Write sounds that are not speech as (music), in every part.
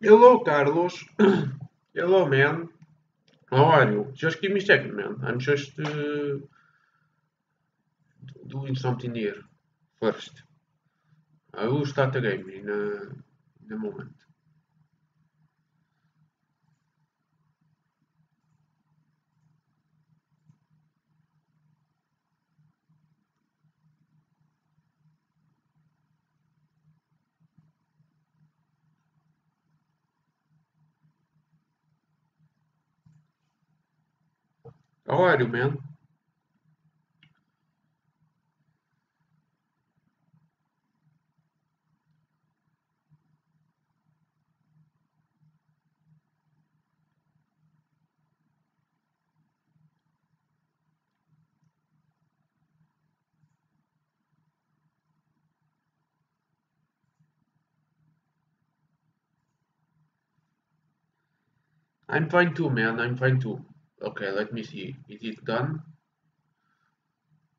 Hello, Carlos. Hello, man. How are you? Just give me a second, man. I'm just uh, doing something here first. I will start the game in a, in a moment. Man? I'm fine too, man. I'm fine too. Okay, let me see. Is it done?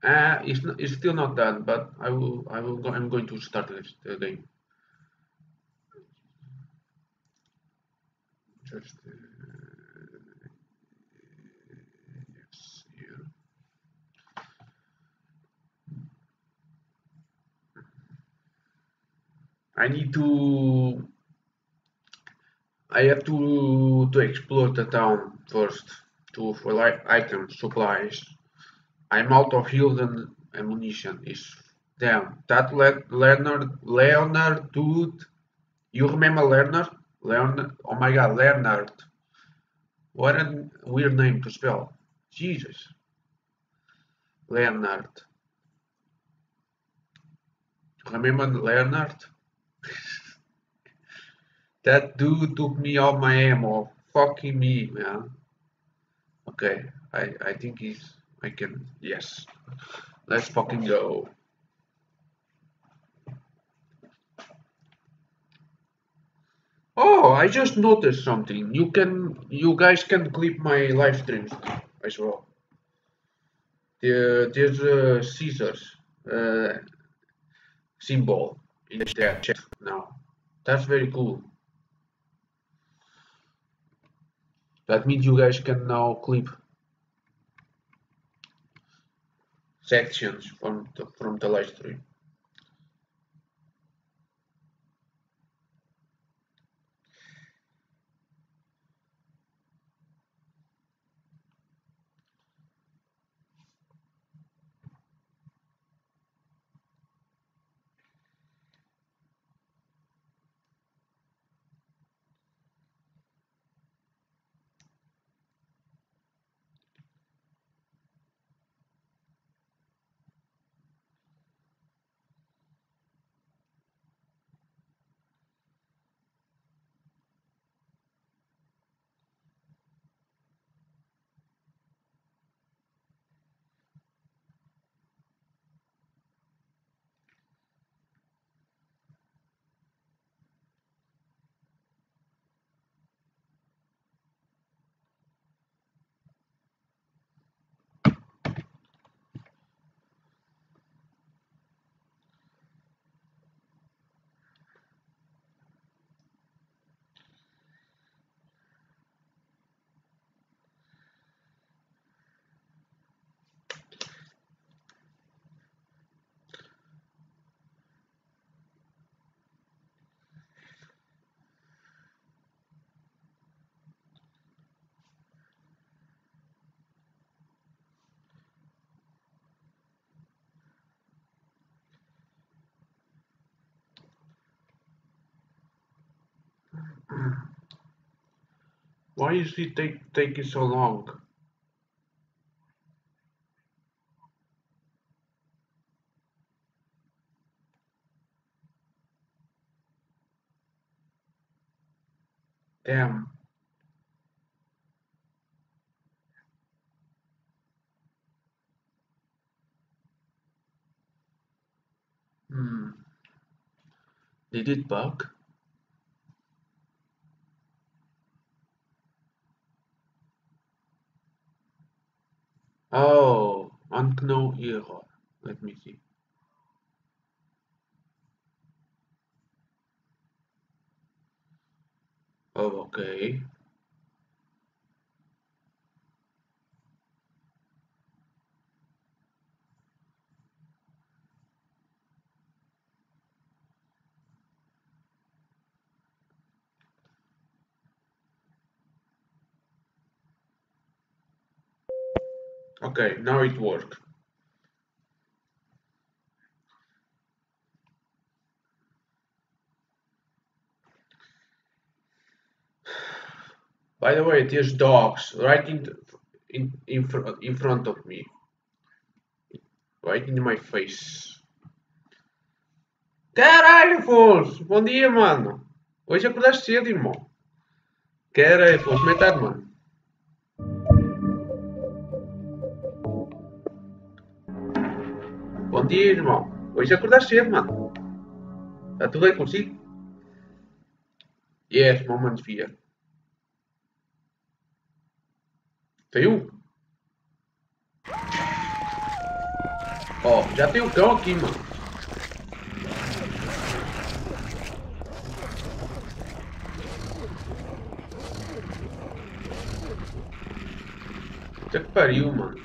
Uh, it's, not, it's still not done, but I will. I will. Go, I'm going to start the game. Just uh. I need to. I have to to explore the town first to for like items, supplies. I'm out of and ammunition. Is damn that Le Leonard Leonard dude. You remember Leonard? Leonard. Oh my God, Leonard. What a weird name to spell. Jesus. Leonard. Remember Leonard? (laughs) That dude took me all my ammo. Fucking me, man. Okay, I, I think he's... I can... Yes. Let's fucking go. Oh, I just noticed something. You can... You guys can clip my live streams as well. There, there's a scissors uh, symbol in the chat now. That's very cool. That means you guys can now clip sections from the, from the live stream. Why is it take taking so long? Damn. Hmm. Did it bug? Oh, unknown error. Let me see. Oh, ok. Okay, now it works. By the way, there's dogs right in in in, fr in front of me, right in my face. Caralho, Afonso! Bom dia, mano! Hoje acordaste cedo, irmão. Caralho, Afonso, é estás, mano? Bom dia, irmão. Hoje acordaste cedo, mano. Está tudo bem consigo? Yes, moment fear. Saiu? Ó, já tem um cão aqui, mano. Puta que pariu, mano.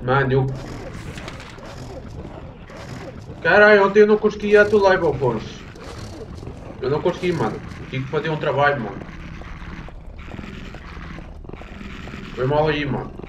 Mano, eu... Caralho, ontem eu não consegui ir à tua live, Afonso. Eu não consegui, mano. Tive que fazer um trabalho, mano. Foi mal aí, mano.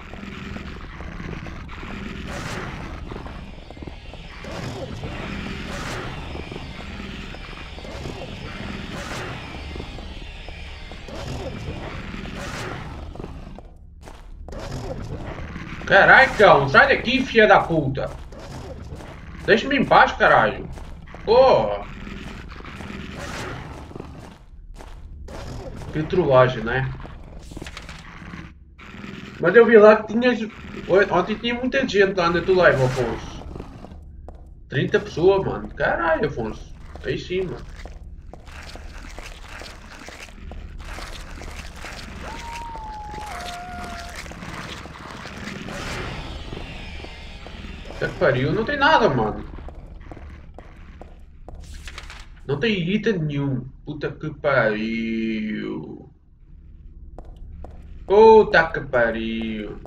Caralho, cão, sai daqui, filha da puta. Deixa-me em paz, caralho. Porra. Que trollagem, né? Mas eu vi lá que tinhas... Ontem tinha muita gente lá na tua live, Afonso. 30 pessoas, mano. Caralho, Afonso. Aí sim, mano. Pariu, não tem nada, mano. Não tem item nenhum. Puta que pariu. Puta que pariu.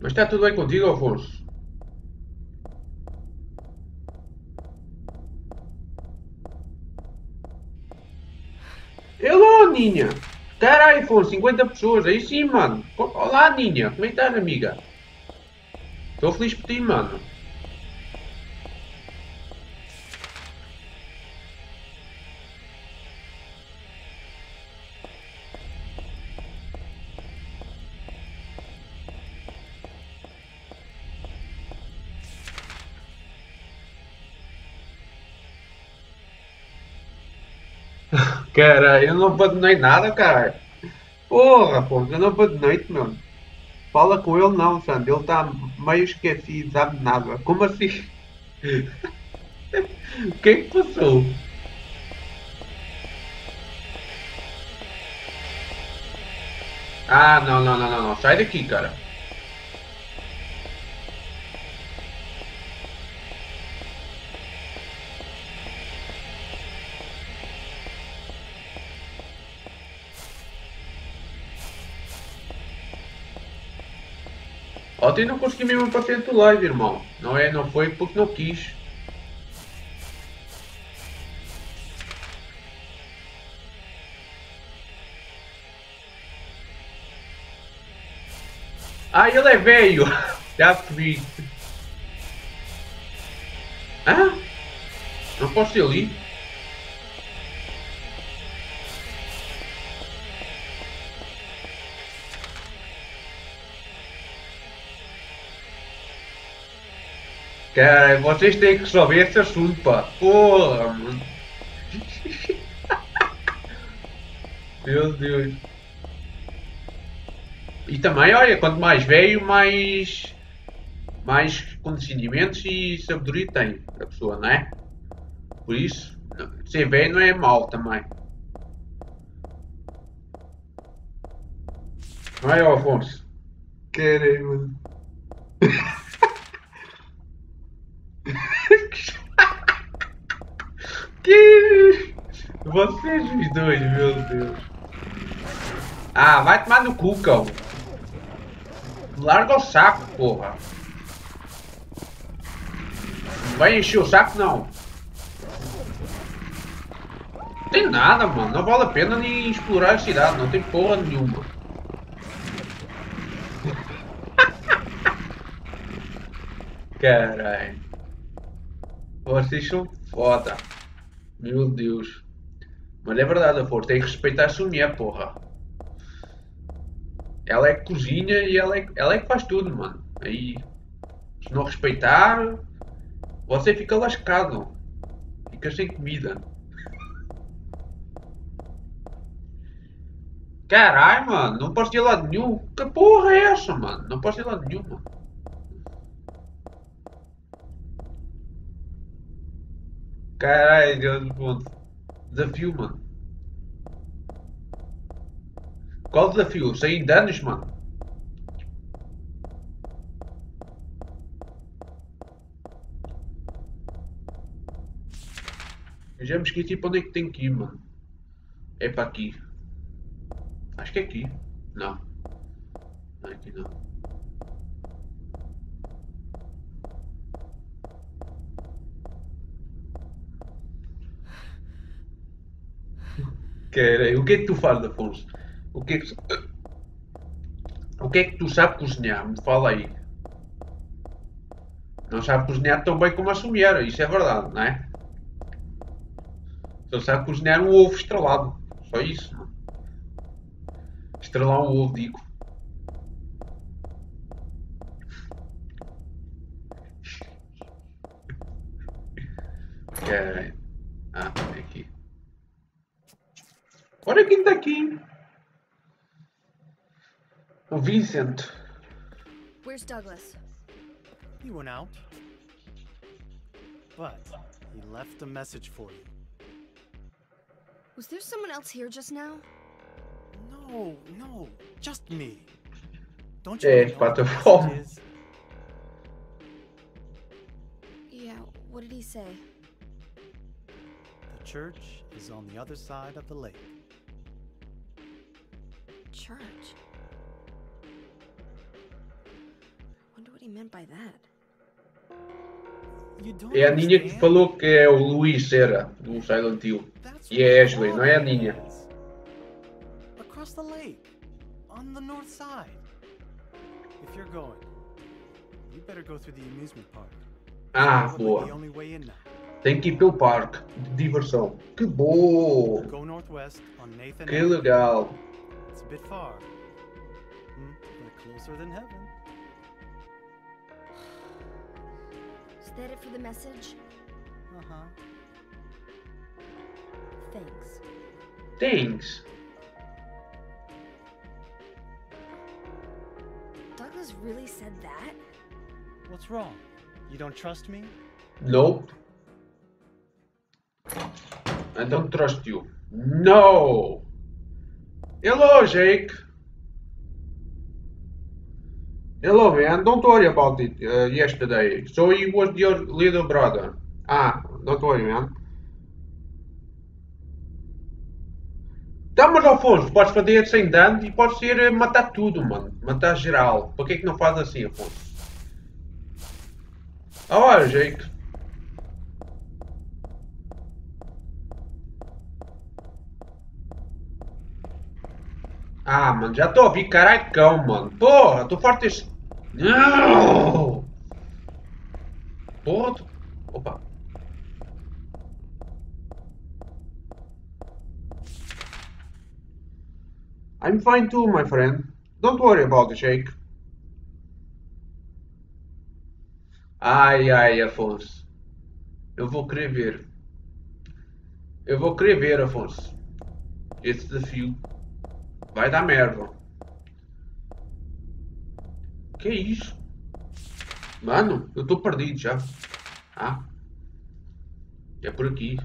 Mas está tudo bem contigo, Afonso? Ninha! Caralho, Afonso, 50 pessoas, aí sim, mano. Olá, Ninha, como é que estás, amiga? Estou feliz por ti, mano. Cara, eu não abandonei nada, cara. Porra, pô, eu não abandonei, meu. Fala com ele não, Sandro. Ele está meio esquecido, sabe nada. Como assim? (laughs) O que é que passou? Ah, não, não, não, não, não. Sai daqui, cara. Ontem não consegui mesmo para frente do live, irmão. Não é, não foi porque não quis. Ah, ele é velho. (laughs) Já percebi. Hã? Não posso ir ali? Cara, vocês têm que resolver esse assunto, pá. Porra, mano. (laughs) Meu Deus. E também, olha, quanto mais velho, mais, mais conhecimentos e sabedoria tem a pessoa, não é? Por isso, ser velho não é mau também. Não é, Afonso? (laughs) Caralho, mano. que... Vocês dois, meu Deus. Ah, vai tomar no cu, cão. Larga o saco, porra. Não vai encher o saco, não. Não tem nada, mano. Não vale a pena nem explorar a cidade. Não tem porra nenhuma. (laughs) Caralho. Vocês são foda. Meu Deus. Mas é verdade, amor. Tem que respeitar a sua mulher, porra. Ela é que cozinha e ela é, ela é que faz tudo, mano. Aí, se não respeitar, você fica lascado. Fica sem comida. Caralho, mano. Não posso ir lá nenhum. Que porra é essa, mano? Não posso ir lá nenhum, mano. Caralho, Deus ponto. Desafio, mano. Qual desafio? 100 danos, mano? Eu já me esqueci para onde é que tem que ir, mano. É para aqui. Acho que é aqui. Não. Não é aqui não. Quer, o que é que tu fazes, Afonso? O que é que, o que é que tu sabes cozinhar? Me fala aí. Não sabe cozinhar tão bem como a sua isso é verdade, não é? Só sabe cozinhar um ovo estrelado. Só isso. Estrelar um ovo, digo. (laughs) É... Olha quem tá aqui. O Vincent. Where's Douglas? He went out. But he left a message for you. Was there someone else here just now? No, no, just me. Don't you É, know quatro what the fome. message is? Yeah, what did he say? The church is on the other side of the lake. Don't É a Ninha que falou que é o Luís era do Silent Hill. E é Ashley, não é a Ninha. Across the lake, on the north side. If you're going, you better go through the amusement park. Ah, boa. the only way in now. Tem que ir pelo parque de diversão. Que bom! Go northwest on Nathan. Que legal! It's a bit far, hmm, but closer than heaven. Is that it for the message? Uh huh. Thanks. Thanks! Douglas really said that? What's wrong? You don't trust me? Nope. I don't trust you. No! Hello, Jake! Hello, man. Don't worry about it uh, yesterday. So he was your little brother. Ah, don't worry, man. Tá, mas Afonso, podes fazer sem dano e podes ser eh, matar tudo, mano. Matar geral. Por que que não faz assim, Afonso? Olha, Jake. Ah, mano, já tô ouvir caracão, mano. Porra, tô forte. Não! Porra, tô... Opa. I'm fine too, my friend. Don't worry about it, Jake. Ai, ai, Afonso. Eu vou querer. Eu vou querer ver, Afonso. Esse desafio vai dar merda. Que isso? Mano, eu tô perdido já. Ah. É por aqui.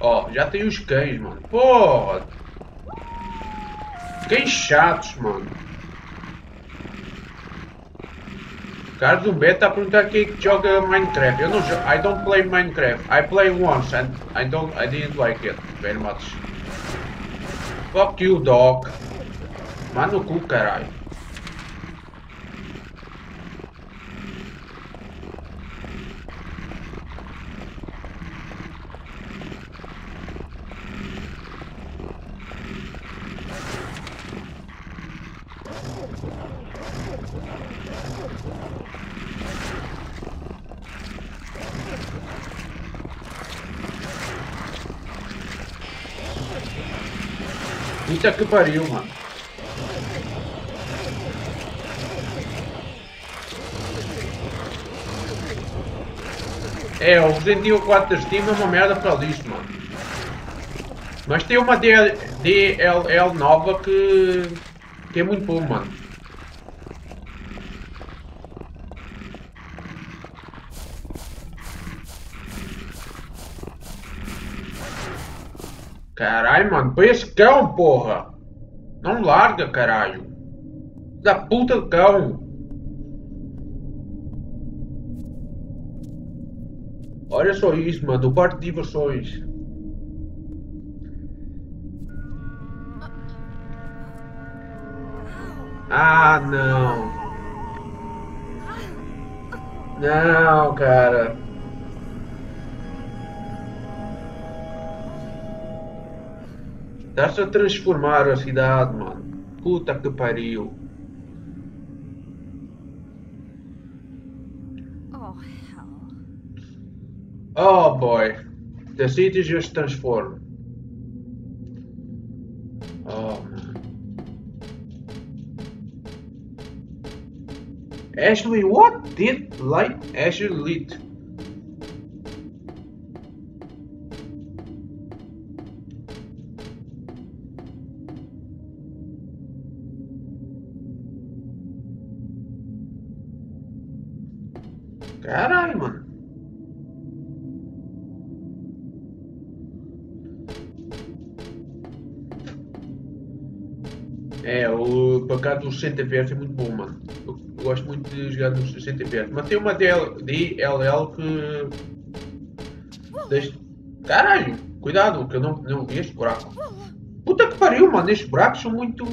Ó, já tem os cães, mano. Porra! Cães chatos, mano. Cara do beta a perguntar quem que joga Minecraft. Eu não jogo. I don't play Minecraft. I play once and I don't I didn't like it very much. Fuck you, dog. Mano no cu. Puta que pariu, mano. É, o Resident Evil 4 da Steam é uma merda para lixo, mano. Mas tem uma DL, DLL nova que, que é muito bom, mano. Caralho, mano, põe esse cão, porra! Não larga, caralho! Da puta do cão! Olha só isso, mano, do parque de diversões. Ah, não. Não, cara. Estás a transformar a cidade, mano. Puta que pariu. Oh, hell. Oh boy. The city just transformed. Oh man. Ashley, what did light Ashley lit? O para cá dos 60 FPS é muito bom, mano. Eu, eu gosto muito de jogar nos 60 FPS. Mas tem uma DL, DLL que. Deixa... Caralho! Cuidado, que eu não, não vi este buraco. Puta que pariu, mano. Estes buracos são muito.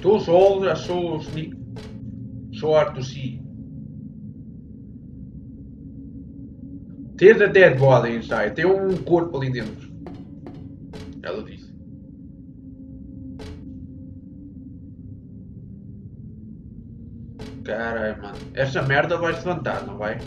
Those holes are so sneak. So hard to see. There's a dead body inside. Tem um corpo ali dentro. Ela disse. Caralho, mano. Essa merda vai se levantar, não vai?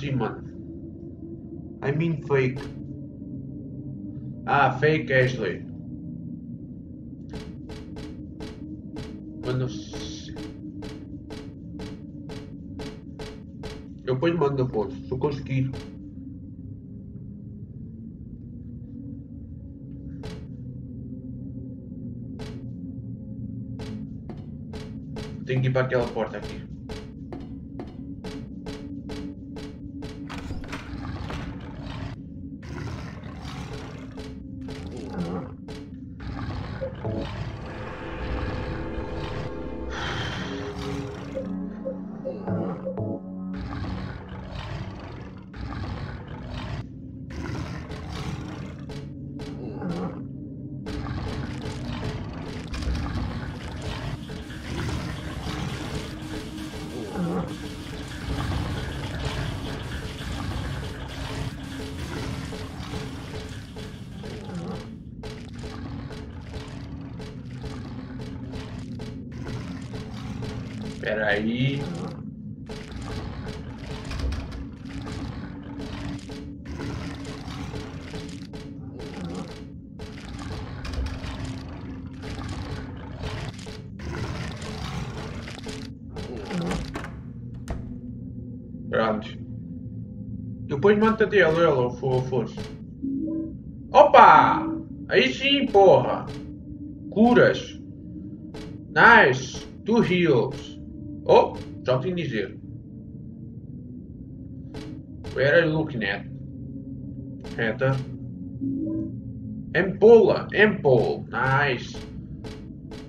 Sim, mano. I mean fake. Ah, fake Ashley. Mano. Eu depois mando depois, se eu conseguir. Tenho que ir para aquela porta aqui. Depois manda-te ele, ele, ou for, fosse. Opa! Aí sim, porra! Curas. Nice. Two heals. Oh, já que dizer. Where are you looking at? Reta. Ampola. Ample. Nice.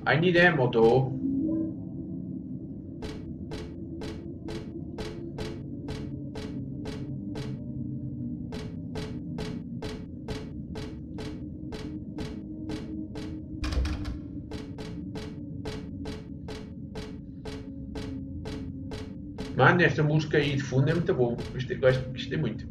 I need ammo though. Esta música aí de fundo é muito bom. Gostei, gosto, gostei muito.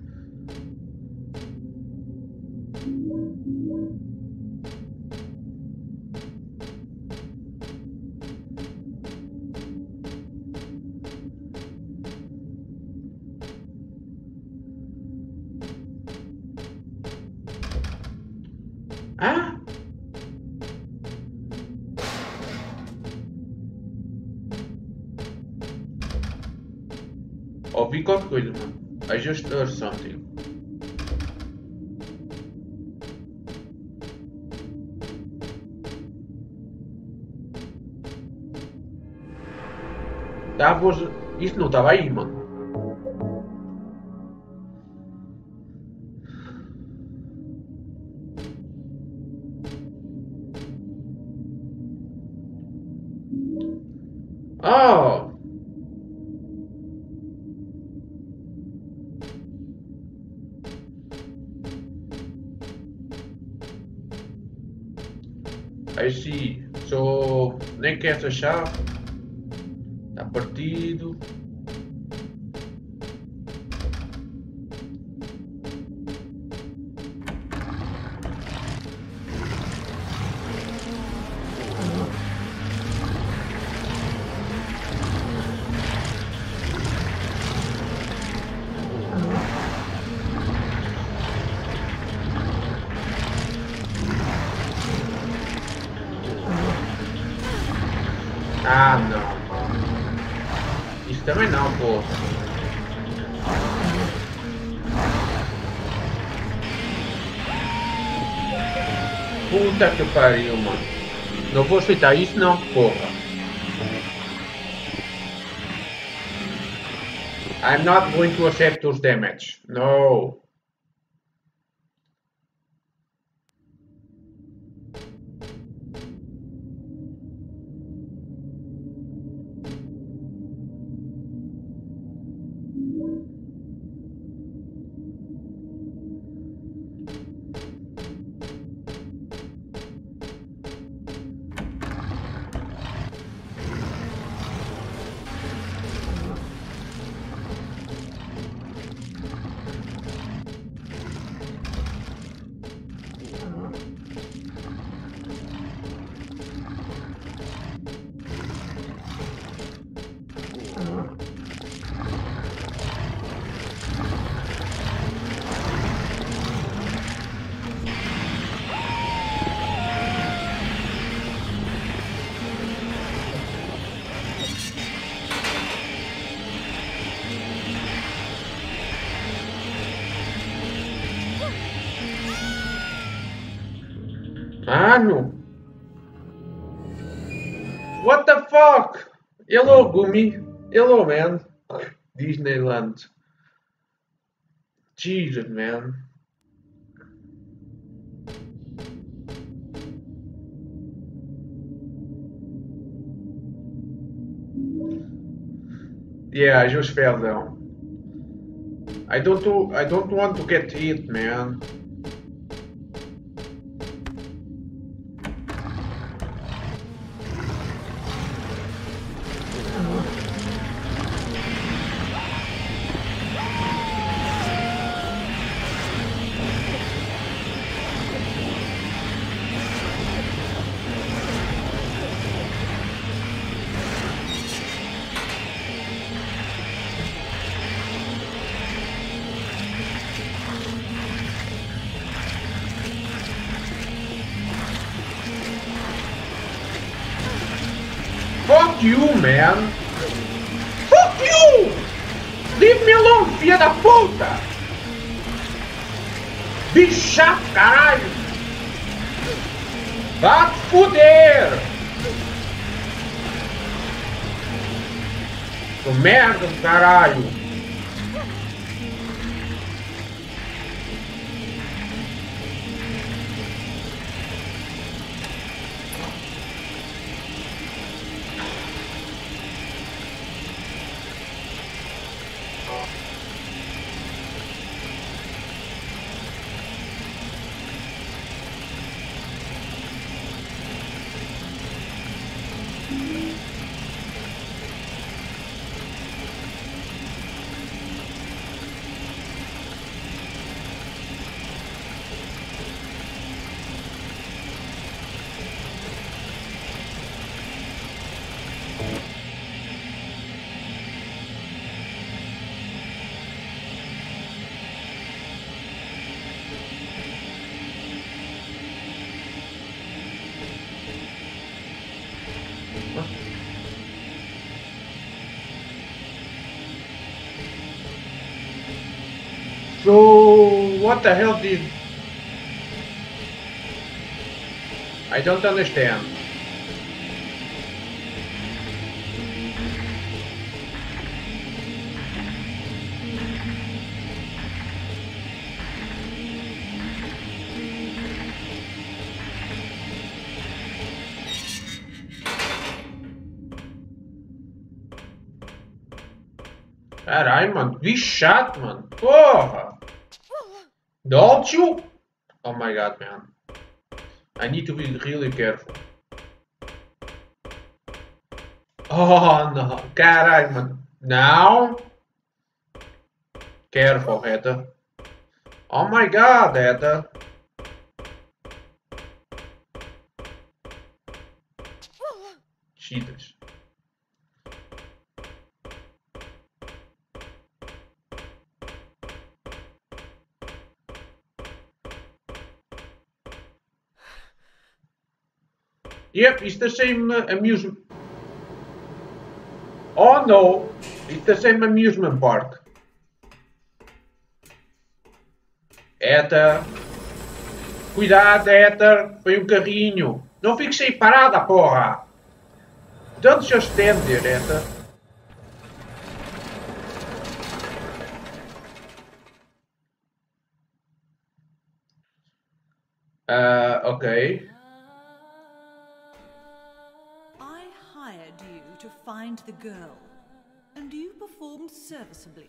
Heard something. Tava... Isso não estava aí, fechar. Tá partido. Que pariu, mano. Não vou aceitar isso não, porra. I'm not going to accept those damage. No. Hello, Gumi. Hello, man. Disneyland. Jesus, man. Yeah, I just fell down. I don't do, I don't want to get hit, man. Caralho! What the hell did... I don't understand. Caralho, mano, que chato, mano. Porra! Don't you? Oh my god, man. I need to be really careful. Oh, no. Mano. Now? Careful, Heather. Oh my god, Heather. Yep, it's the same amusement. Oh no, it's the same amusement park. Éter. Cuidado, Éter. Foi um carrinho. Não fiques aí parada, porra. Don't just stand there, Éter. Uh, okay. Find the girl, and you performed serviceably.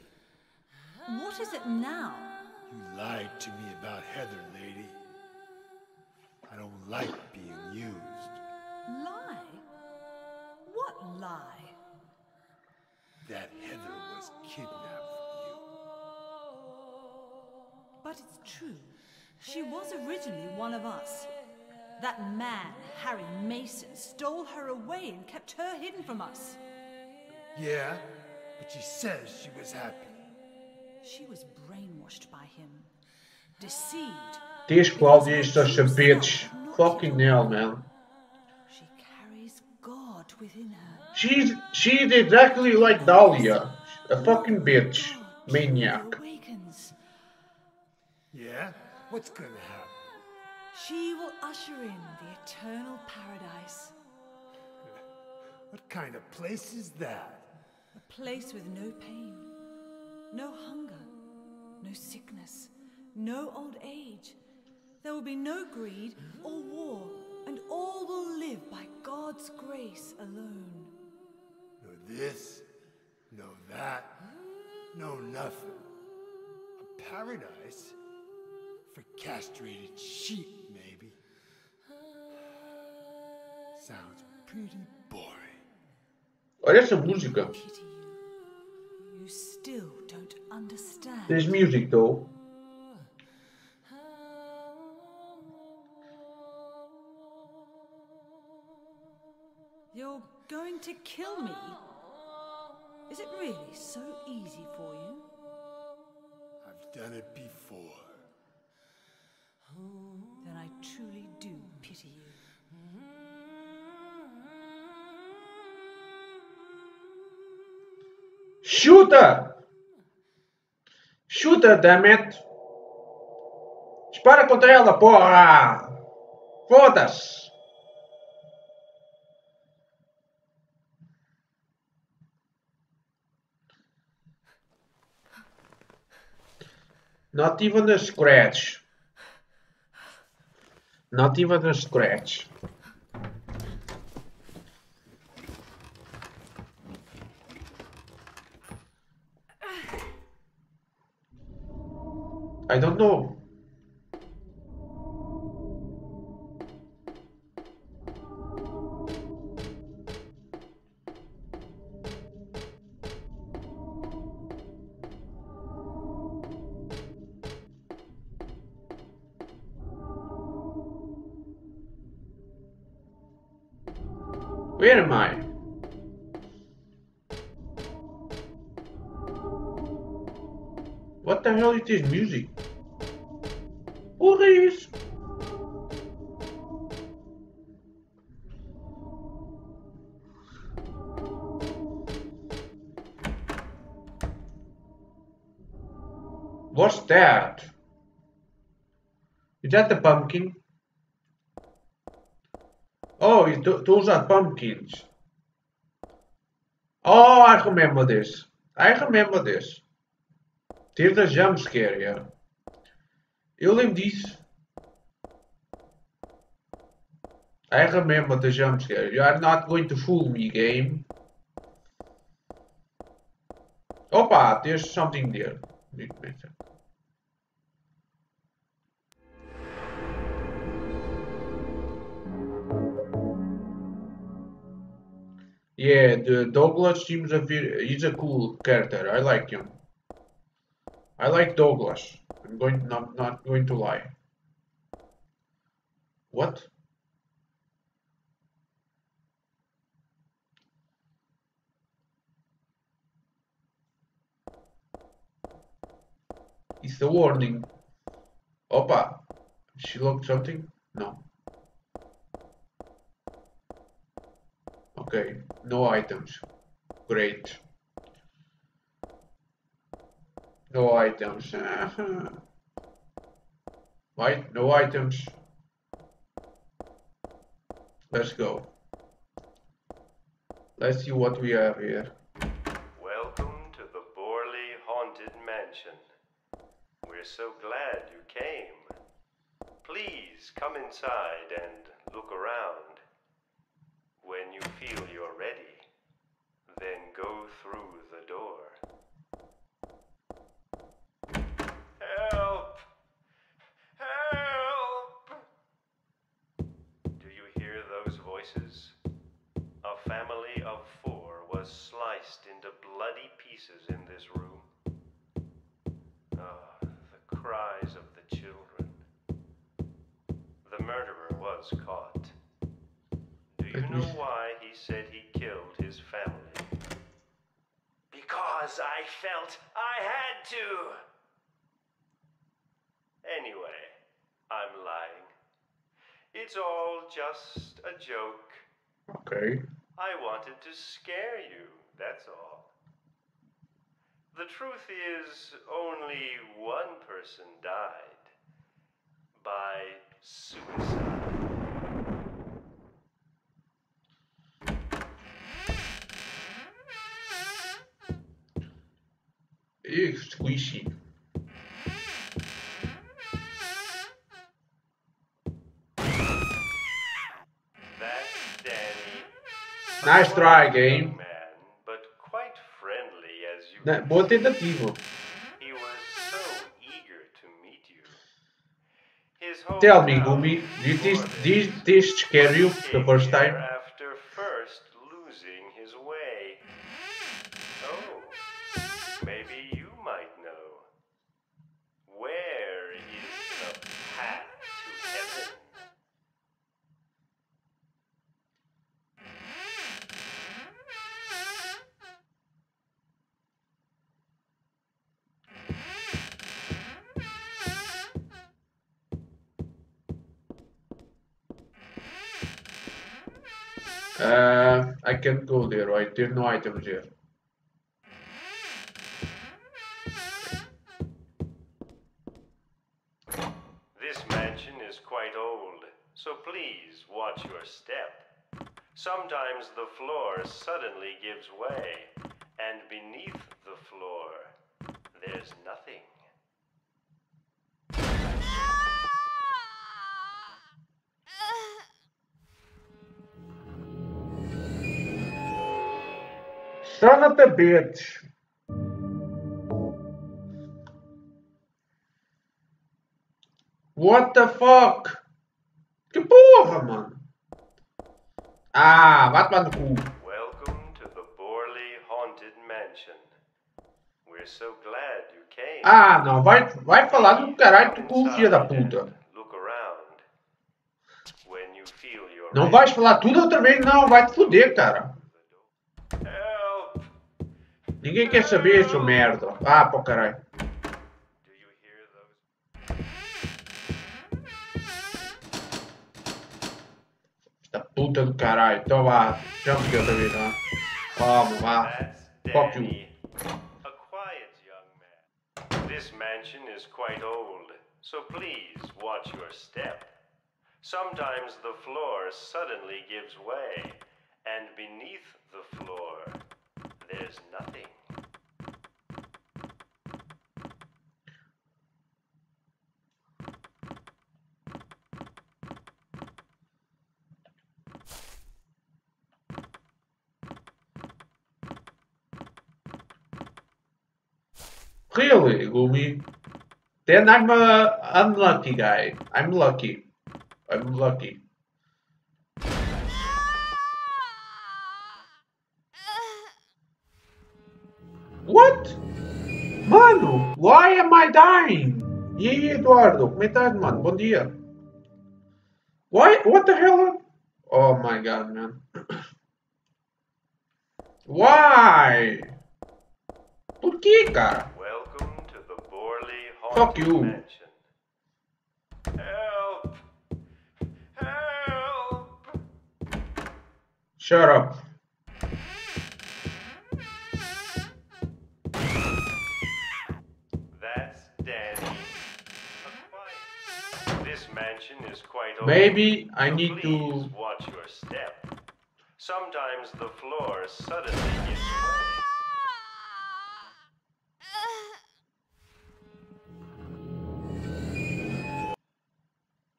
What is it now? You lied to me about Heather, lady. I don't like being used. Lie? What lie? That Heather was kidnapped from you. But it's true. She was originally one of us. That man, Harry Mason, stole her away and kept her hidden from us. Yeah, but she says she was happy. She was brainwashed by him, deceived. This Claudia is such a bitch. Fucking hell, man. She carries God within her. She's she's exactly like Dahlia. A fucking bitch. Maniac. awakens. Yeah? What's gonna happen? She will usher in the eternal paradise. What kind of place is that? A place with no pain, no hunger, no sickness, no old age. There will be no greed or war, and all will live by God's grace alone. No this, no that, no nothing. A paradise? For castrated sheep, maybe. Sounds pretty boring. Olha essa música. Pity you. You still don't understand. There's music though. You're going to kill me? Is it really so easy for you? I've done it before. Then I truly do pity you. Chuta! Chuta, dammit! Dispara contra ela, porra! Foda-se! Not even a scratch. Not even a scratch. I don't know. Am I? What the hell is this music? Police! What's that? Is that the pumpkin? Oh, th- those are pumpkins. Oh, I remember this. I remember this. There's a jump scare here. Eu lembro disso. I remember the jump scare. You are not going to fool me, game. Opa, there's something there. A Yeah, the Douglas seems a very, he's a cool character. I like him. I like Douglas. I'm going not not going to lie. What? It's the warning. Opa. She looked something? No. Okay, no items. Great. No items. Uh-huh. Right, no items. Let's go. Let's see what we have here. Welcome to the Borley Haunted Mansion. We're so glad you came. Please come inside and look around. When you feel you're ready, then go through the door. Help! Help! Do you hear those voices? A family of four was sliced into bloody pieces in this room. Ah, the cries of the children. The murderer was caught. Do you know why he said he killed his family? Because I felt I had to! Anyway, I'm lying. It's all just a joke. Okay. I wanted to scare you, that's all. The truth is, only one person died. By suicide. Ew, squishy. That's Danny. Nice try, game. Man, but quite friendly as you Na- can Boa see. tentativa. He was so eager to meet you. His Tell me, hometown Gumi, did this, before did this scare you the came first here time? Uh, I can't Bitch. What the fuck? Que porra, mano. Ah, vai tomar no cu. Welcome to the Borley Haunted Mansion. We're so glad you came. Ah, não, vai, vai falar do caralho do cu, filha da puta. Não vais falar tudo outra vez, não, vai te fuder, cara. Ninguém quer saber, seu merda. Ah, pô, caralho. Puta do caralho. Então vá, aqui outra vez, tá? Vamos, vá. Fuck you. This mansion is quite old, so please watch your step. Sometimes the floor suddenly gives way, and beneath the floor, there's nothing. Really, Gumi? Then I'm a unlucky guy. I'm lucky. I'm lucky. Why am I dying? E aí, Eduardo, como é que estás, mano? Bom dia. Why? What the hell? Oh my god, man. (clears throat) Why? Por que, cara? Welcome to the Borley Fuck you. Mansion. Help! Help! Shut up. Maybe I need to. watch your step. Sometimes the floor suddenly way.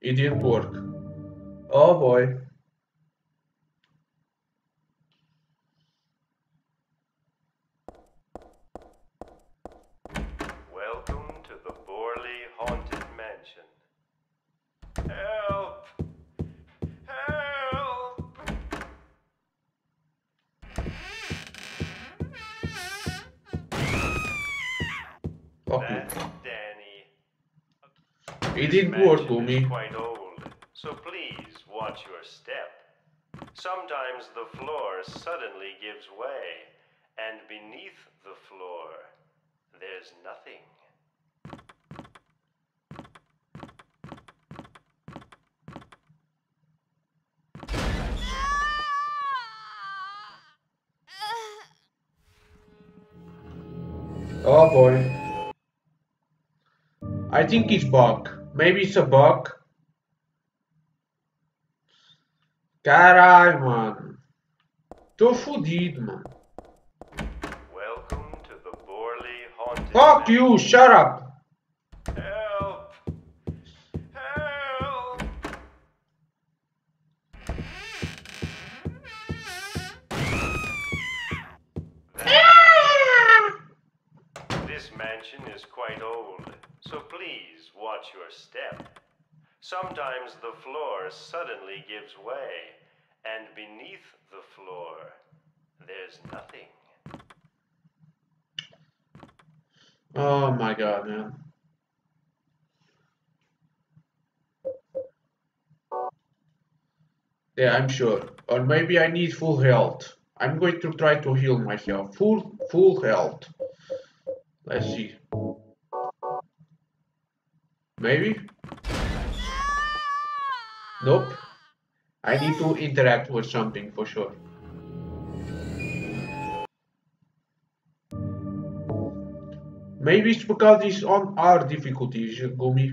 It didn't work. Oh boy. It didn't work, is Gumi. quite old, so please watch your step. Sometimes the floor suddenly gives way, and beneath the floor, there's nothing. Oh boy. I think it's bug. Maybe it's a bug. Caralho, mano. Tô fudido, mano. Welcome to the Borley Haunted Fuck you, shut up. God, man. Yeah, I'm sure. Or maybe I need full health. I'm going to try to heal myself. Full full health. Let's see. Maybe? Nope. I need to interact with something for sure. Maybe it's because it's on our difficulties, Gumi.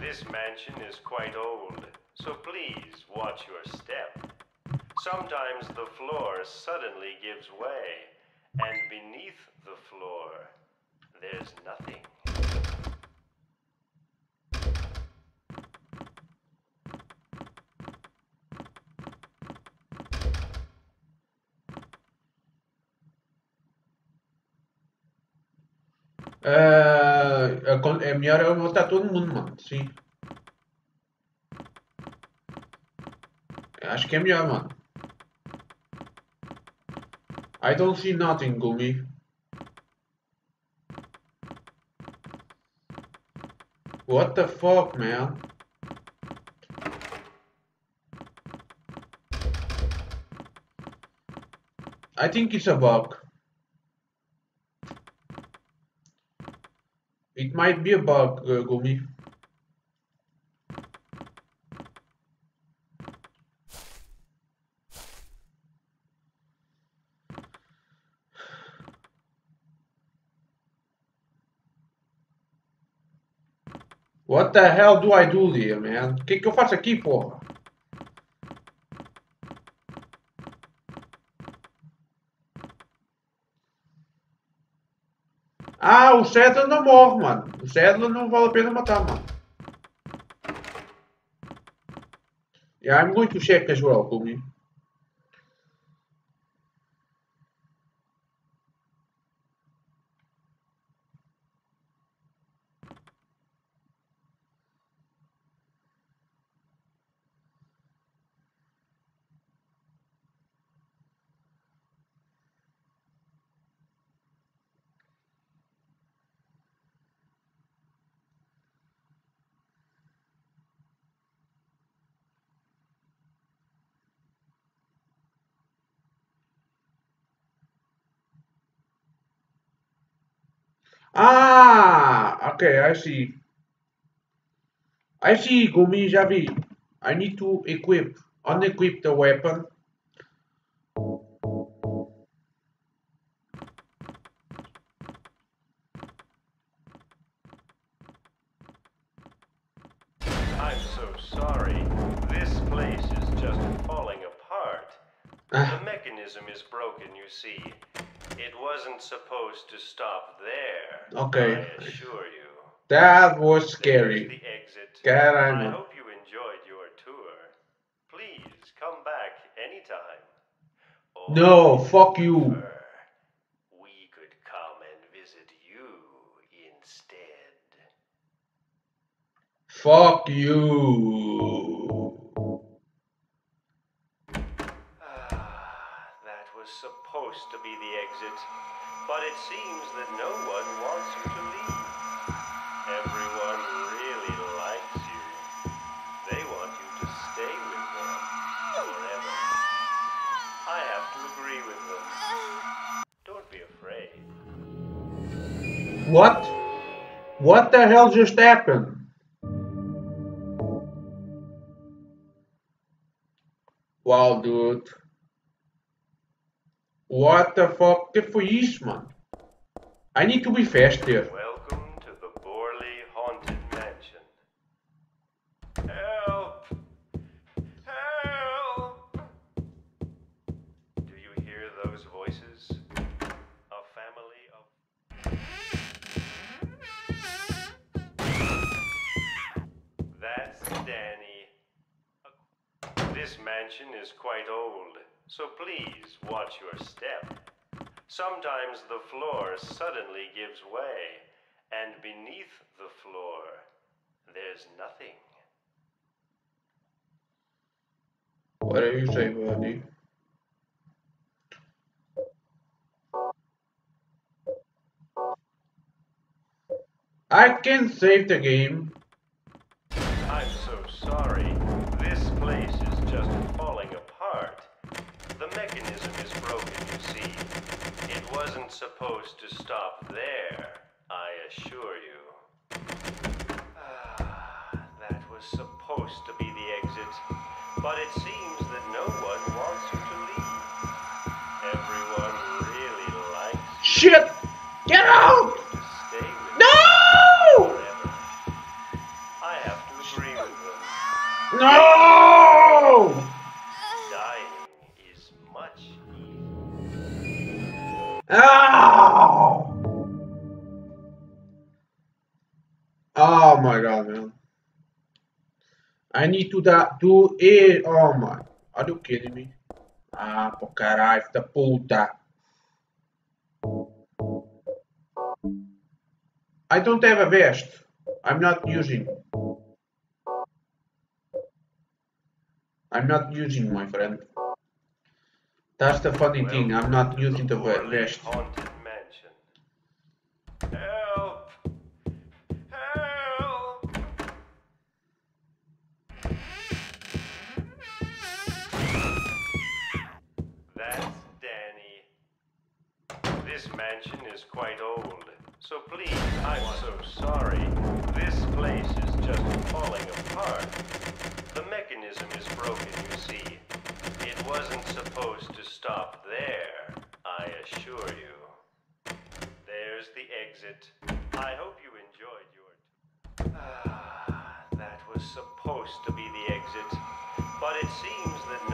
This mansion is quite old, so please watch your step. Sometimes the floor suddenly gives way, and beneath the floor, there's nothing. Ah, a con- é eu matar todo mundo, mano. Sim. Acho que é melhor, mano. I don't see nothing, Gumi. What the fuck, man? I think it's a bug. It might be a bug, uh, Gumi. What the hell do I do here, man? O que que eu faço aqui, porra? Ah, o Cedro não morre, mano. O Cedro não vale a pena matar, mano. Yeah, I'm going to check as. Ah, okay, I see. I see, Gumi, Javi. I need to equip, unequip the weapon. I'm so sorry. This place is just falling apart. Ah. The mechanism is broken, you see. It wasn't supposed to stop there. Okay. I assure you. That was scary. the exit. Caralho. I hope you enjoyed your tour. Please come back anytime. Or No, fuck you you. We could come and visit you instead. Fuck you. Ah, that was supposed to be the exit, but it seems that no one wants you to leave. Everyone really likes you. They want you to stay with them forever. I have to agree with them. Don't be afraid. What? What the hell just happened? Wow, dude. What the fuck? Que foi isso, mano? I need to be faster. Welcome Sometimes the floor suddenly gives way, and beneath the floor, there's nothing. What do you say, buddy? I can save the game. I'm so sorry. This place is just falling apart. The mechanism is broken, you see. It wasn't supposed to stop there, I assure you. Ah, that was supposed to be the exit, but it seems that no one wants you to leave. Everyone really likes you. Shit! Get out! to stay with No! I have to agree No! My god, man. I need to da do it. Oh my. Are you kidding me? Ah, pô, caralho, da puta. I don't have a vest. I'm not using. I'm not using, my friend. That's the funny thing. I'm not using the vest. Mansion is quite old, so please, I'm so sorry. This place is just falling apart. The mechanism is broken, you see. It wasn't supposed to stop there, I assure you. There's the exit. I hope you enjoyed your. Ah, that was supposed to be the exit, but it seems that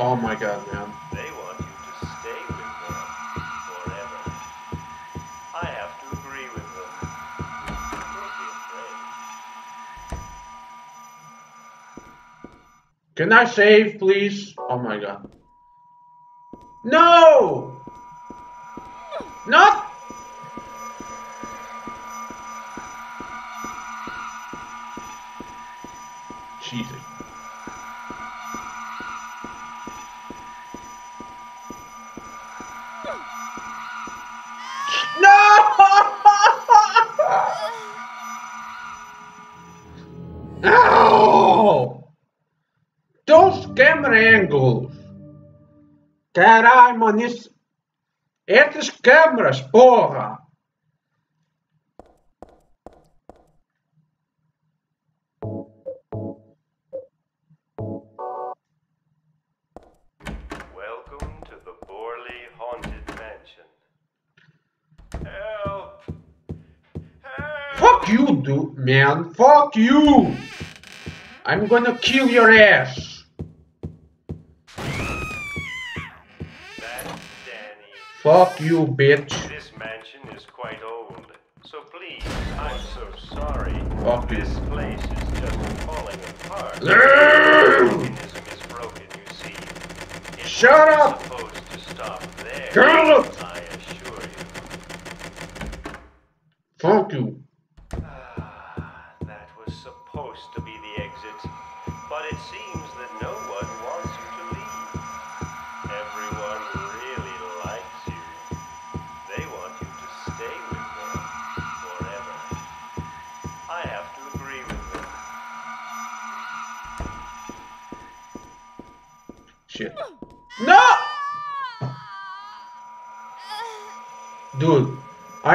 Oh my god, man. They want you to stay with them forever. I have to agree with them. Don't be afraid. Can I save, please? Oh my god. No! Not! Caralho, mano, isso. Essas câmeras, porra! Welcome to the Borley Haunted Mansion. Help! Help! Fuck you, dude, man. Fuck you! I'm gonna kill your ass. Fuck you, bitch. This mansion is quite old, so please, I'm so sorry. Fuck you. This place is just falling apart. Mechanism is broken, you see. It Shut up! supposed to stop there. Up! I assure you. Fuck you.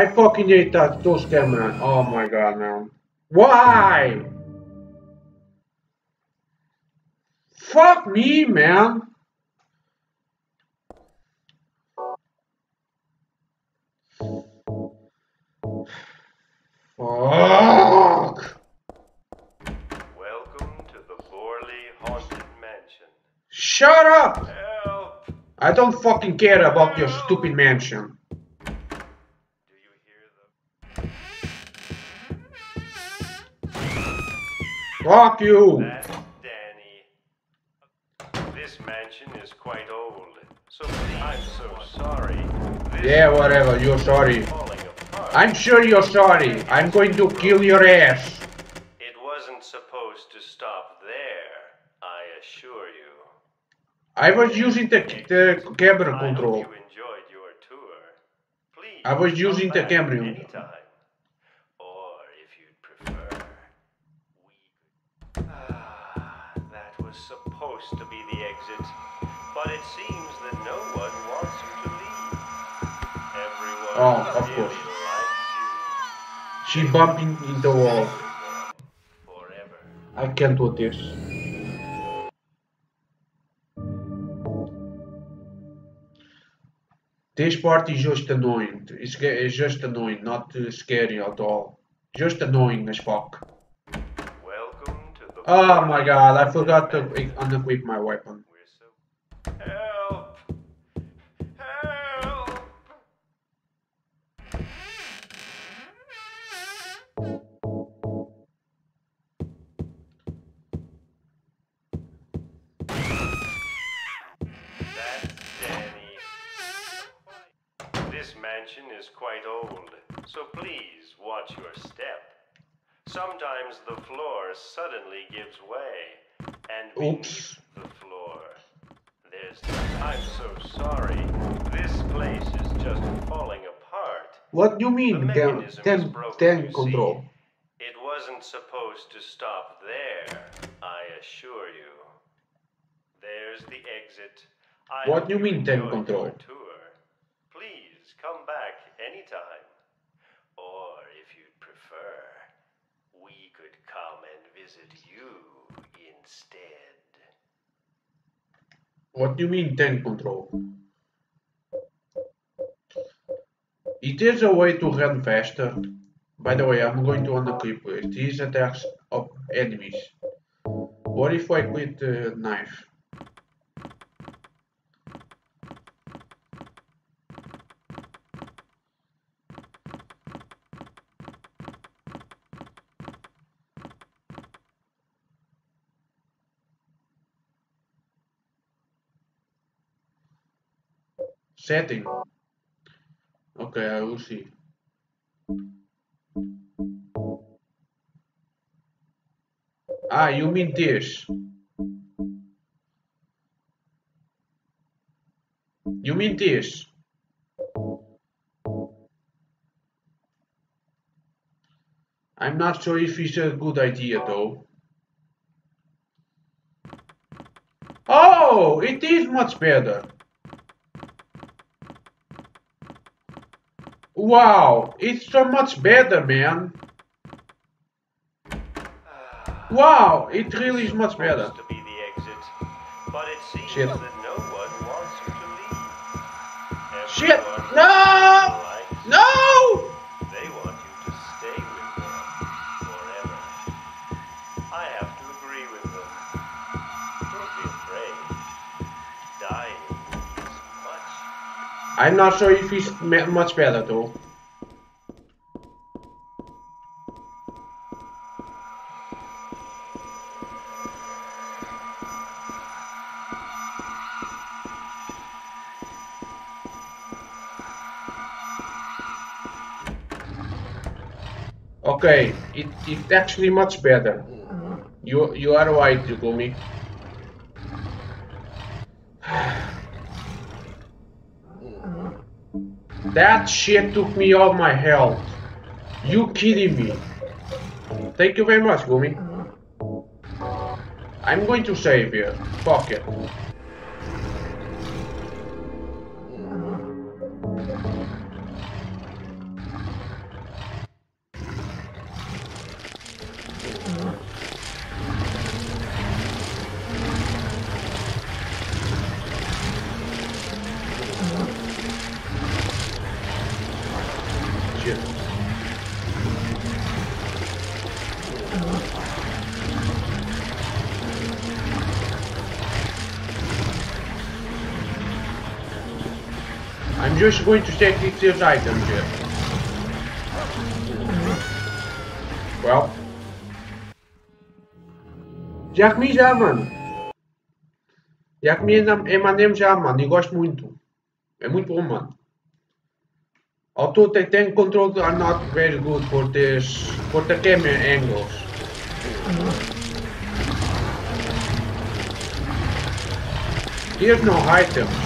I fucking hate that those cameras. Oh my god, man. Why? Fuck me, man. Fuck. Welcome to the Borley Haunted Mansion. Shut up. Help! I don't fucking care about your stupid mansion. Fuck you. That's Danny. This mansion is quite old, so I'm so sorry. This Yeah, whatever. You're sorry. is falling apart. I'm sure you're sorry. I'm going to kill your ass. It wasn't supposed to stop there, I assure you. I was using the, the camera control. hope you enjoyed your tour. Please. I was using the camera. Anytime. Or if you'd prefer, we could. Ah, that was supposed to be the exit, but it seems that no one wants you to leave. Everyone Oh, of course. She bumping in the wall. Forever. I can't do this. This part is just annoying. It's, it's just annoying, not uh, scary at all. just annoying as fuck. Oh my god, I forgot to unequip my weapon. What do you mean, ten, mechanism ten, broken, ten you see. control? It wasn't supposed to stop there, I assure you. There's the exit. I What do you mean, ten control? Tour. Please come back anytime. Or if you'd prefer, we could come and visit you instead. What do you mean tank control? It is a way to run faster. By the way, I'm going to unequip. These attacks of enemies. What if I quit the knife? Setting. Okay, I will see. Ah, you mean this? You mean this? I'm not sure if it's a good idea though. Oh, it is much better. Wow, it's so much better, man. Wow, it really is much better. To be the exit, but it seems Shit. that no one wants you to leave. Shit! Everyone No! likes No! I'm not sure if he's much better though. Okay, it, it's actually much better. You you are right, Yugumi. That shit took me all my health. You kidding me? Thank you very much, Gumi. I'm going to save you. Fuck it. Just going to take these items here. Well. Já comi já, mano. Já comi M&M já, mano, e gosto muito. É muito bom, mano. Although the tank controls are not very good for this for the camera angles. Here's no items.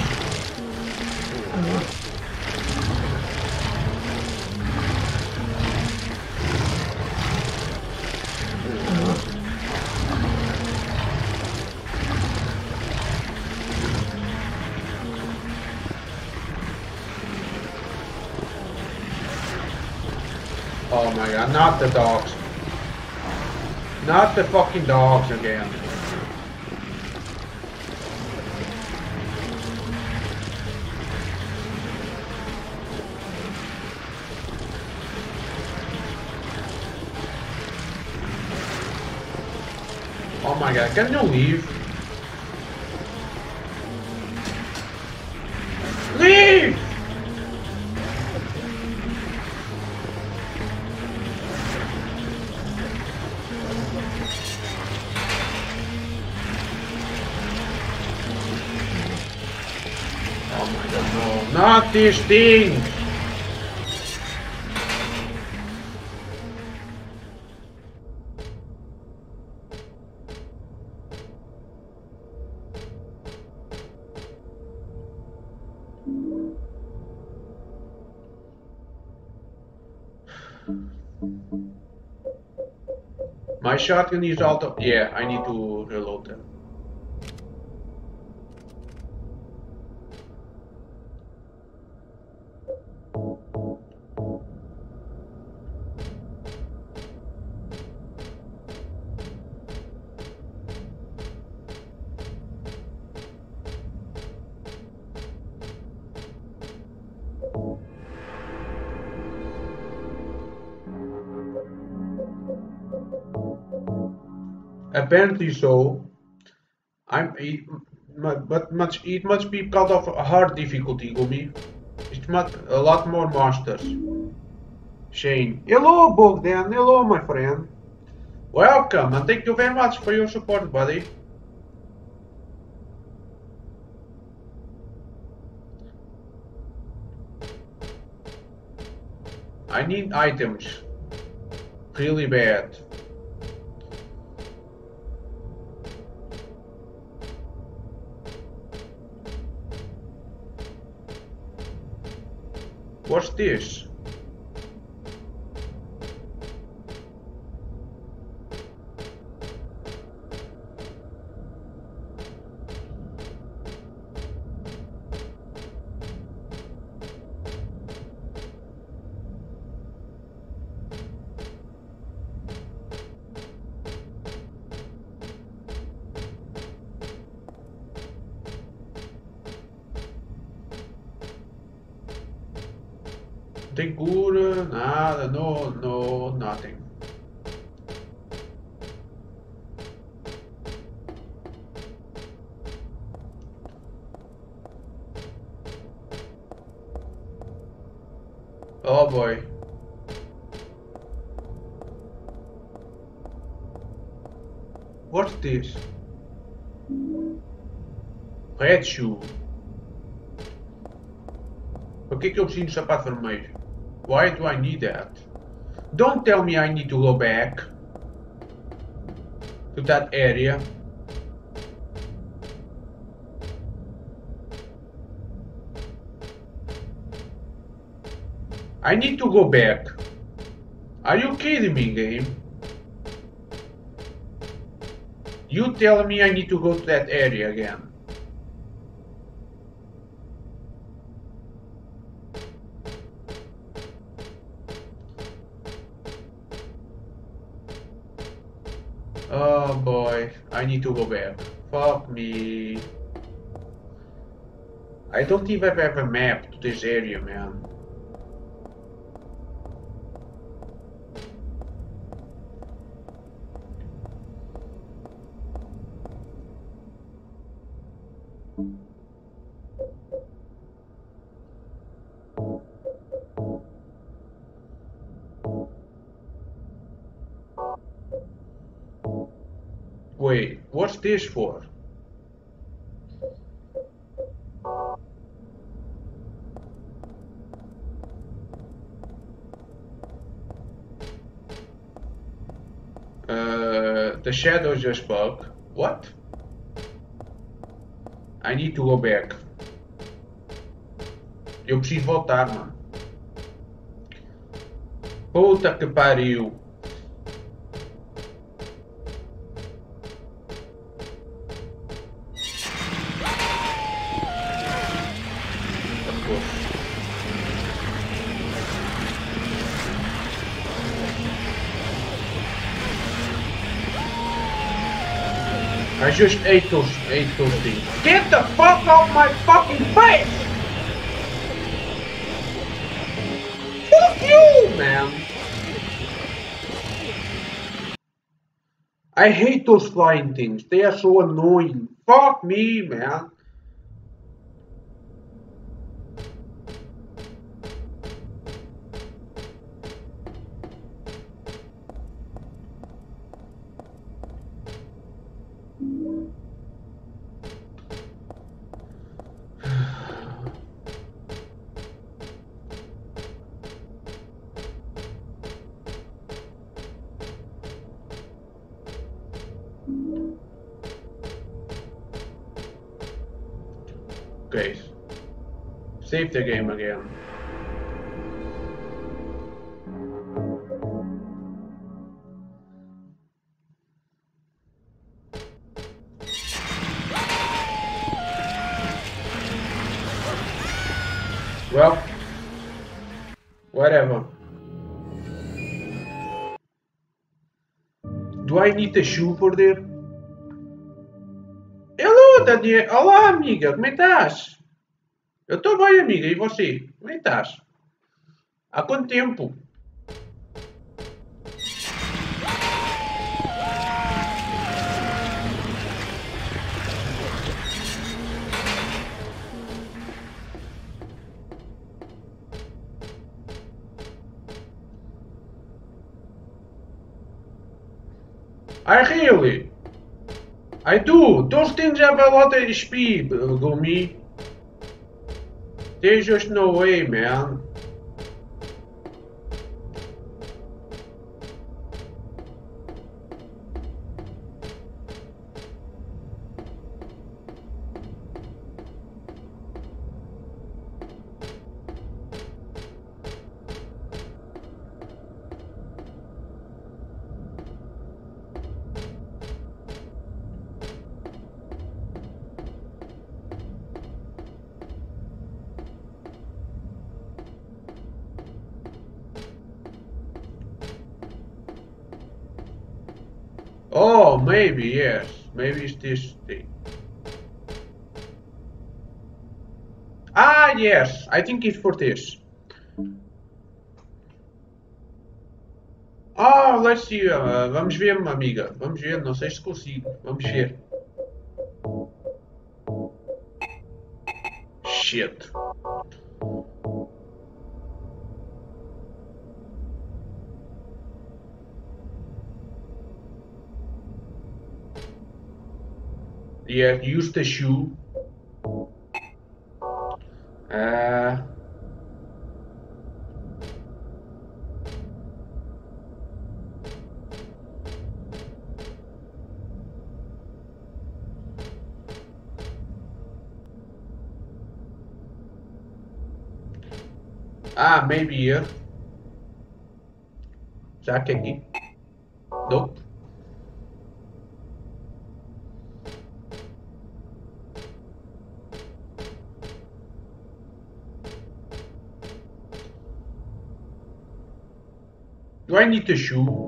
Not, not the dogs. Not the fucking dogs again. Oh my god, can you leave? This thing! My shotgun is out of... Yeah, I need to reload them. Apparently so. I'm it, but much it must be because of a hard difficulty, Gumi. It must a lot more monsters. Shane. Hello, Bogdan. Hello, my friend. Welcome, and thank you very much for your support, buddy. I need items. Really bad. What's vermelho? Why do I need that? Don't tell me I need to go back to that area. I need to go back. Are you kidding me, game? You tell me I need to go to that area again. Need to go back. Fuck me. I don't even have a map to this area, man. This for? Uh, the shadow just spoke. What? I need to go back. Eu preciso voltar, mano. Puta que pariu. Just ate those, ate those things. Get the fuck off my fucking face! Fuck you, man! I hate those flying things. They are so annoying. Fuck me, man. Do I need a shoe for that? Hello, Daniel. Olá, amiga. Como estás? Eu estou bem, amiga. E você? Como estás? Há quanto tempo? Really? I do. Those things have a lot of speed, uh, Gumi. There's just no way, man. I think it's for this. Ah, let's see. uh, vamos ver, amiga. Vamos ver. Não sei se consigo. Vamos ver. Shit. Yeah, use the shoe. É aqui? Nope. Do I need the shoe?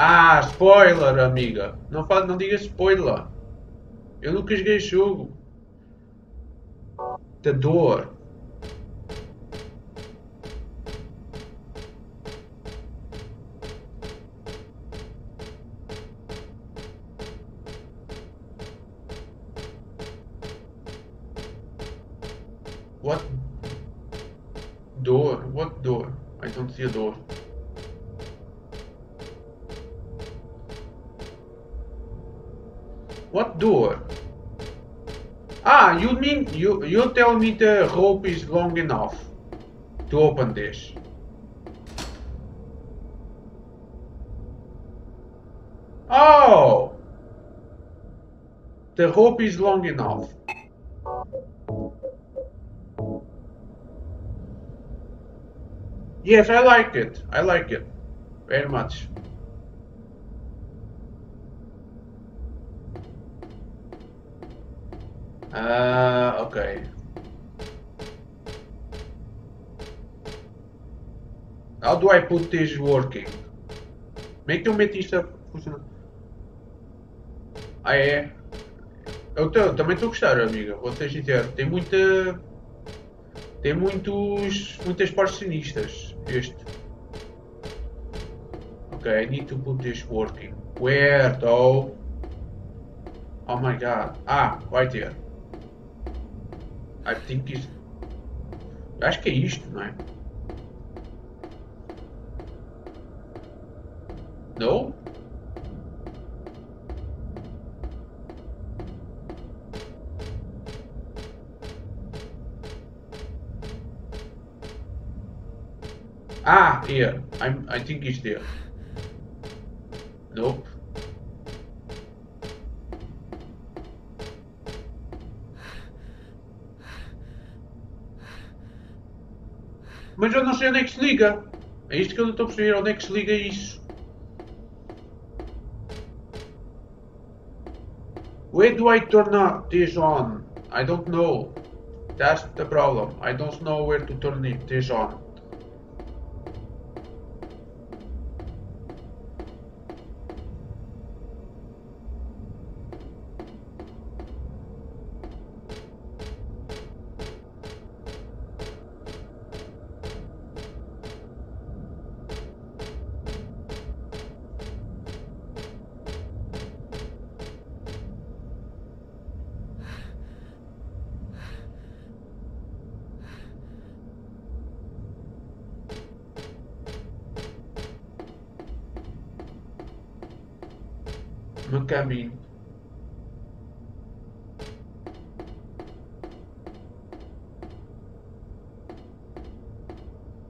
Ah, spoiler, amiga. Não, fala, não diga spoiler. Eu nunca joguei jogo. The Door. Tell me the rope is long enough to open this. Oh! The rope is long enough. Yes, I like it. I like it. Very much. Ah, ok. How do I put this working? Como é que eu meto isto a funcionar? Ah, é? Eu, também estou a gostar, amiga. Vou ser sincero. Tem muita. Tem muitos. muitas partes sinistras. Este. Ok, I need to put this working. Where though? Oh my god. Ah, right here. I think is. Acho que é isto, não é? No? Ah, here. I'm. I think it's there. Nope. Mas eu não sei onde é que se liga. É isto que eu não estou a perceber. Onde é que se liga isso? Where do I turn this on? I don't know. That's the problem. I don't know where to turn it this on.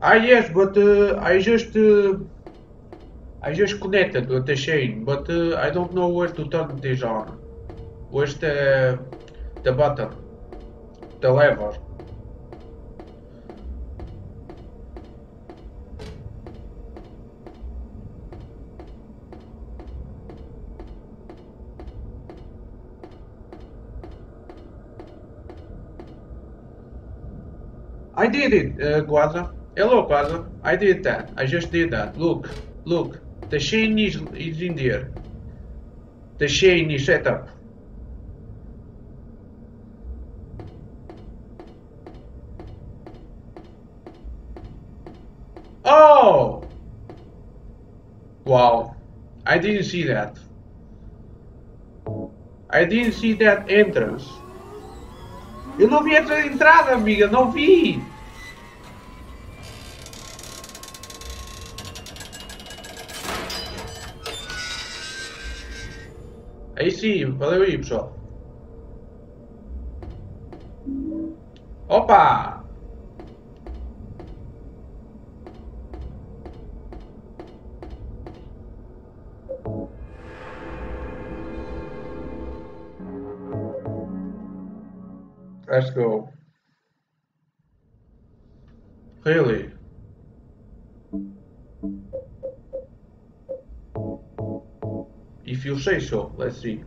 Ah yes, but uh, I just uh, I just connected with the chain, but uh, I don't know where to turn this on. Where's the the button? The lever? I did it, uh. Hello, Guaza. I did that. I just did that. Look, look. The chain is, is in there. The chain is set up. Oh! Wow. I didn't see that. I didn't see that entrance. Eu não vi essa entrada, amiga, não vi. Sim, valeu pessoal. Opa! Let's go. Really? You say so, let's see.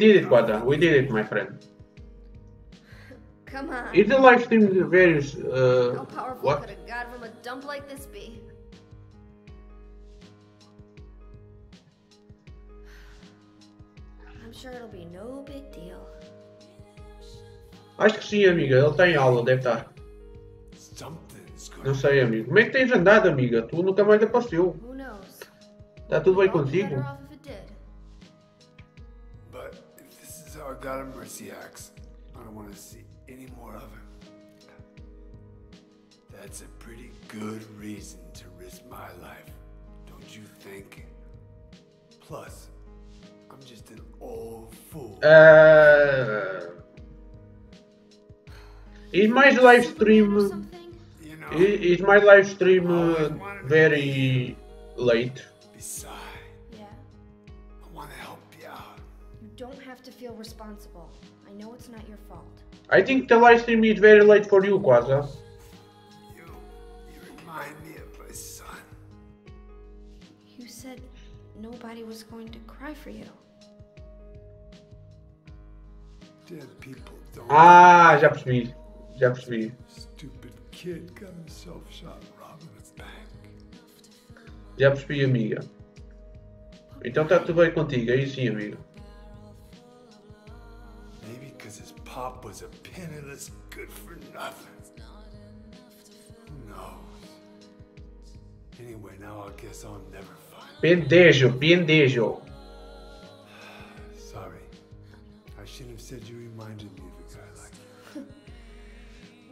Did it, Guada. We did it, my friend. Come on. Is the live stream very uh, How powerful what? could a god from a dump like this be? I'm sure it'll be no big deal. Acho que sim, amiga. Ele está em aula, deve estar. Não sei, amigo. Como é que tens andado, amiga? Tu nunca mais apareceu. Está tudo bem contigo? Out Axe. I don't want to see any more of him. That's a pretty good reason to risk my life, don't you think? Plus, I'm just an old fool. Uh, is my live stream you know, is my live stream uh, very late? besides, Yeah. I want to help you out. You don't have to feel responsible. I know it's not your fault. I think the live stream is very late for you, Quaza. You, you remind me of my son. You said nobody was going to cry for you. Dead people don't. Ah, já percebi. Já percebi. Stupid kid got himself shot robbing a bank. Já percebi, amiga. Então está tudo bem contigo, aí sim, amiga. Pop was a penniless good for nothing. Who knows? Anyway, now I guess I'll never find. Pendejo, pendejo. Sorry. I shouldn't have said you reminded me of a guy like you. (laughs)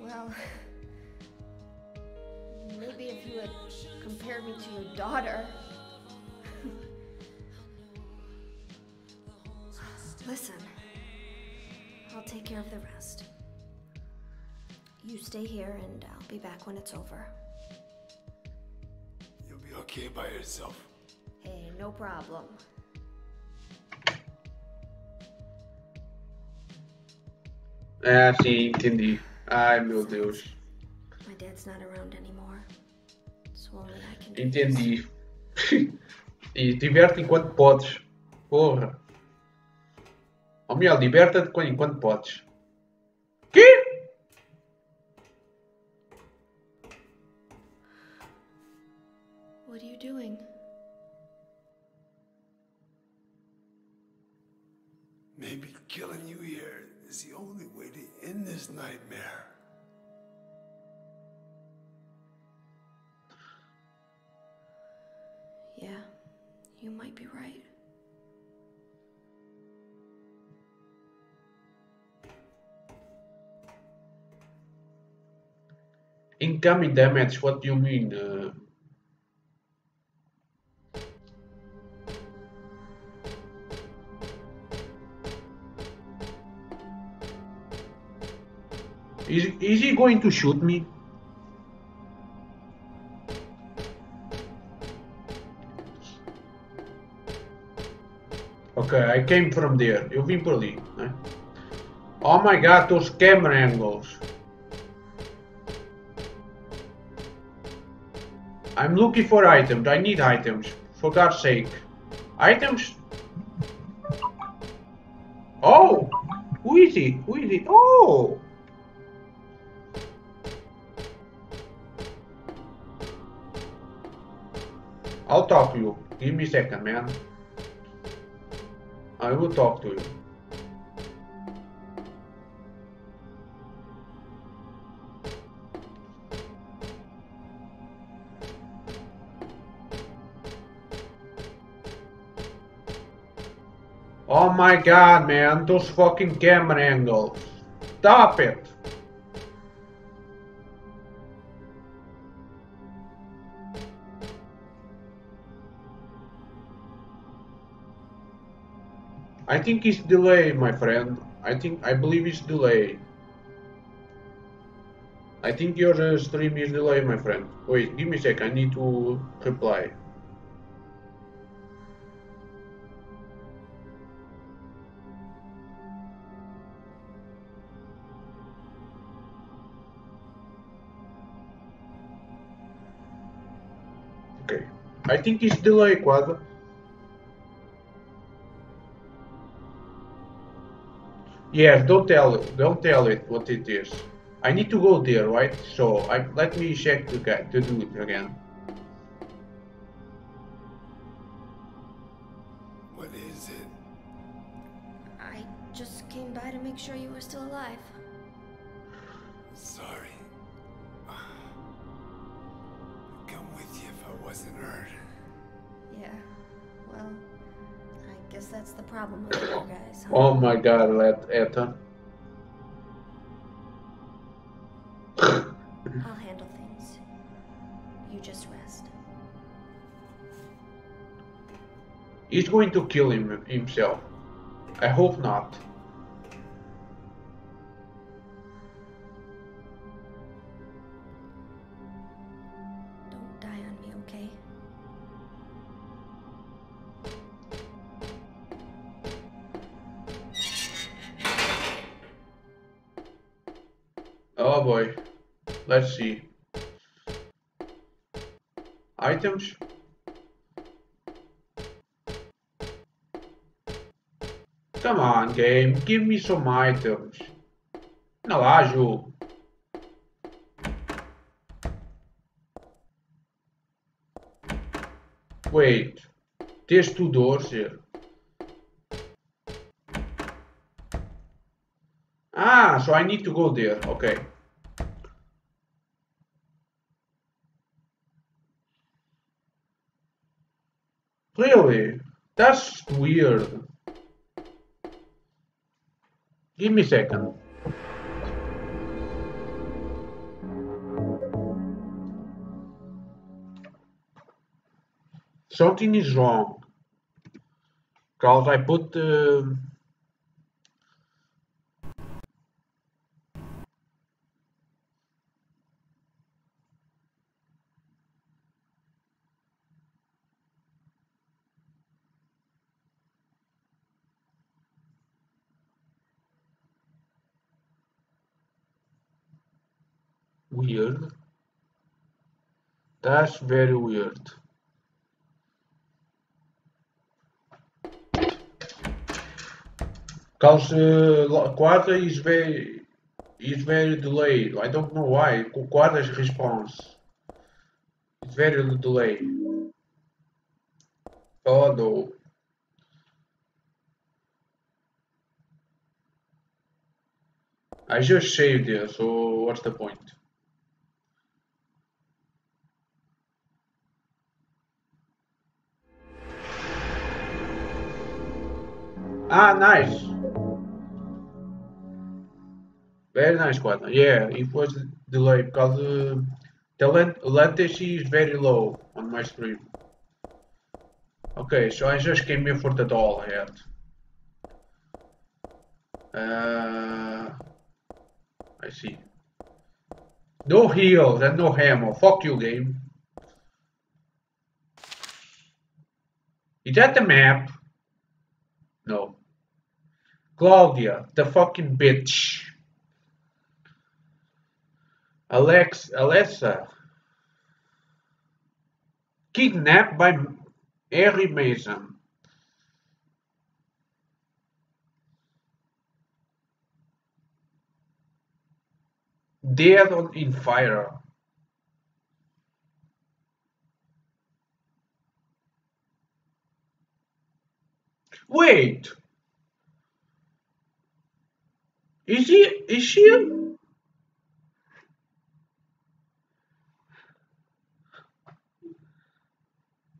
Well, maybe if you had compared me to your daughter. (laughs) Listen, I'll take care of the rest. You stay here and I'll be back when it's over. You'll be okay by yourself. Hey, no problem. Ah, sim, entendi. Ai, meu Deus. My dad's not around anymore. So only I can do Entendi. (laughs) e diverte enquanto podes. Porra. Oh, Miel, liberta-te quando- enquanto podes. Quê? What are you doing? Maybe killing you here is the only way to end this nightmare. Yeah, you might be right. Incoming damage, what do you mean? Uh, is, is he going to shoot me? Ok, I came from there. Vim por ali? Oh my god, those camera angles. I'm looking for items. I need items. For God's sake. Items? Oh! Who is he? Who is he? Oh! I'll talk to you. Give me a second, man. I will talk to you. Oh my god, man, those fucking camera angles. Stop it. I think it's delay, my friend. I think I believe it's delay. I think your uh, stream is delay, my friend. Wait, give me a sec. I need to reply. I think it's delay, Quadra. Yes, don't tell it. Don't tell it what it is. I need to go there, right? So I let me check to get to do it again. What is it? I just came by to make sure you were still alive. Sorry. I'd (sighs) come with you if I wasn't hurt. Well, I Guess that's the problem with you guys. huh? Oh my god, let Ethan. I'll handle things. You just rest. He's going to kill him himself. I hope not. Let's see. Items? Come on, game. Give me some items. Não lá. Wait. There's two doors here. Ah, so I need to go there. Okay. Really? That's weird. Give me a second. Something is wrong. Because I put the weird. That's very weird. Because uh, Quadra is very is very delayed. I don't know why. Quadra's response is very delayed. Oh no. I just saved it, so what's the point? Ah, nice. Very nice quadrant. Yeah, it was delayed because uh, the latency is very low on my stream. Okay, so I just came here for the doll head. Uh, I see. No heals and no hammer. Fuck you, game. Is that the map? No. Claudia, the fucking bitch. Alex, Alexa. Kidnapped by Harry Mason. Dead on in fire. Wait. Is he? Is she?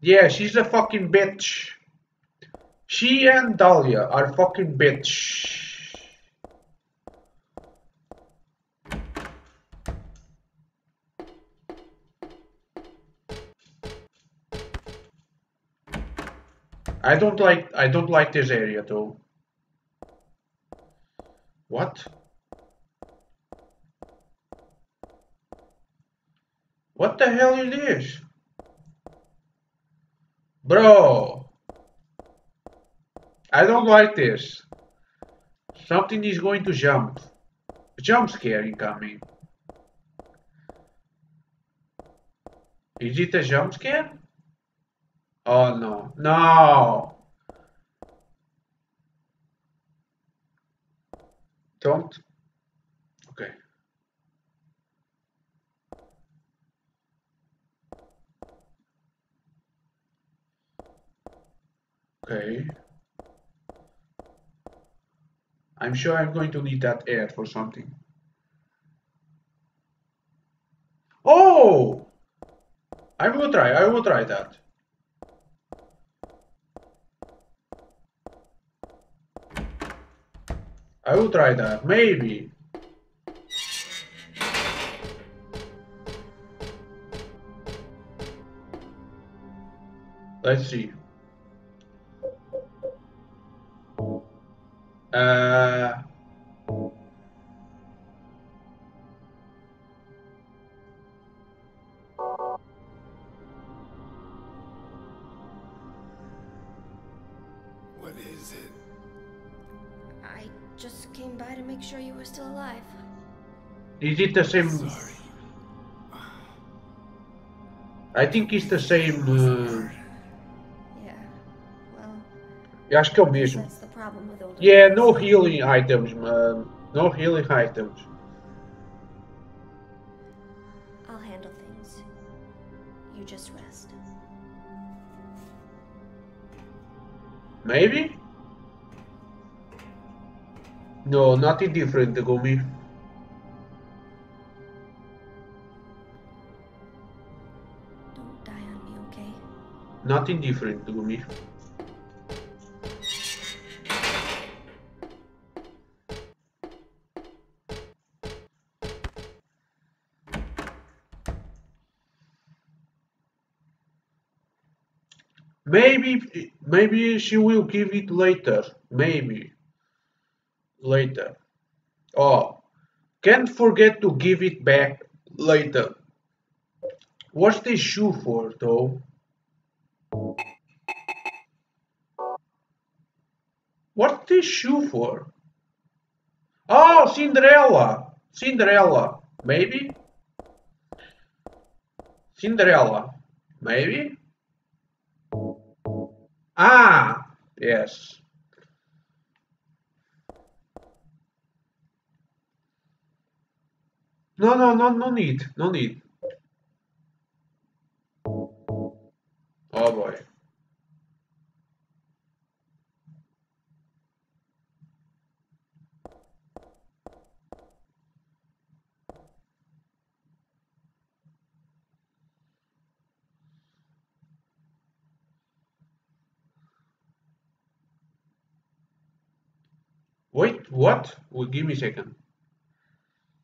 Yeah, she's a fucking bitch. She and Dahlia are fucking bitch. I don't like I don't like this area though. What? What the hell is this? Bro! I don't like this. Something is going to jump. Jump scare incoming. Is it a jump scare? Oh no. No! Don't. Okay. Okay. I'm sure I'm going to need that air for something. Oh! I will try, I will try that. I will try that. Maybe. Let's see. Uh, is it the same? Sorry. I think it's the same. Uh, Yeah. Well, acho que é o mesmo. that's the problem with older Yeah, no healing items, man. No healing items. I'll handle things. You just rest. Maybe? No, nothing different, Gumi. Nothing different, to Gumi. Maybe, maybe she will give it later. Maybe. Later. Oh, can't forget to give it back later. What's this shoe for, though? This shoe for? Oh, Cinderella. Cinderella. Maybe? Cinderella. Maybe? Ah, yes. No, no, no, no need. No need. Oh boy. Wait, what? Well, give me a second.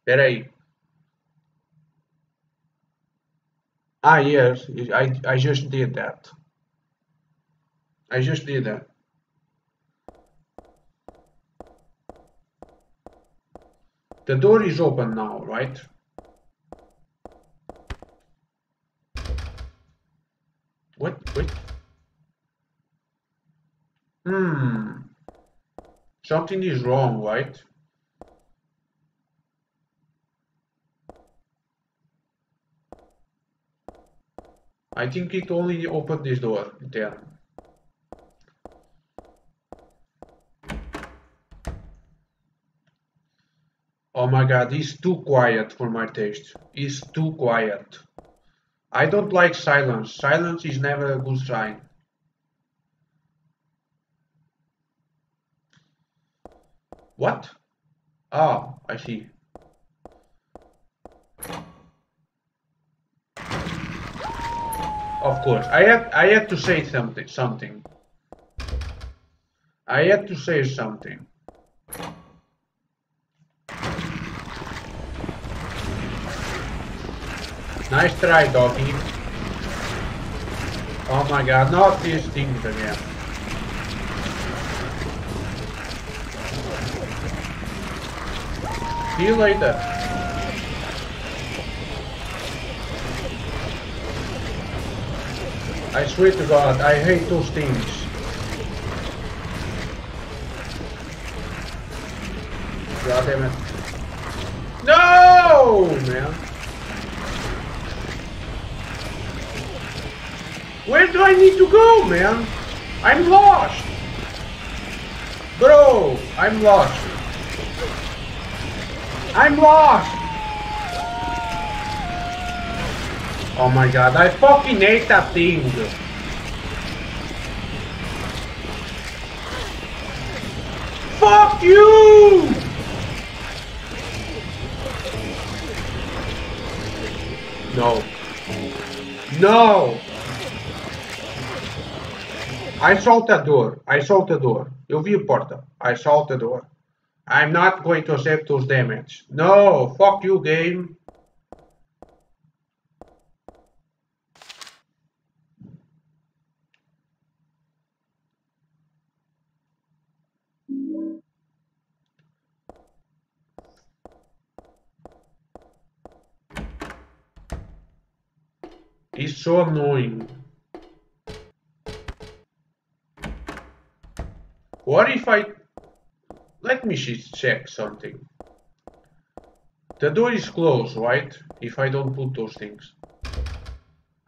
Peraí. Ah, yes, I, I just did that. I just did that. The door is open now, right? What? Wait. Hmm. Something is wrong, right? I think it only opened this door then. Oh my god, it's too quiet for my taste. It's too quiet. I don't like silence. Silence is never a good sign. What? Ah, I see. Of course, I had I had to say something. Something. I had to say something. Nice try, doggy. Oh my god, not these things again. See you later. I swear to God, I hate those things. God damn it. No, man. Where do I need to go, man? I'm lost. Bro, I'm lost. I'm lost. Oh my god, I fucking hate that thing. Fuck you! No. No! I saltador, I saltador. Eu vi a porta. I saltador. I'm not going to accept those damage. No, fuck you game. It's so annoying. What if I... Let me check something. The door is closed, right? If I don't put those things.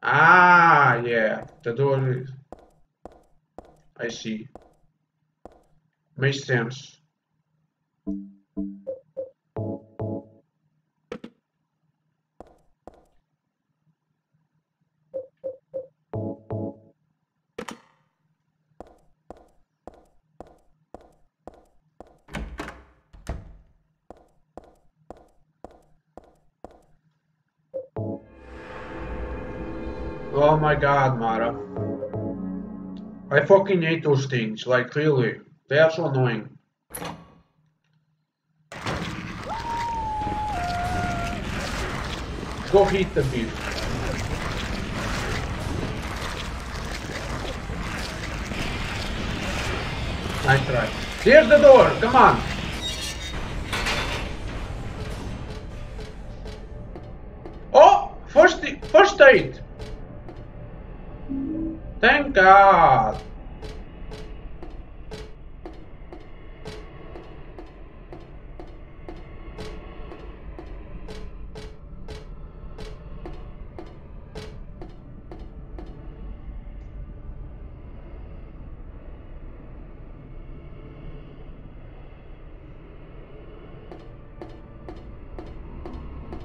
Ah, yeah. The door is... I see. Makes sense. God, Mara. I fucking hate those things, like really. They are so annoying. Go hit the beef. Nice try. Here's the door, come on. Oh, first, first aid. God.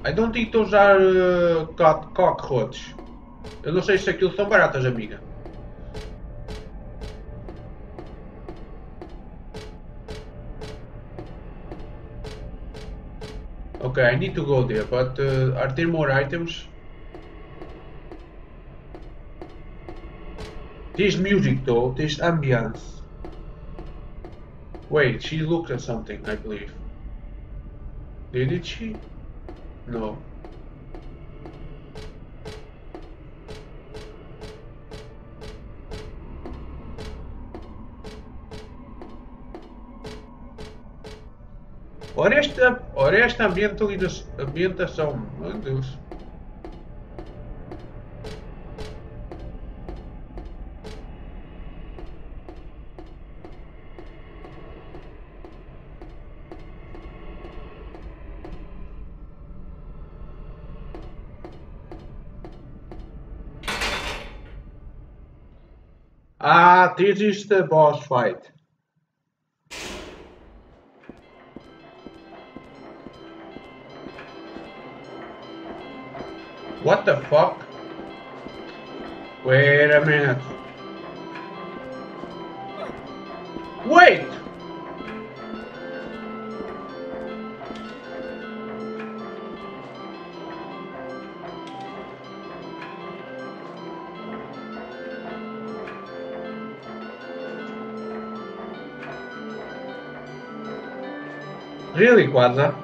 I don't think those are uh, cock cockroach. Eu não sei se aquilo são baratas, amiga. Okay, I need to go there, but uh, are there more items? This music though, this ambience. Wait, she looked at something, I believe. Didn't she? No. Esta, olha esta ambientalização, ambientação, meu Deus. Ah, this is the boss fight. What the fuck? Wait a minute. Wait! Really, Quaza?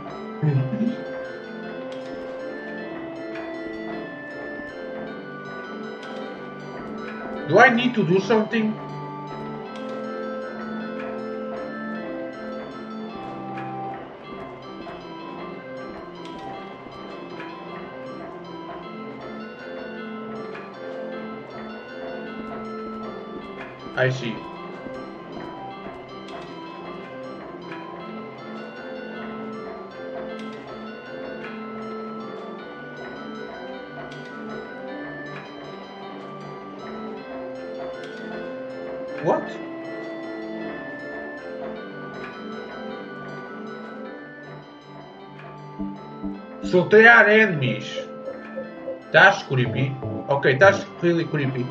Do I need to do something? I see. So they are enemies. That's creepy. Okay, that's really creepy.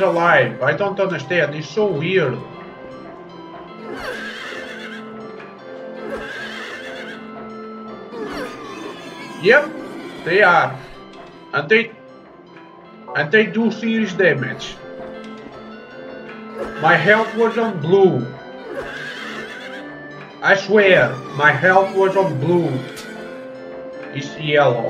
Alive? I don't understand. It's so weird. Yep, they are. And they... And they do serious damage. My health was on blue. I swear, my health was on blue. It's yellow.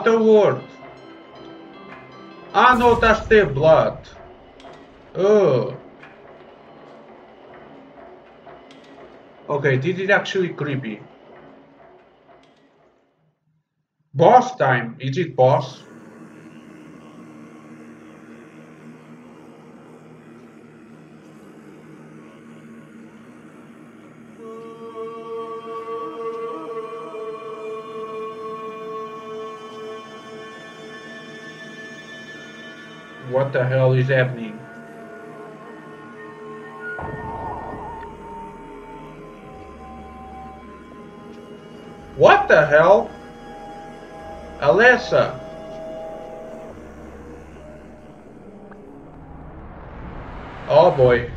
Other word. Ah no, that's their blood. Oh. Okay, this is actually creepy. Boss time. Is it boss? What the hell is happening? What the hell? Alessa. Oh boy.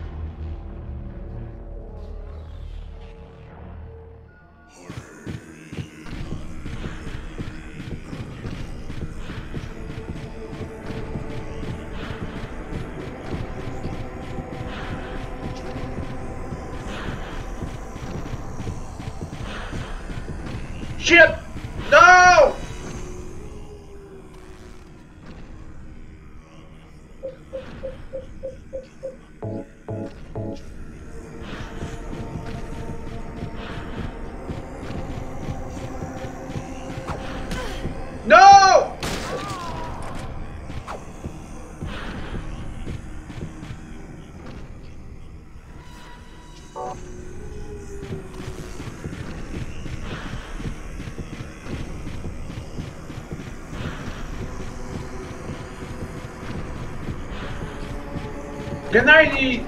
Can I eat?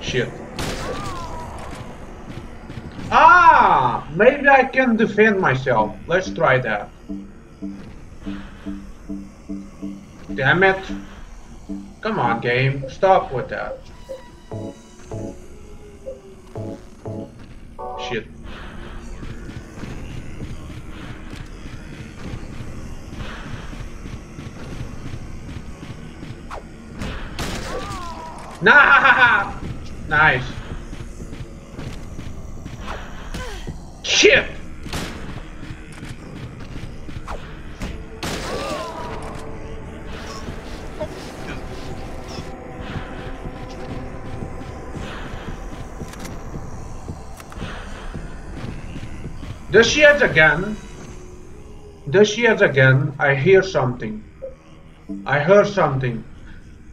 Shit. Ah! Maybe I can defend myself. Let's try that. Damn it. Come on, game. Stop with that. Does she is again. Does she is again. I hear something. I heard something.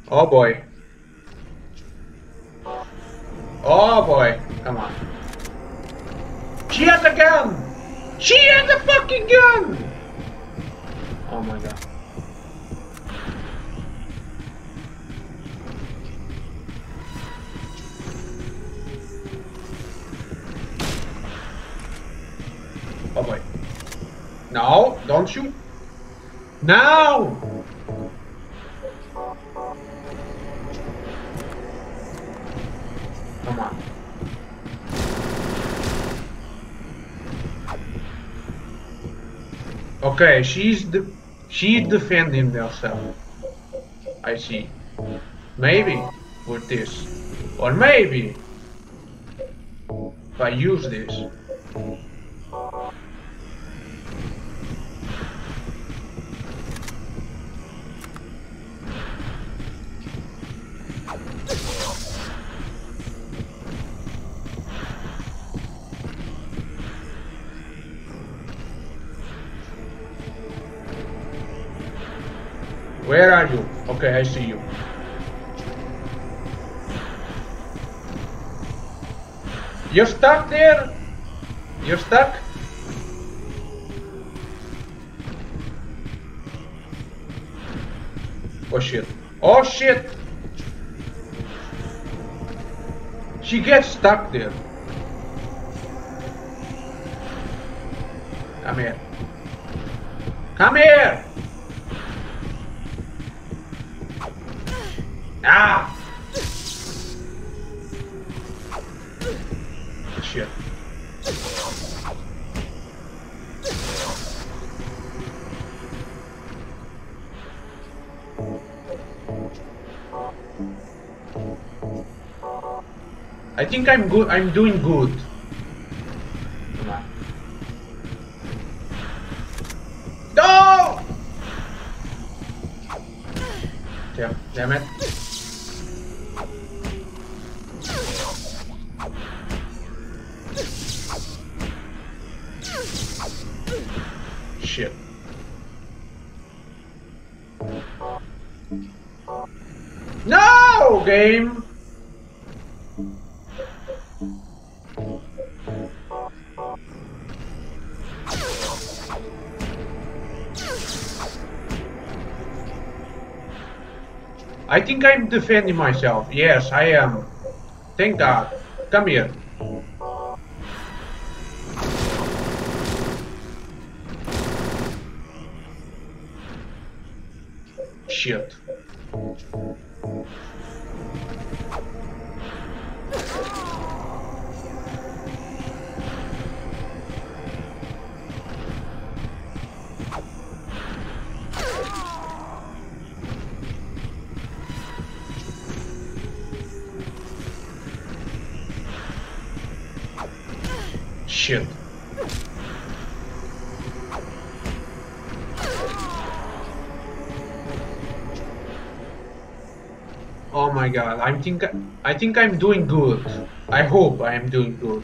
Oh boy. Okay, she's the she's defending herself. I see. Maybe with this. Or maybe if I use this. You're stuck there? You're stuck? Oh shit. Oh shit! She gets stuck there. Come here. Come here! Ah! Think I'm good. I'm doing good. Think I'm defending myself. Yes, I am. Thank God. Come here. I think I'm doing good. I hope I am doing good.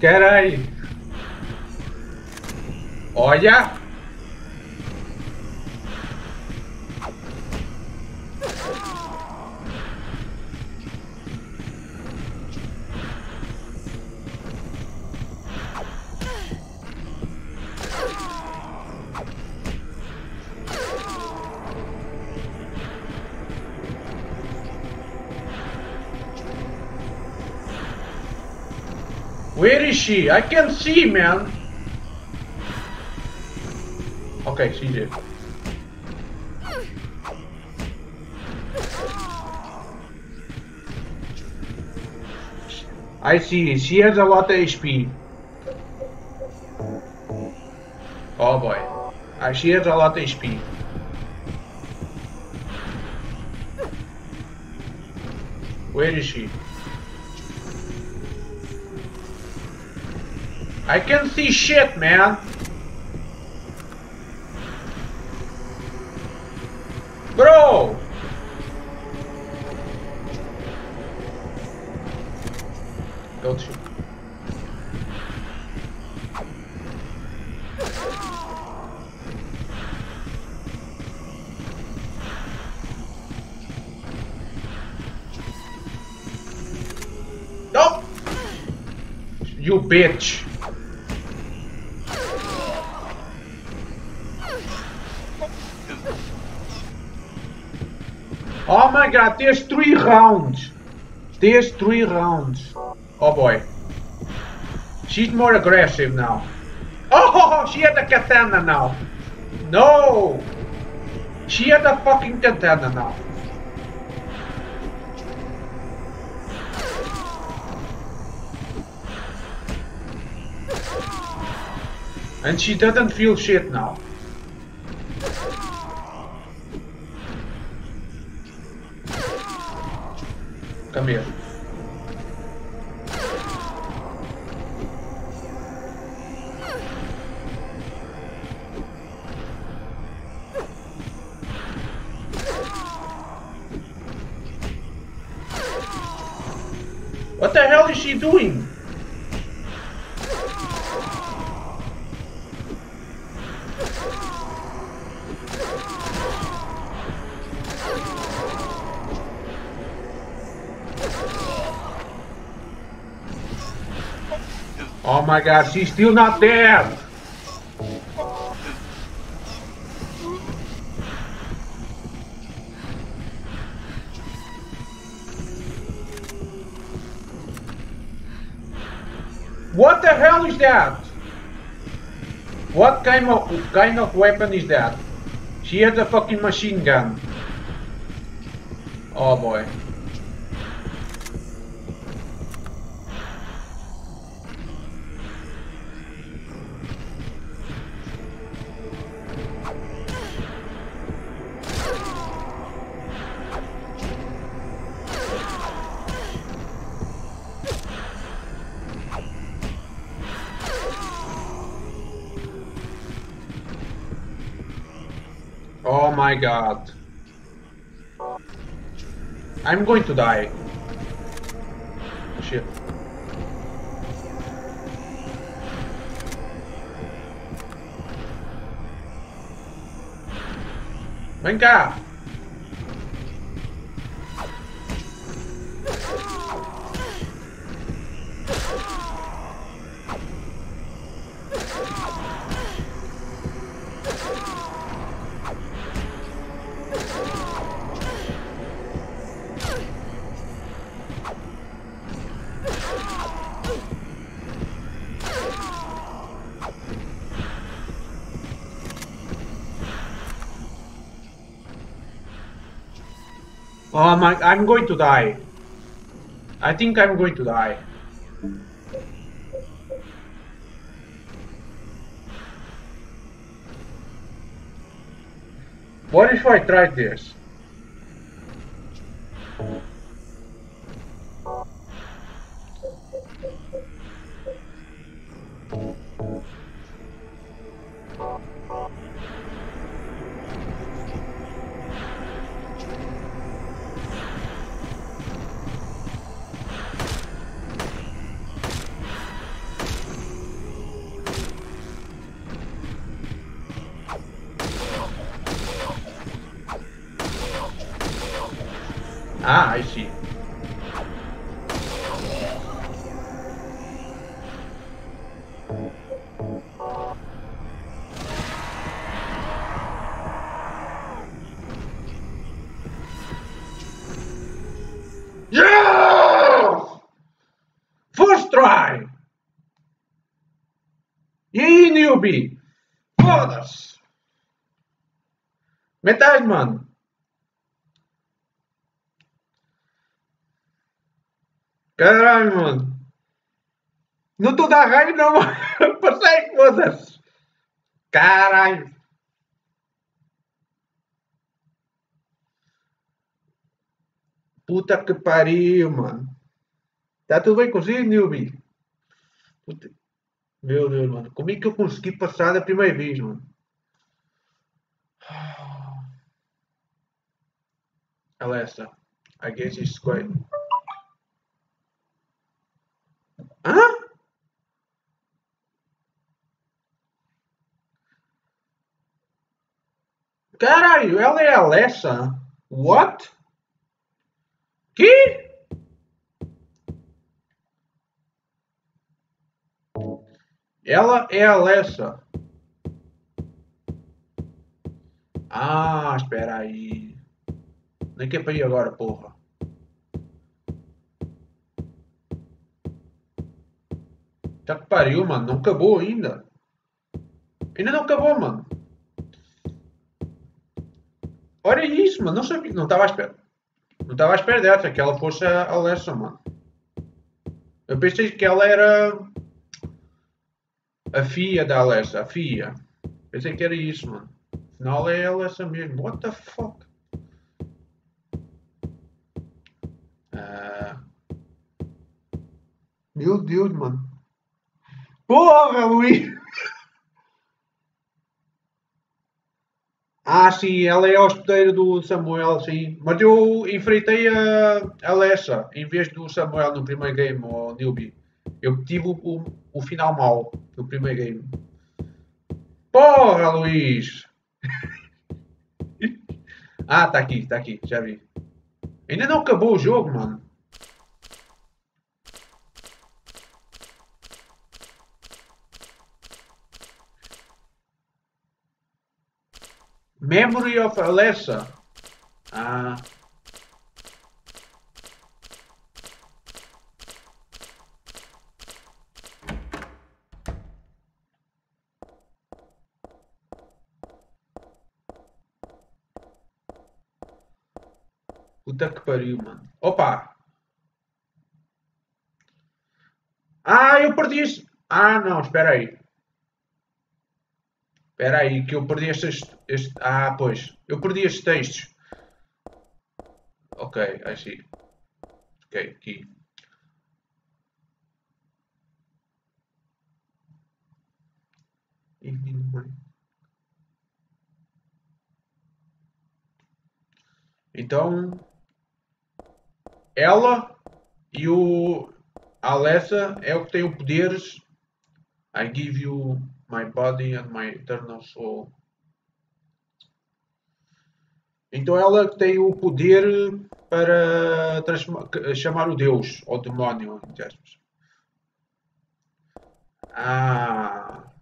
Carai! Olha! She? I can't see, man. Okay, here. I see. She has a lot of HP. Oh boy. Uh, she has a lot of HP. I can see shit, man. Bro! don't shoot. Nope! You bitch! God, there's three rounds! There's three rounds. Oh boy. She's more aggressive now. Oh, she had a katana now. No! She had a fucking katana now. And she doesn't feel shit now. My god, she's still not there! What the hell is that? What kind of kind of weapon is that? She has a fucking machine gun. Oh boy. God. I'm going to die. Shit. Ven my, I'm going to die. I think I'm going to die. What if I tried this? Caralho, mano. Não tô da raiva, não, (laughs) mano. Passei, foda-se. Caralho. Puta que pariu, mano. Tá tudo bem consigo, newbie? Puta... Meu Deus, mano. Como é que eu consegui passar da primeira vez, mano? Alexa, I guess it's quite... Hã? Caralho, ela é a Alessa? What? Que? Ela é a Alessa. Ah, espera aí. Nem que é para ir agora, porra. Já que pariu, mano. Não acabou ainda. Ainda não acabou, mano. Olha isso, mano. Não sabia. Não estava à espera. Não estava à espera dessa, que ela fosse a Alessa, mano. Eu pensei que ela era a filha da Alessa, a filha. Pensei que era isso, mano. Afinal é ela essa mesmo. What the fuck? Ah. Meu Deus, mano. Porra, Luís! Ah, sim, ela é hospedeira do Samuel, sim. Mas eu enfrentei a Alessa em vez do Samuel no primeiro game, o newbie. Eu tive o, o, o final mau no primeiro game. Porra, Luís! (laughs) ah, tá aqui, tá aqui, já vi. Ainda não acabou o jogo, mano. Memory of Alessa. Ah. Puta que pariu, mano. Opa! Ah, eu perdi isso. Ah, não, espera aí. Espera aí, que eu perdi estes, este... Ah, pois. Eu perdi estes textos. Ok, I see. Ok, aqui. Então, ela e o Alessa é o que tem o poderes. I give you my body and my eternal soul. Então ela tem o poder para chamar o Deus ou demónio. Ah.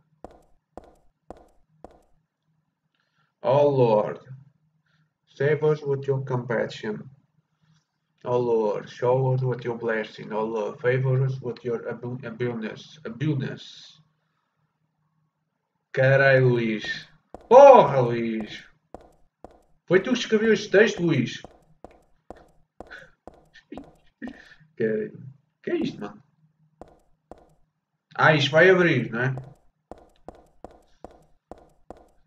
Oh Lord, save us with your compassion. Oh Lord, show us with your blessing. Oh Lord, favor us with your abundance. abundance. Caralho, Luís. Porra, Luís. Foi tu que escreveu este texto, Luís? (laughs) Que, que é isto, mano? Ah, isto vai abrir, não é?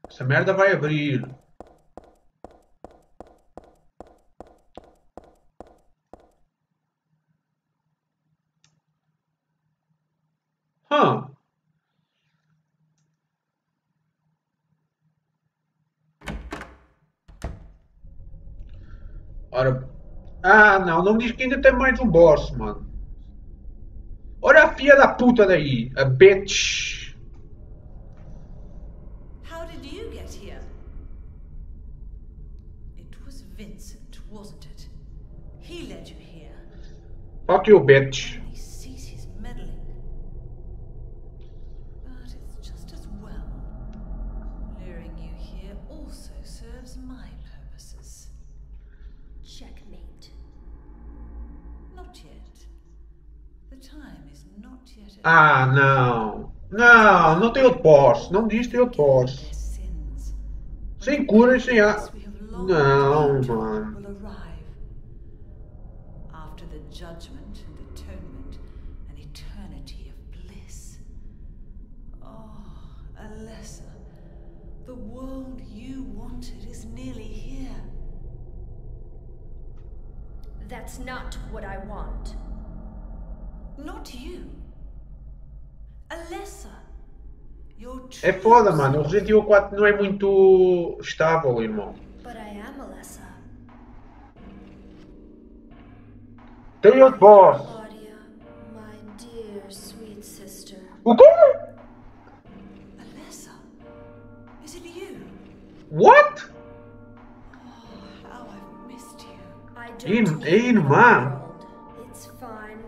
Essa merda vai abrir. Não, não diz que ainda tem mais um boss, mano. Olha a filha da puta daí. A bitch. How did you get here? It was Vincent, wasn't it? He led you here. Fuck you, bitch. Ah, não. Não, não outro boss. Não diz outro boss. Sem cura e sem a... Não, mano. Judgment and atonement, eternity of bliss. Oh, Alessa, the world you wanted is nearly here. That's not what I want. Not you. É foda, mano. O Resident Evil 4 não é muito estável, irmão. Tem outro boss. O quê? Alessa, is it you? What? How I've missed you. I don't irmã. world. It's fine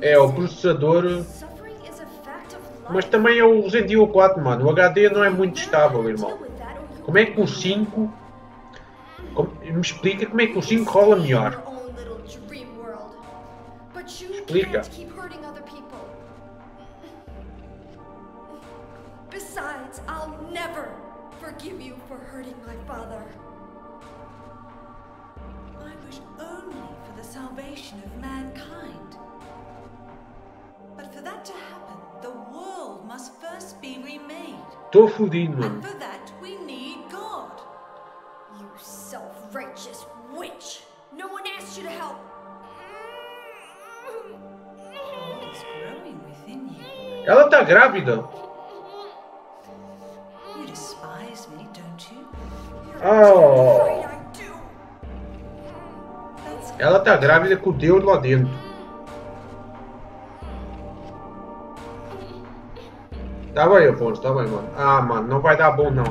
É, o processador. Mas também é o Resident Evil 4, mano. O HD não é muito estável, irmão. Como é que o 5. como- Me explica como é que o 5 rola melhor. Explica. Growing within you. Ela tá grávida. You despise me, don't you? Oh. Right, I do. That's Ela tá grávida com o Deus lá dentro. Tá bem, Afonso, tá bem, mano. Ah, mano, não vai dar bom, não.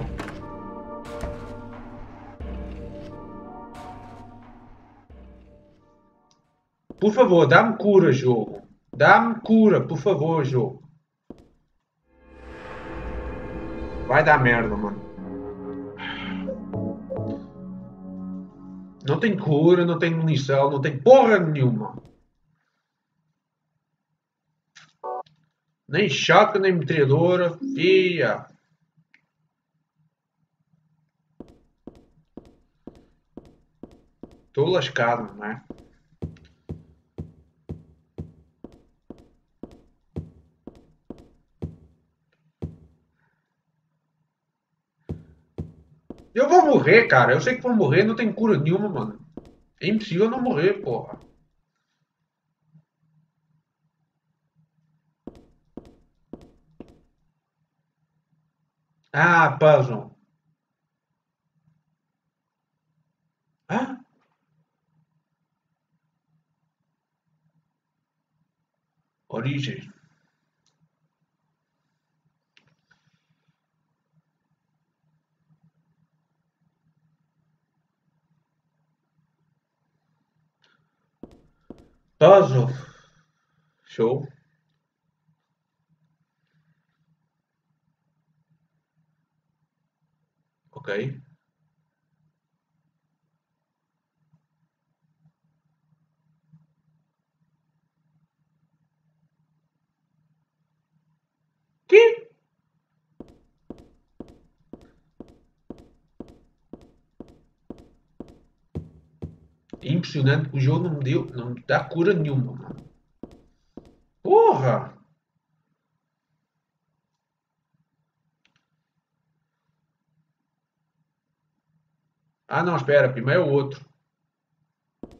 Por favor, dá-me cura, jogo. Dá-me cura, por favor, jogo. Vai dar merda, mano. Não tem cura, não tem munição, não tem porra nenhuma. Nem chaca, nem metralhadora, fia. Tô lascado, não é? Eu vou morrer, cara. Eu sei que vou morrer, não tem cura nenhuma, mano. É impossível não morrer, porra. Ah, puzzle. Hã? Origem. Puzzle. Show. Ok. Que? É impressionante que o jogo não me deu, não me dá cura nenhuma. Porra! Ah, não, espera, primeiro é o outro.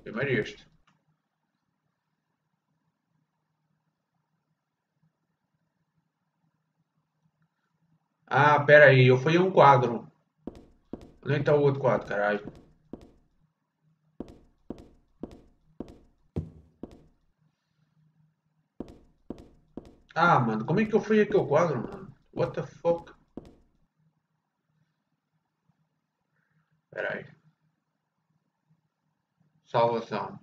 Primeiro é este. Ah, pera aí, eu fui um quadro. Onde é que tá o outro quadro, caralho? Ah, mano, como é que eu fui aqui ao quadro, mano? What the fuck? Aí. Salvação.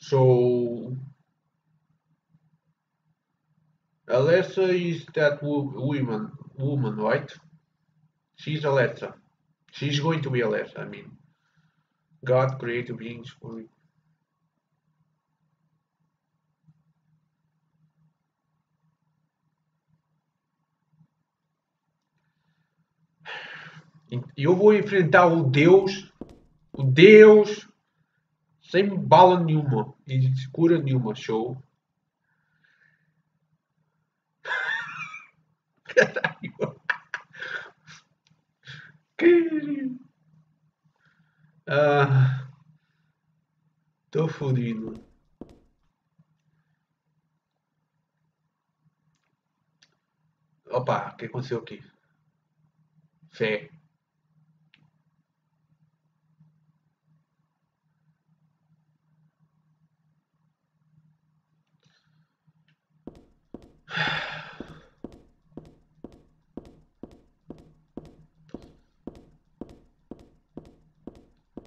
So Alessa is that wo- woman, woman, right? She's Alessa. She's going to be Alessa. I mean, God created beings for it. E eu vou enfrentar o Deus, o Deus, sem bala nenhuma e cura nenhuma, show. Caralho. (laughs) Ah, tô fodido. Opa, o que aconteceu aqui? Fé.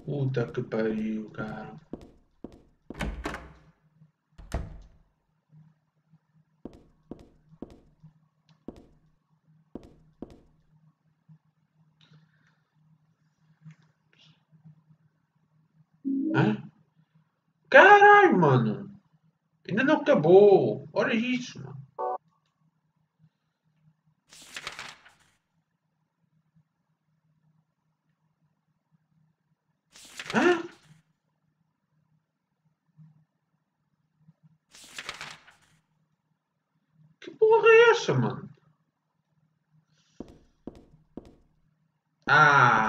Puta que pariu, cara. Hã? Caralho, mano. Ainda não acabou. Olha isso, mano. Hã? Que porra é essa, mano? Ah!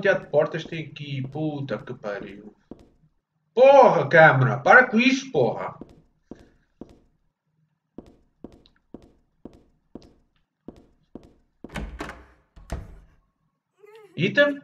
Quantidade de portas tem aqui. Puta que pariu. Porra, câmera! Para com isso, porra! Item?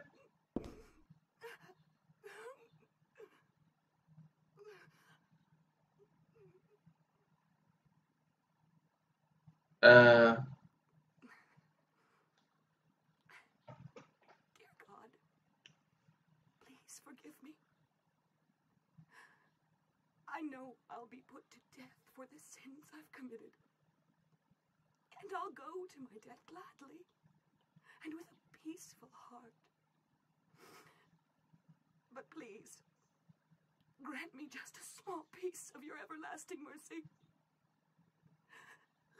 Grant me just a small piece of your everlasting mercy.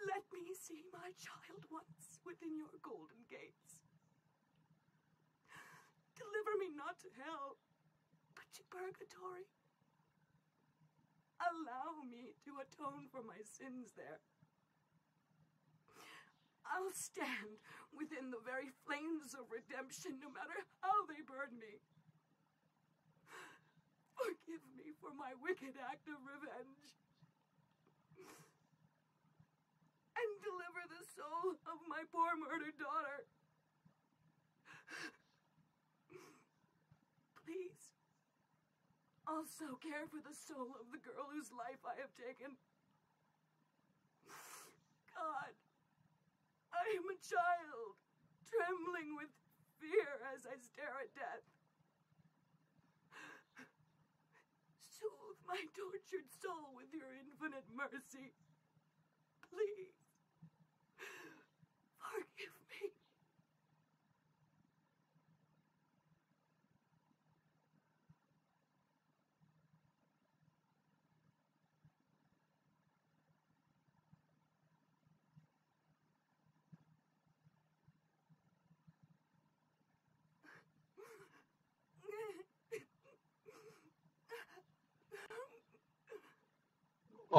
Let me see my child once within your golden gates. Deliver me not to hell, but to purgatory. Allow me to atone for my sins there. I'll stand within the very flames of redemption, no matter how they burn me. Forgive me for my wicked act of revenge. And deliver the soul of my poor murdered daughter. Please, also care for the soul of the girl whose life I have taken. God, I am a child, trembling with fear as I stare at death. My tortured soul with your infinite mercy. Please, forgive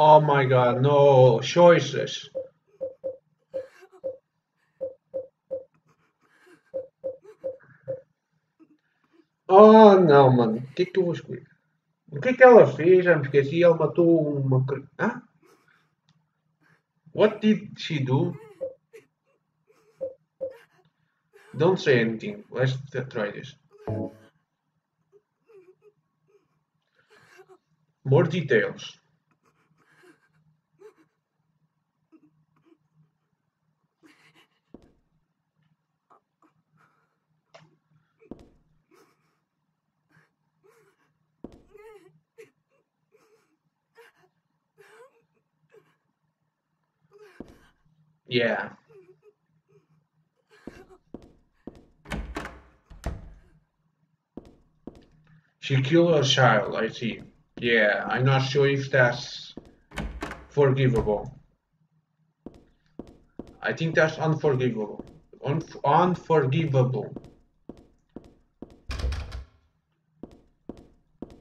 oh my god, no choices. Oh não, mano. O que é que eu vou escolher? O que é que ela fez? Já me esqueci. Ela matou uma. Hã? What did she do? Don't say anything. Let's try this. More details. Yeah. She killed her child, I see. Yeah, I'm not sure if that's forgivable. I think that's unforgivable. Unf unforgivable.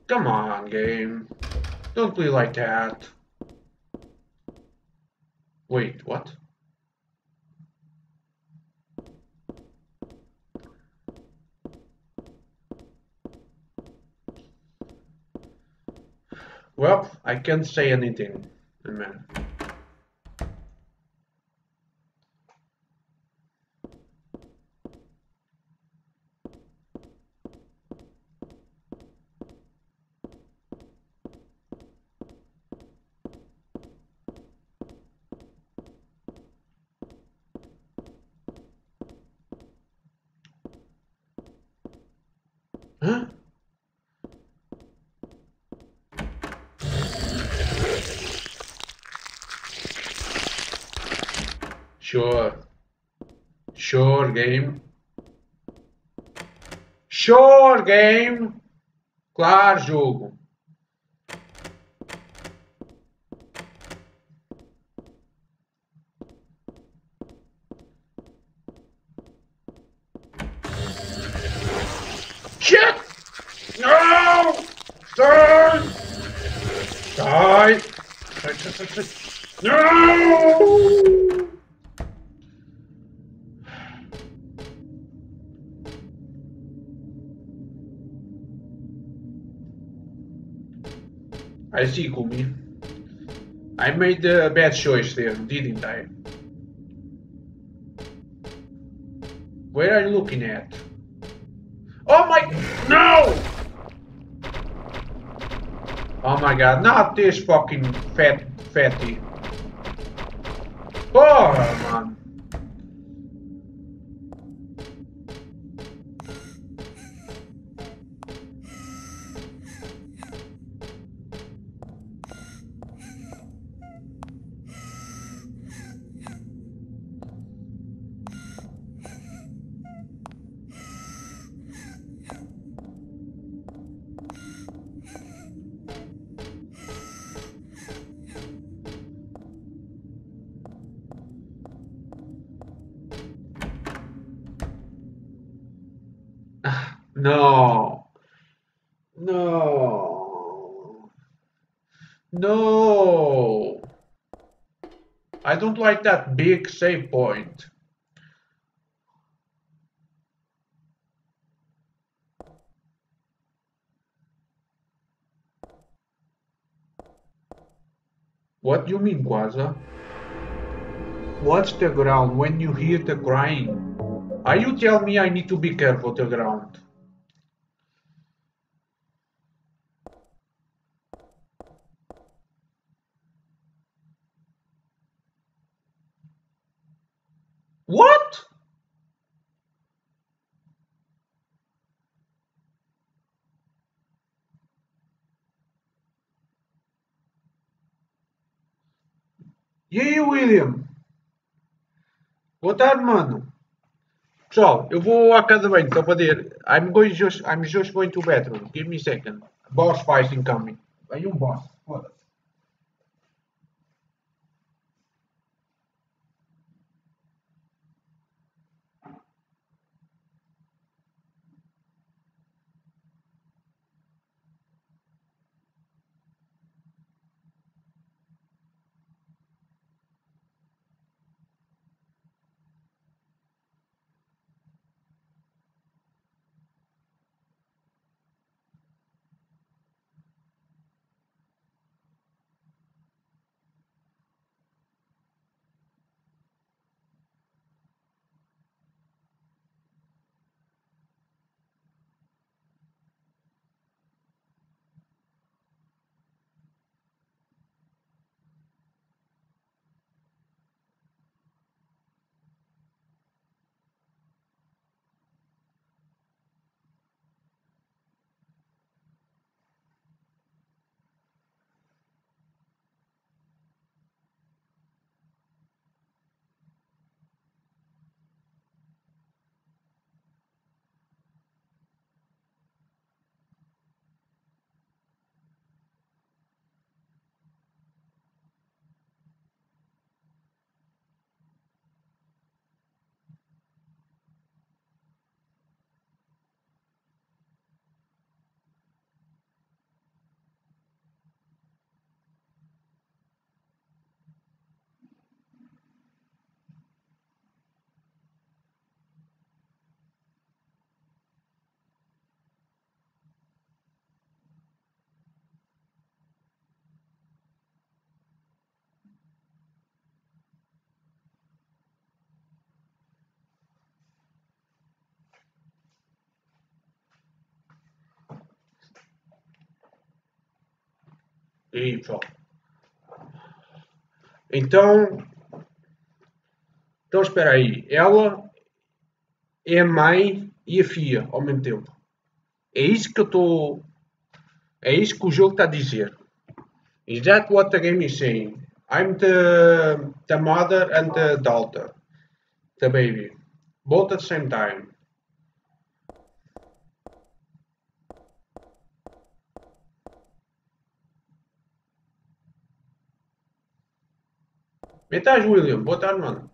Come on, game. Don't play like that. Wait, what? Well, I can't say anything, man. Huh? Sure. Sure, game. Sure, game. Claro, jogo. Made a bad choice there, didn't I? Where are you looking at? Oh my... No! Oh my god, not this fucking fat fatty. Oh like that big save point. What do you mean, Quaza? What's the ground when you hear the crying? Are you telling me I need to be careful the ground? William? Boa tarde, mano. Pessoal, eu vou à casa bem, só para dizer. I'm going just, I'm just going to bathroom. Give me a second. Boss fight incoming. Aí um boss. Foda-se. Então. Então espera aí. Ela é a mãe e a filha ao mesmo tempo. É isso que eu estou. É isso que o jogo está a dizer. Is that what the game is saying? I'm the, the mother and the daughter. The baby. Both at the same time. Metade, William. Boa tarde, mano.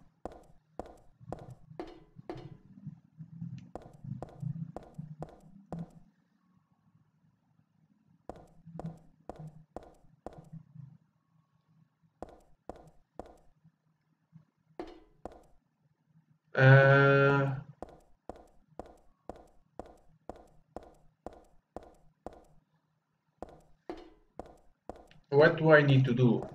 Uh... What do I need to do?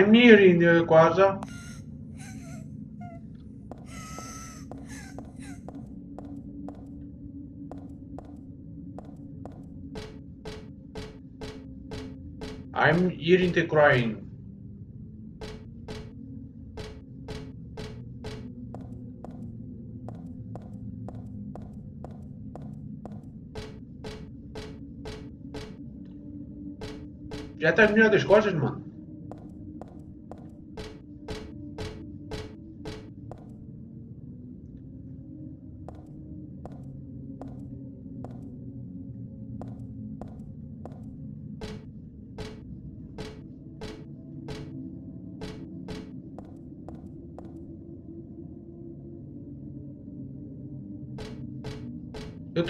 I'm nearing uh, Quaza. I'm hearing the crying. Já melhor das costas, mano?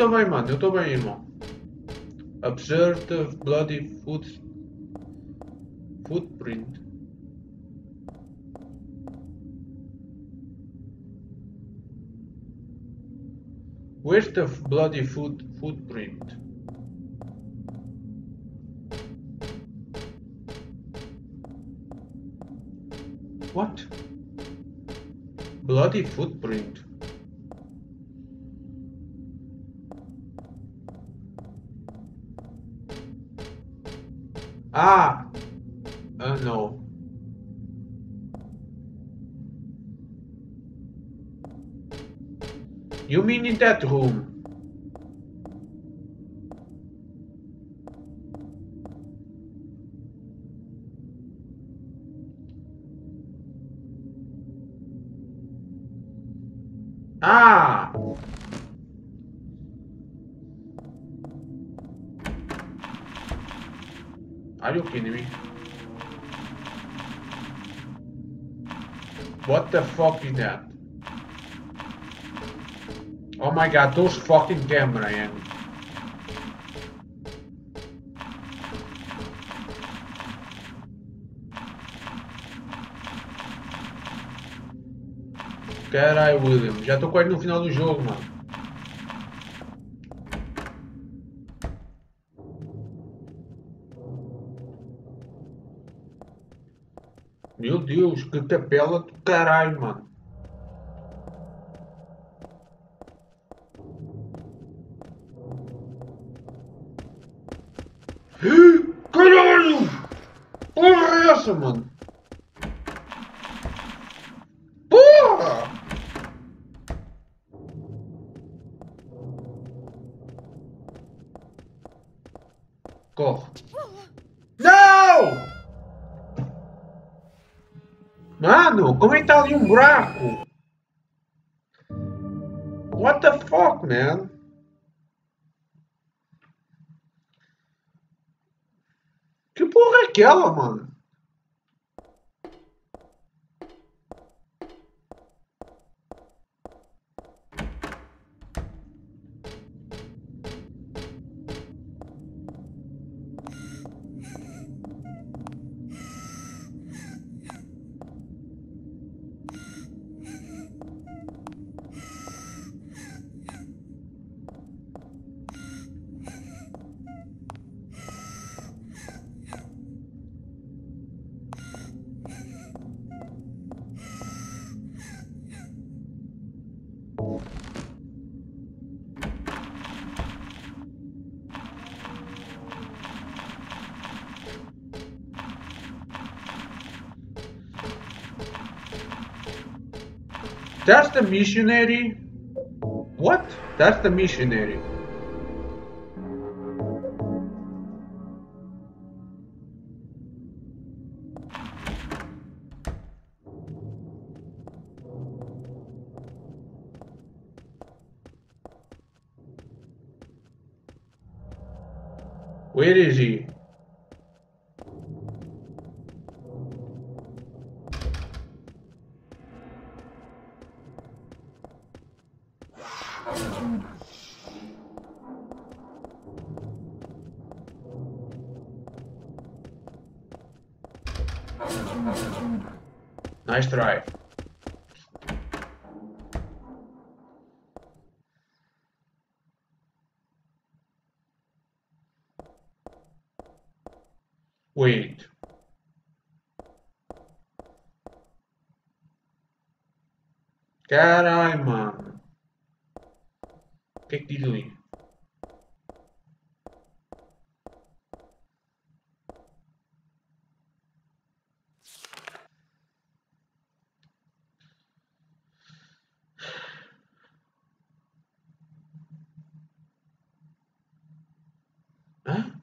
Bem, irmão. Observe the bloody foot... footprint. Where's the bloody foot footprint? What? Bloody footprint. You mean in that room? Ah! Are you kidding me? What the fuck is that? Oh my god, those fucking camera angles. Caralho, William, já tô quase no final do jogo, mano. Meu Deus, que capela do caralho, mano. Caralho! Essa, mano? Porra! Corre. Não! Mano, como é que tá ali um buraco? That's the missionary? What? That's the missionary. Caralho, mano. O que é que diz ali? Hã?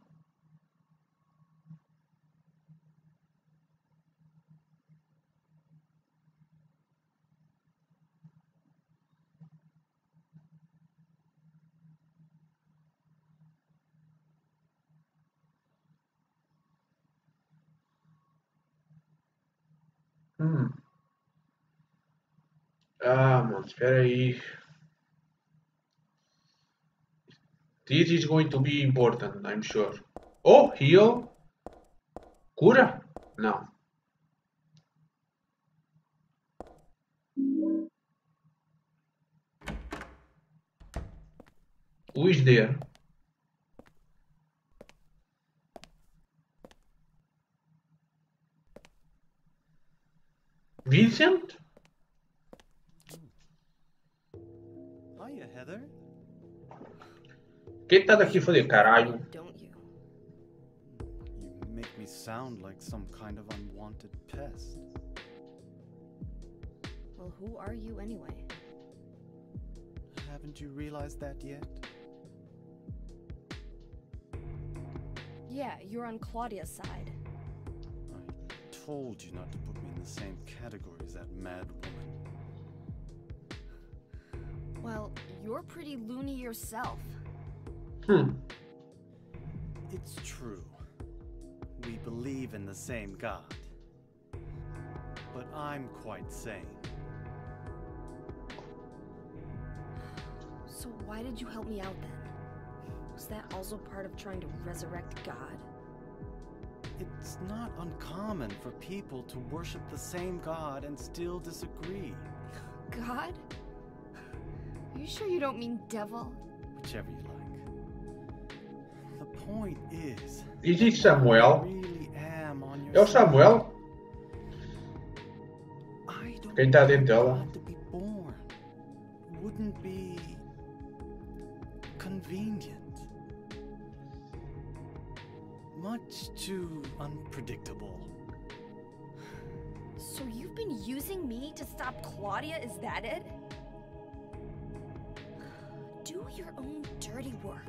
Hum. Ah, mano, espera aí. Is going to be important, I'm sure. Oh, heal? Cura? Quem tá daqui? Falei, caralho. Don't you? You make me sound like some kind of unwanted pest. Well, who are you anyway? Haven't you realized that yet? Yeah, you're on Claudia's side. I told you not to put me in the same category as that mad woman. Well, you're pretty loony yourself. Hmm. It's true. We believe in the same God. But I'm quite sane. So why did you help me out then? Was that also part of trying to resurrect God? It's not uncommon for people to worship the same God and still disagree. God? Are you sure you don't mean devil? Whichever you like. The point is, Is it I Samuel? really am on your É o. Samuel? I don't Quem tá want dentro dela? To be born. Wouldn't be convenient. Much too unpredictable. So you've been using me to stop Claudia, is that it? Do your own dirty work.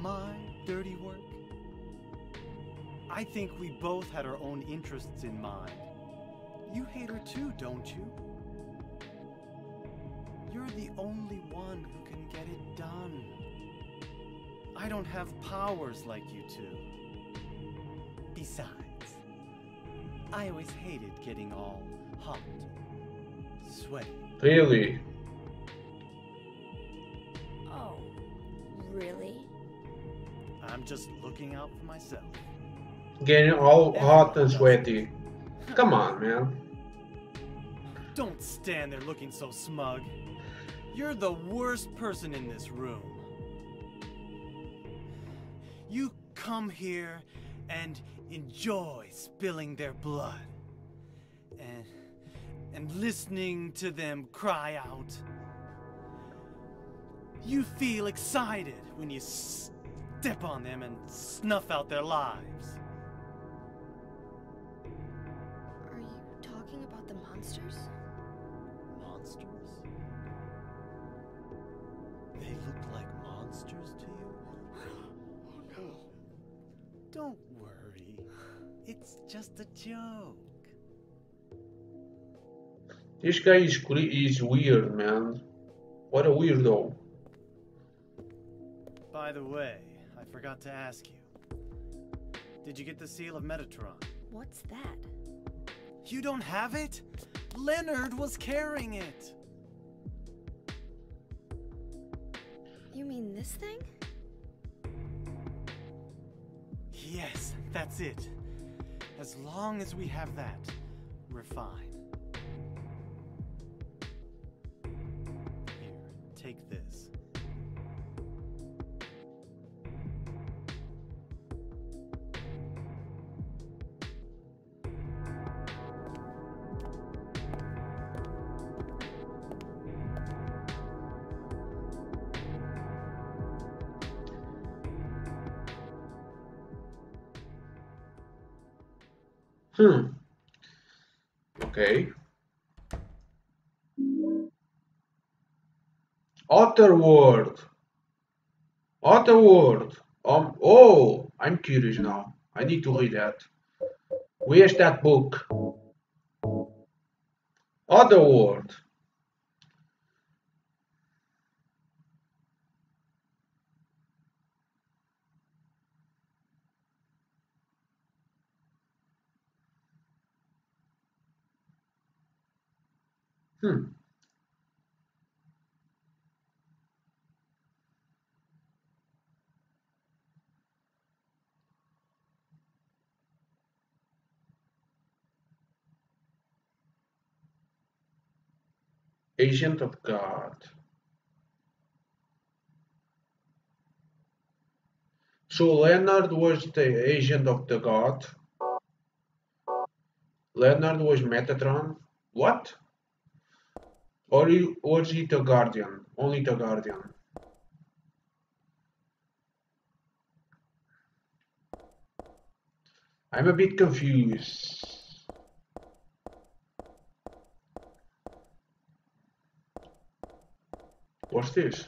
My dirty work? I think we both had our own interests in mind. You hate her too, don't you? You're the only one who can get it done. I don't have powers like you two. Besides, I always hated getting all hot, sweaty. Really? Oh, really? I'm just looking out for myself. Getting all hot and sweaty. Come on, man. Don't stand there looking so smug. You're the worst person in this room. You come here and enjoy spilling their blood and and listening to them cry out. You feel excited when you step on them and snuff out their lives. Are you talking about the monsters? monsters? They look like monsters to you? (gasps) Oh no. Don't worry. It's just a joke. This guy is cre- is weird, man. What a weirdo. By the way, I forgot to ask you. Did you get the seal of Metatron? What's that? You don't have it? Leonard was carrying it. You mean this thing? Yes, that's it. As long as we have that, we're fine. Here, take this. Hmm. Okay. Other Otherworld. Otherworld. Um. Oh, I'm curious now. I need to read that. Where's that book? Other Otherworld. Hmm. Agent of God. So Leonard was the agent of the God. Leonard was Metatron. What? Or he, was he the Guardian? Only the Guardian. I'm a bit confused. What's this?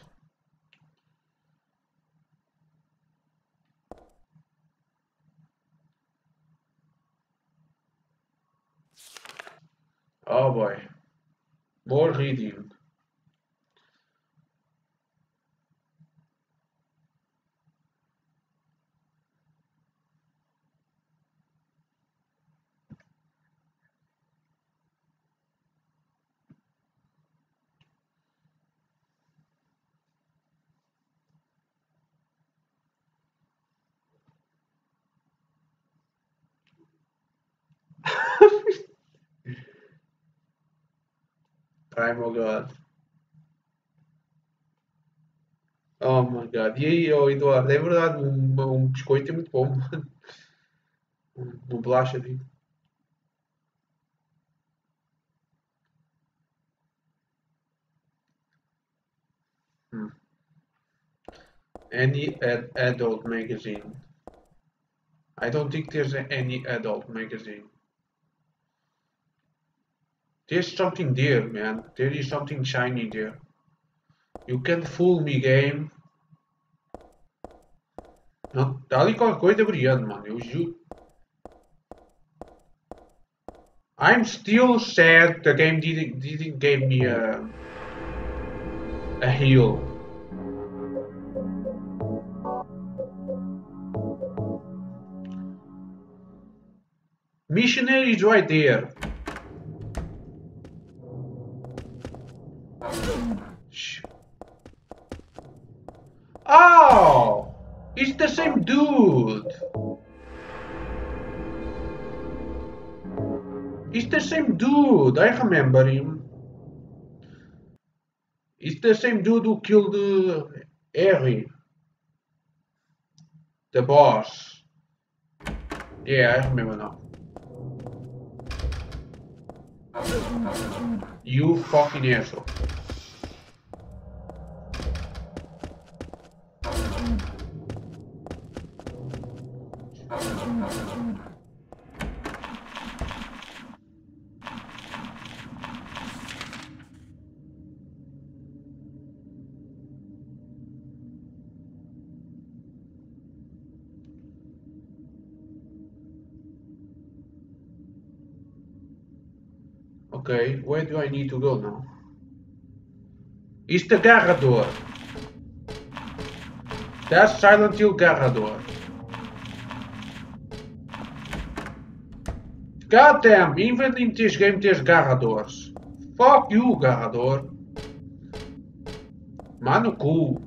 Oh boy. More reading. Primal God. Oh my God. E aí, ô Eduardo, é verdade, um, um biscoito é muito bom, (laughs) mano. Um, uma bolacha ali. Hmm. Any ad adult magazine. I don't think there's any adult magazine. There's something there, man. There is something shiny there. You can't fool me, game. Não, tá ali qualquer coisa brilhando, mano. Eu juro. I'm still sad the game didn't didn't give me a a heal. Missionary is right there. Oh, it's the same dude. It's the same dude. I remember him. It's the same dude who killed uh, Harry, the boss. Yeah, I remember now. You fucking asshole. Okay, where do I need to go now? Is the Garrador? That's Silent Hill door. God damn, even in this game there's Garradors. Fuck you, Garrador. Mano cu.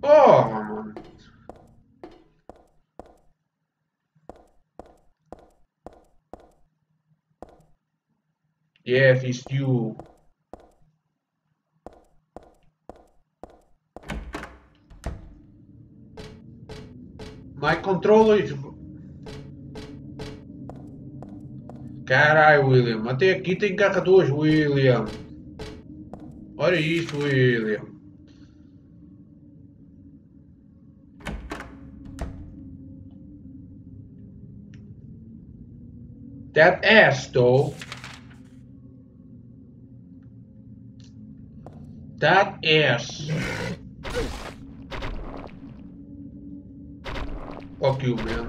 Porra, mano. Yes, it's you. My controller is... Caralho, William. Até aqui tem carregadores, William. Olha isso, William. That ass, though. That ass. Fuck you, man.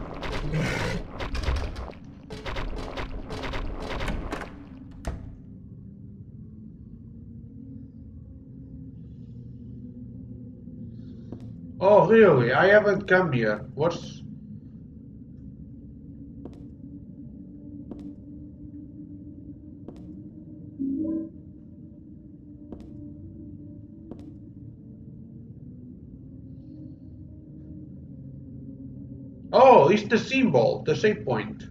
Really? I haven't come here. What's... Oh, it's the symbol, the save point.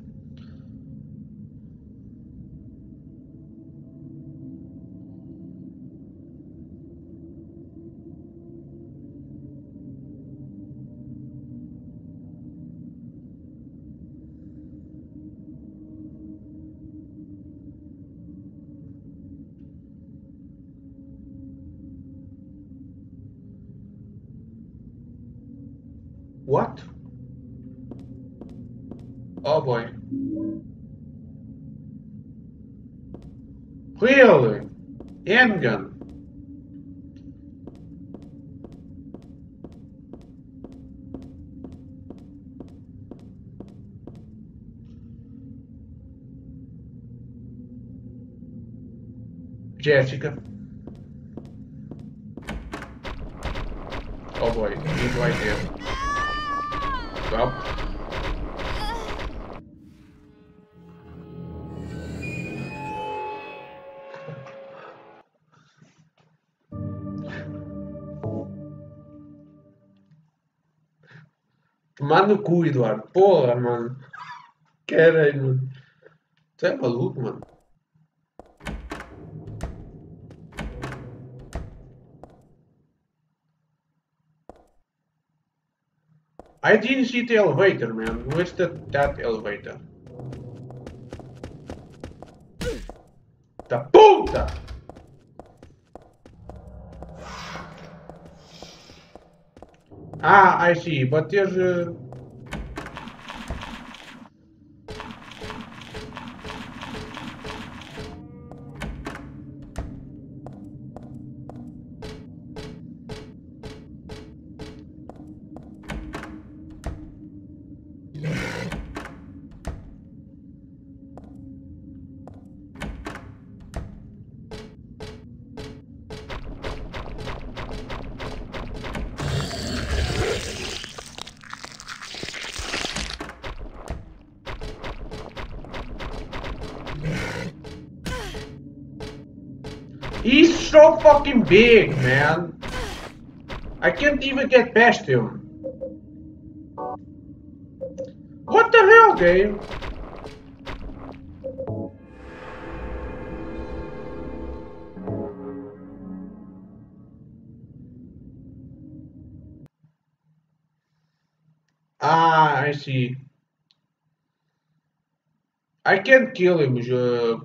Handgun? Jessica. Oh boy, he's right there. No cu, Eduardo. Porra, mano. Caralho, mano. Tu é maluco, mano. I didn't see the elevator, man. Where's the, that elevator? Da puta! Ah, I see, but there's a... He's so fucking big, man. I can't even get past him. What the hell, game? Ah, I see. I can't kill him, uh,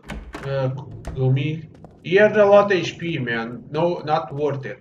uh, Gumi. He has a lot of HP, man. No, not worth it.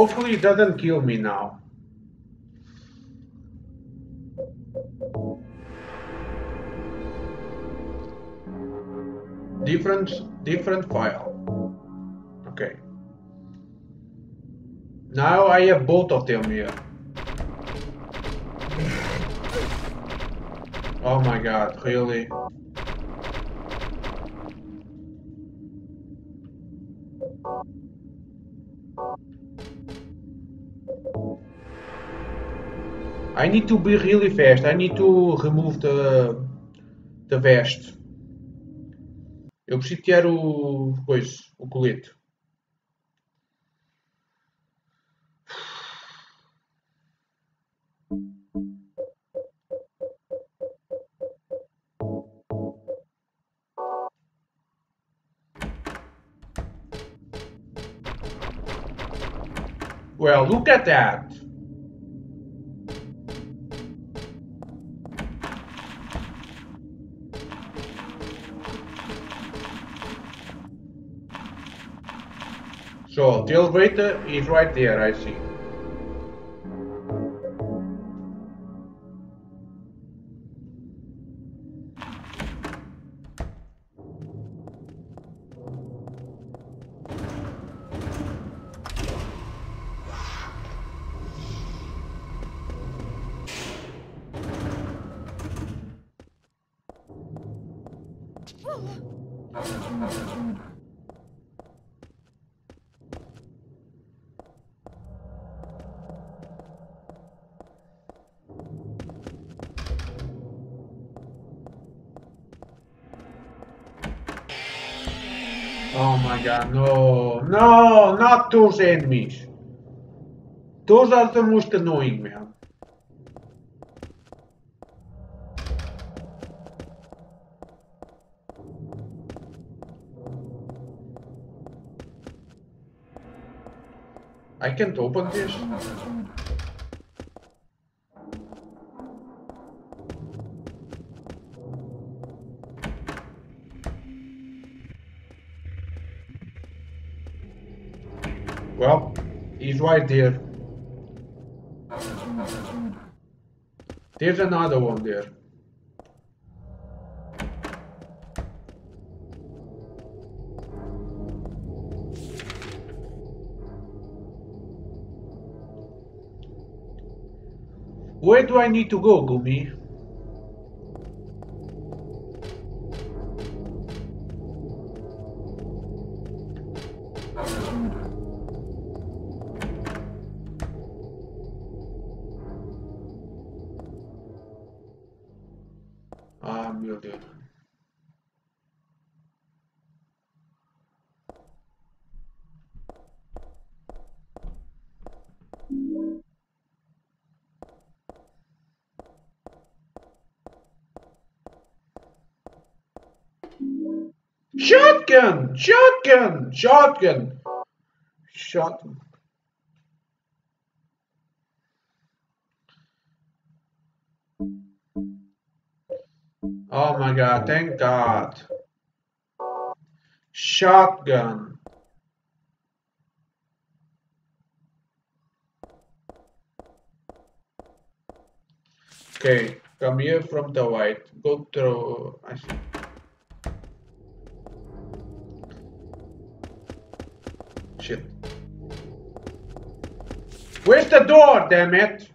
Hopefully it doesn't kill me now. Different, different file. Okay. Now I have both of them here. Oh my god, really? I need to be really fast. I need to remove the the vest. Eu preciso tirar o coisa, o colete. Well, look at that. So, the elevator is right there, I see. Those enemies. Those are the most annoying, man. I can't open this. Right there. There's another one there. Where do I need to go, Gumi? Shotgun. Okay, come here from the right. Go through. I see. Shit. Where's the door, damn it?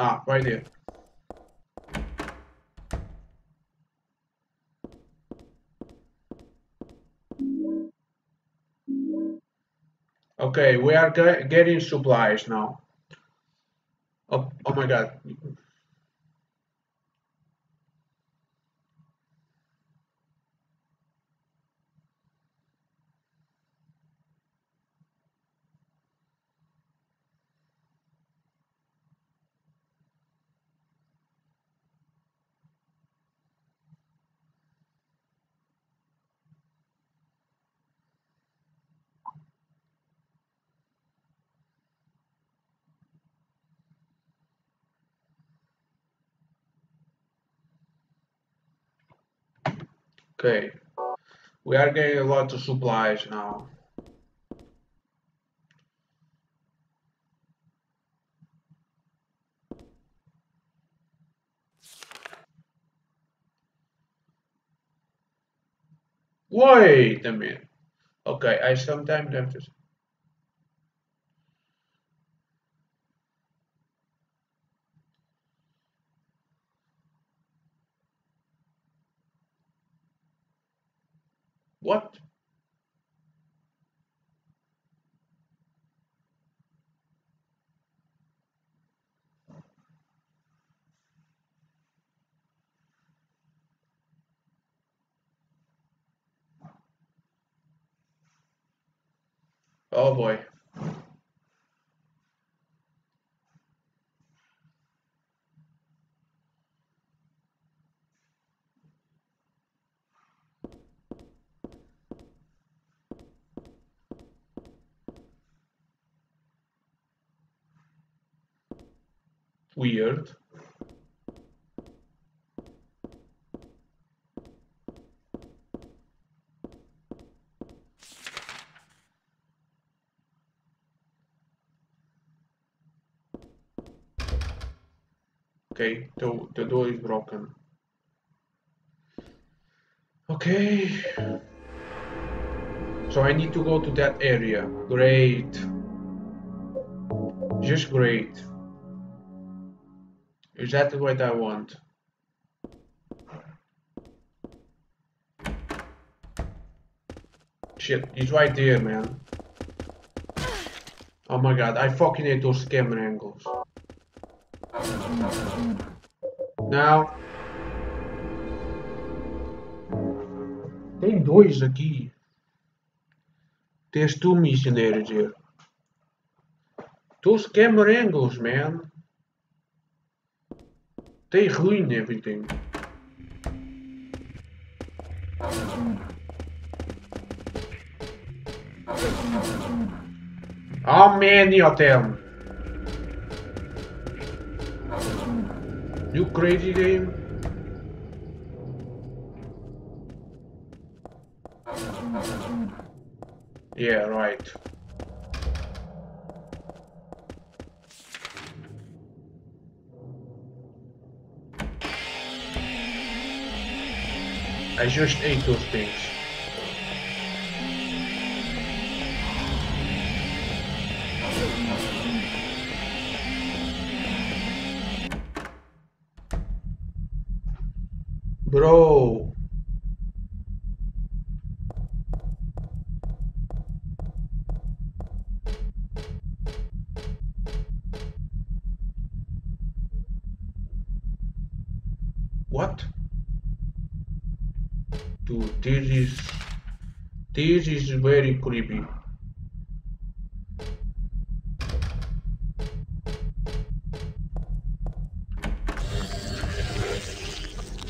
Ah, right here. Okay, we are getting supplies now. Oh, oh my god. Okay. We are getting a lot of supplies now. Wait a minute. Okay, I sometimes have to. What? Oh boy. Weird. Okay, the, the door is broken. Okay. So I need to go to that area. Great. Just great. Exactly what I want. Shit, he's right there, man. Oh my god, I fucking hate those camera angles. Now. Tem dois aqui. There's two missionaries here. Those camera angles, man. They ruin everything. How many of them? You crazy game? Yeah, right. I just ate those things. This is very creepy.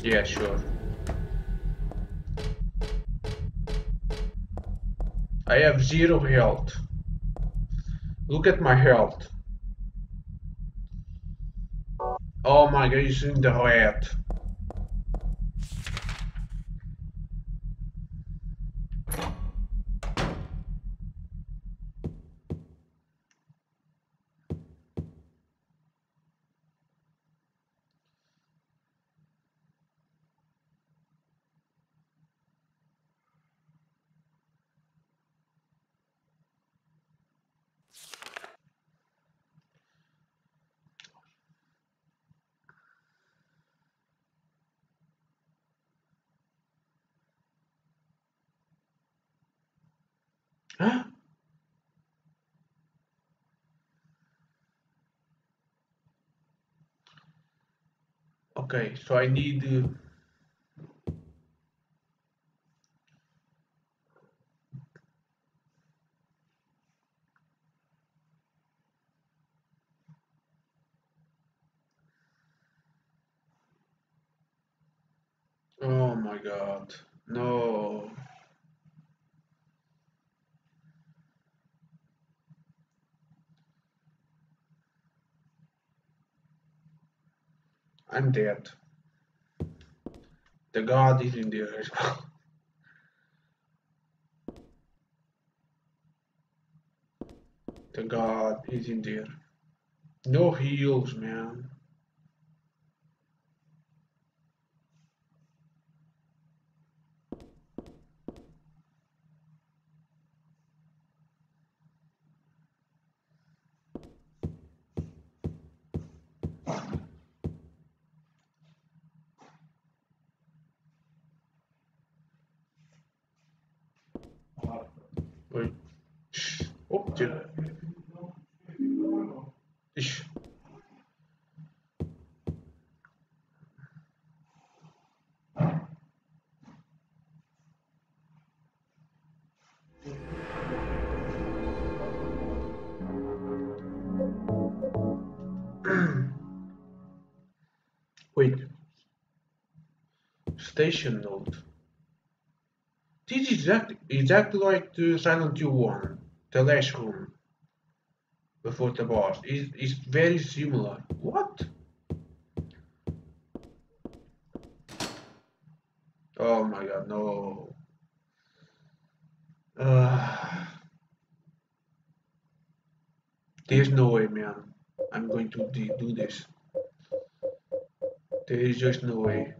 Yeah, sure. I have zero health. Look at my health. Oh my god, he's in the red. Huh? Okay, so I need I'm dead. The god is in there as (laughs) well. The god is in there. No heals, man. Station note. This is exactly, exactly like the Silent Hill one, the last room before the boss. It's, it's very similar. What? Oh my god, no. Uh, there's no way, man. I'm going to do this. There is just no way.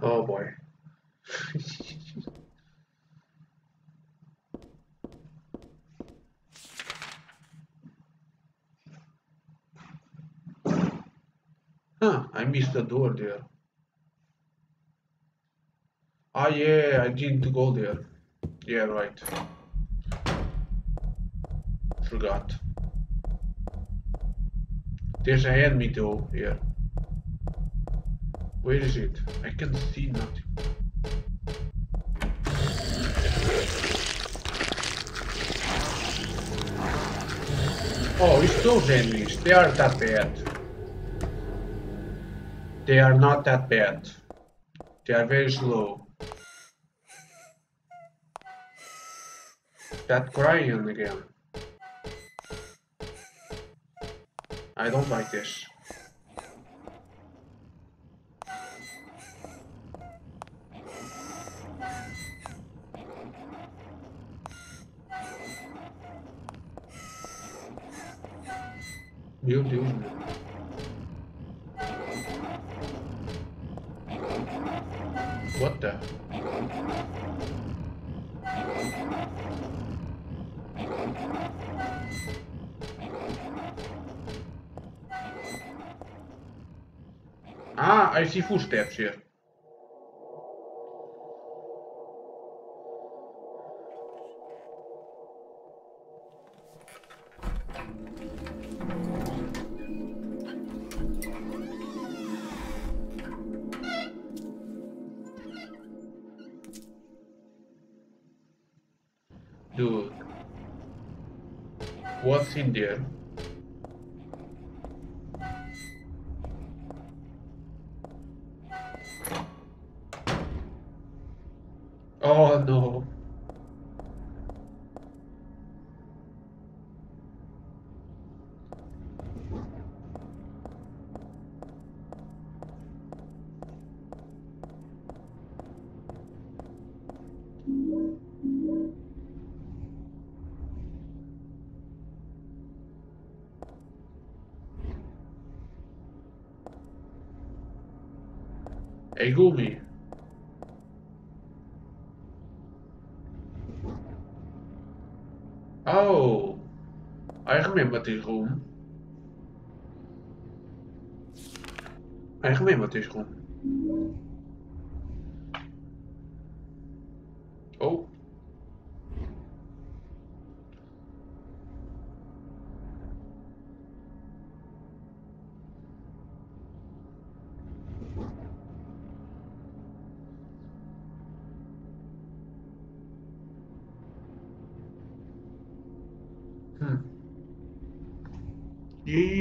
Oh boy. (laughs) huh, I missed the door there. Ah yeah, I didn't go there. Yeah, right. Forgot. There's a enemy though here. Where is it? I can see nothing. Oh, it's those enemies. They aren't that bad. They are not that bad. They are very slow. That crying again. I don't like this. Meu Deus. What the? Ah, I see footsteps here. What's Hey Gumi. Oh, I remember this room. I remember this room.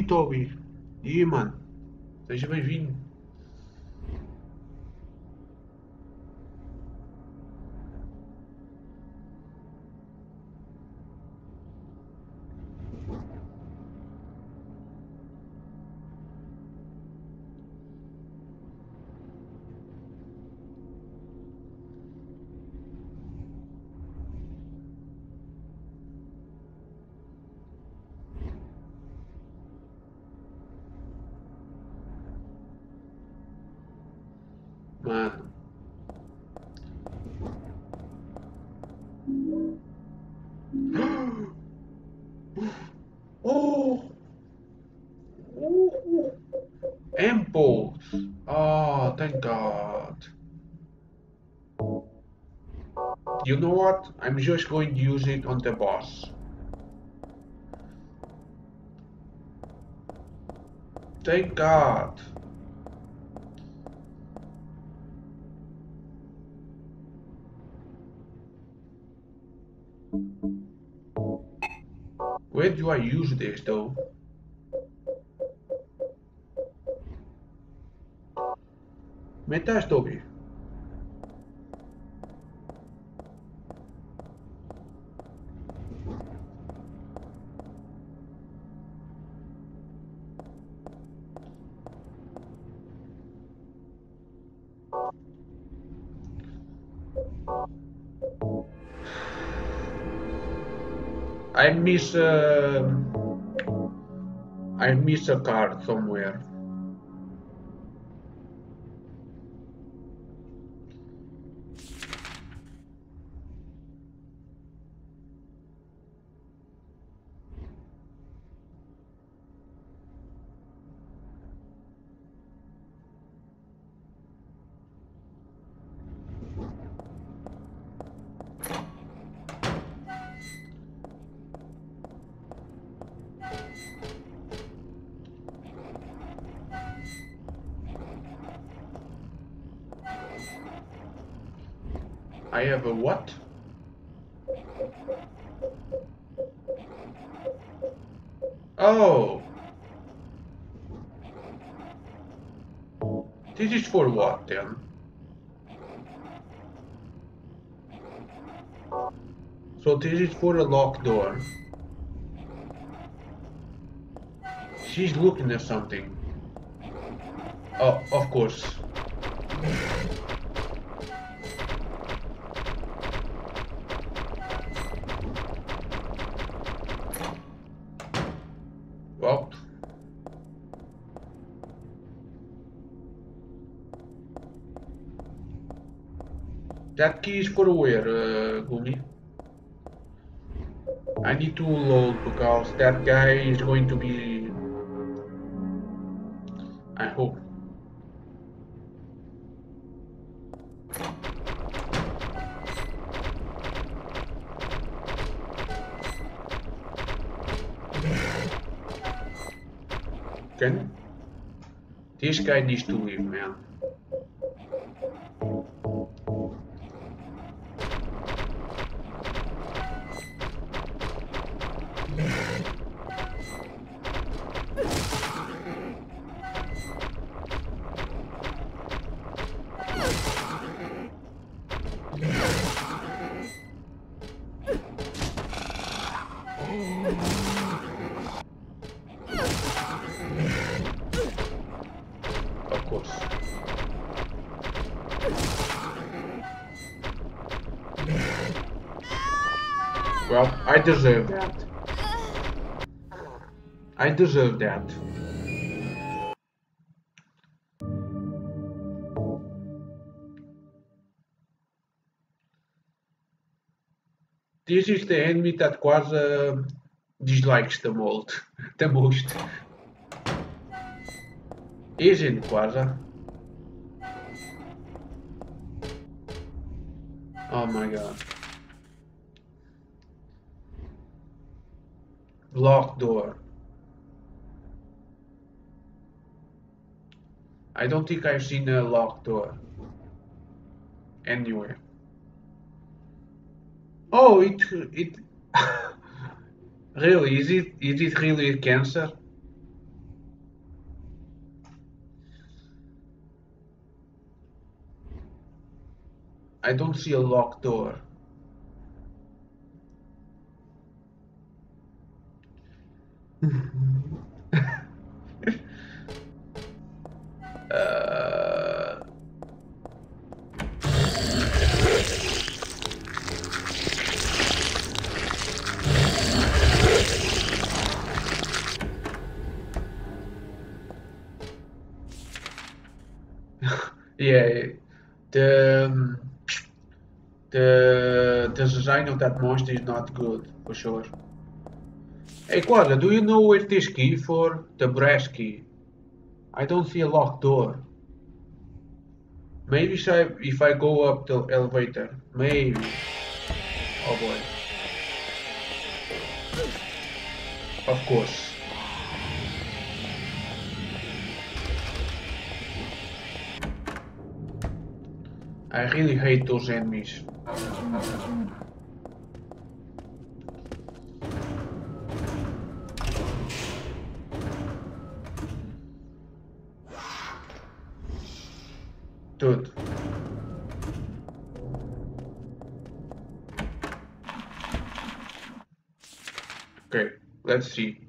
Toby? E mano? Seja bem-vindo. Mano. (gasps) Oh! Impulse! Oh, ah, thank God. You know what? I'm just going to use it on the boss. Thank God. Where do I use this though? Meta Toby. I miss uh, I miss a card somewhere. For what then? So this is for a locked door. She's looking at something. Oh, of course. That key is for where, uh, Gumi? I need to load because that guy is going to be... I hope. Can? This guy needs to deserve that. I deserve that. This is the enemy that Quaza dislikes the most. The most. Isn't Quaza? Oh my god. Locked door. I don't think I've seen a locked door anywhere. Oh, it it (laughs) really is it is it really cancer? I don't see a locked door. Uh, yeah, the um, the the design of that monster is not good for sure. Hey Quaza, do you know where this key for the brass key? I don't see a locked door. Maybe if I, if I go up the elevator. Maybe. Oh boy. Of course. I really hate those enemies. See.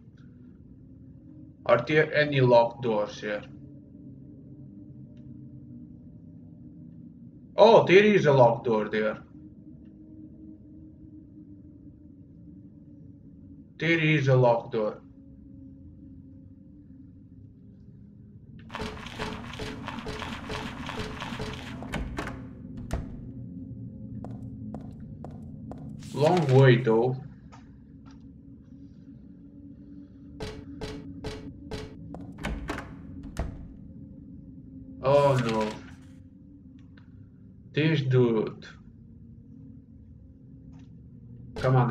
Are there any locked doors here? Oh, there is a locked door there. There is a locked door. Long way though. Oh no. This dude. Come on,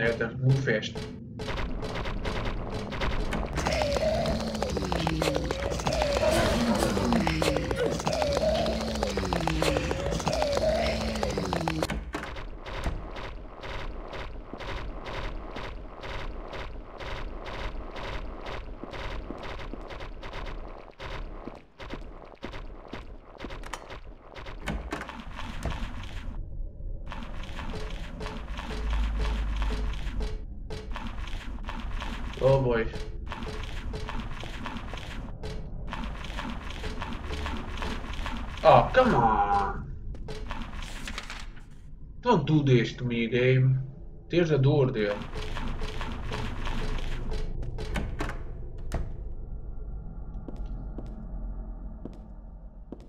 this to me, game. There's a door there.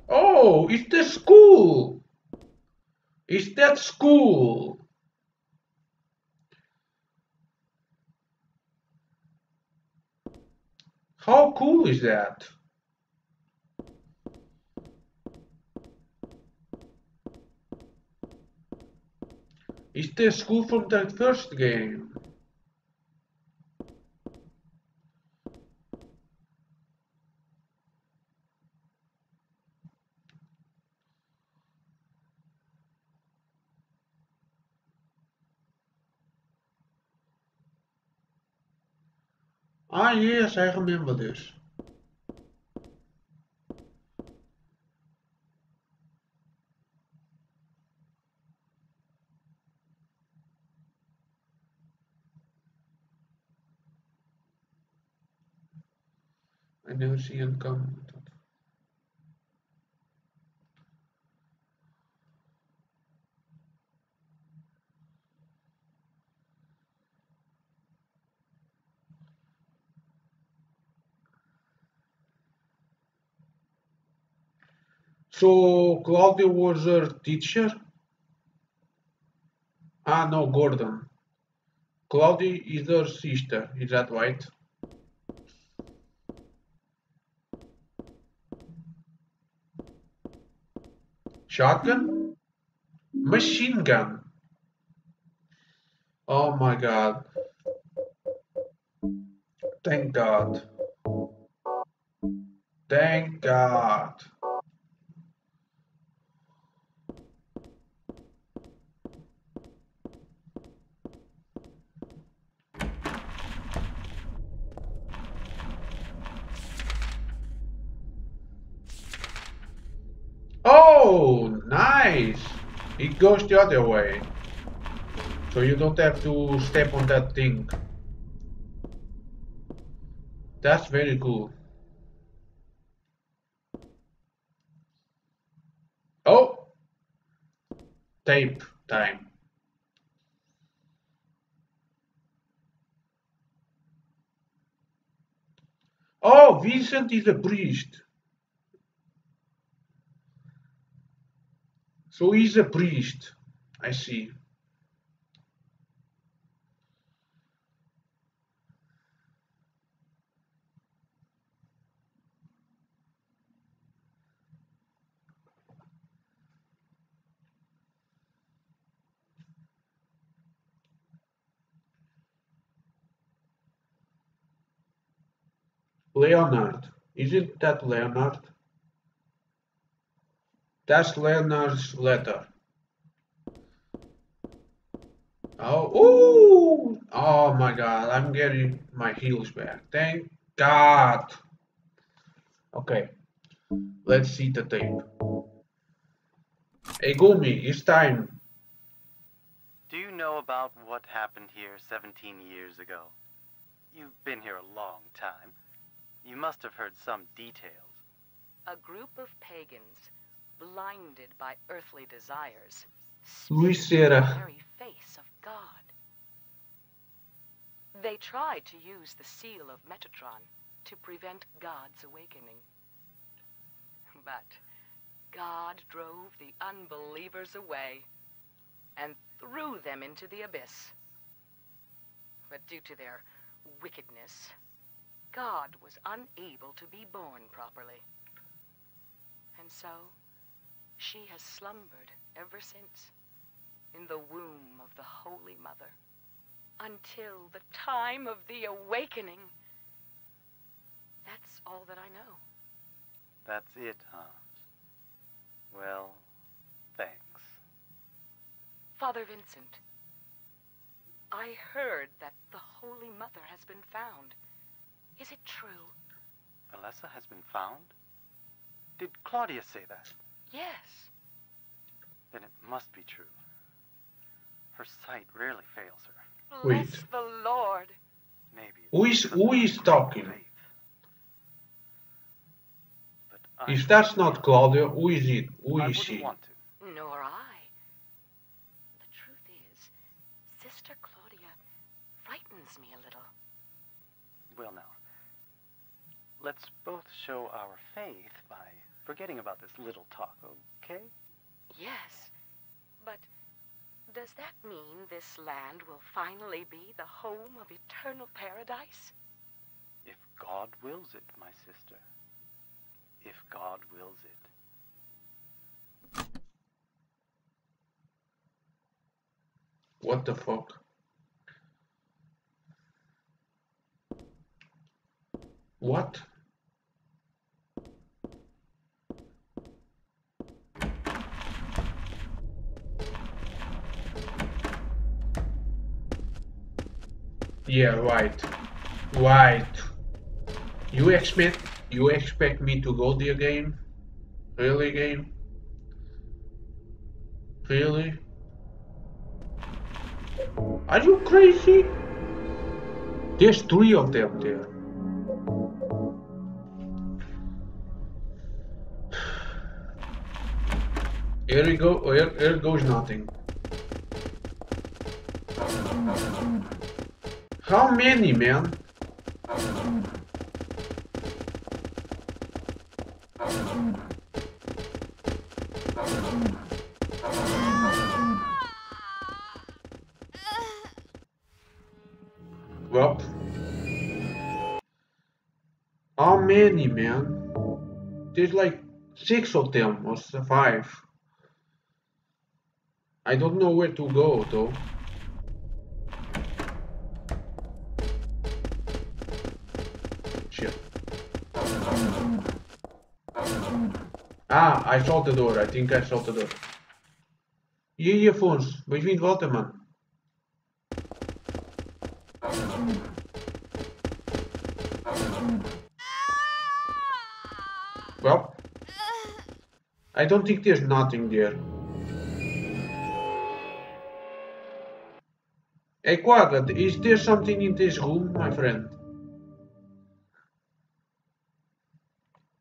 Oh, it's the school. It's that school. How cool is that? Is the school from that first game? Ah yes, I remember this. So Claudia was her teacher? Ah no, Gordon. Claudia is her sister, is that right? Shotgun? Machine gun. Oh my god. Thank God. Thank God. Oh, nice! Goes the other way. So you don't have to step on that thing. That's very cool. Oh! Tape time. Oh, Vincent is a priest. So he's a priest. I see. Leonard. Isn't that Leonard? That's Leonard's letter. Oh, ooh! Oh my god, I'm getting my heels back. Thank God. Okay, let's see the tape. Hey Gumi, it's time. Do you know about what happened here 17 years ago? You've been here a long time. You must have heard some details. A group of pagans, blinded by earthly desires, the very face of God. They tried to use the seal of Metatron to prevent God's awakening. But God drove the unbelievers away and threw them into the abyss. But due to their wickedness, God was unable to be born properly. And so, she has slumbered ever since in the womb of the Holy Mother until the time of the awakening. That's all that I know. That's it, huh? Well, thanks. Father Vincent, I heard that the Holy Mother has been found. Is it true? Alessa has been found? Did Claudia say that? Yes. Then it must be true. Her sight rarely fails her. Wait. Bless the Lord. Maybe. Who is who is talking? But If that's not Claudia, who is it? Who I is she? want to. Nor I. The truth is, Sister Claudia frightens me a little. Well, now, let's both show our faith by forgetting about this little talk, okay? Yes, but does that mean this land will finally be the home of eternal paradise? If God wills it, my sister. If God wills it. What the fuck? What? Yeah, right. Right. You expect you expect me to go there game? Really game? Really? Are you crazy? There's three of them there. Here we go. Here, here goes nothing. How many, man? Well, how many, man? There's like six of them or five. I don't know where to go though. Ah, I saw the door. I think I saw the door. Je earphones. Bem-vindo, volta, man? Well, I don't think there's nothing there. Hey, Quaza, is there something in this room, my friend?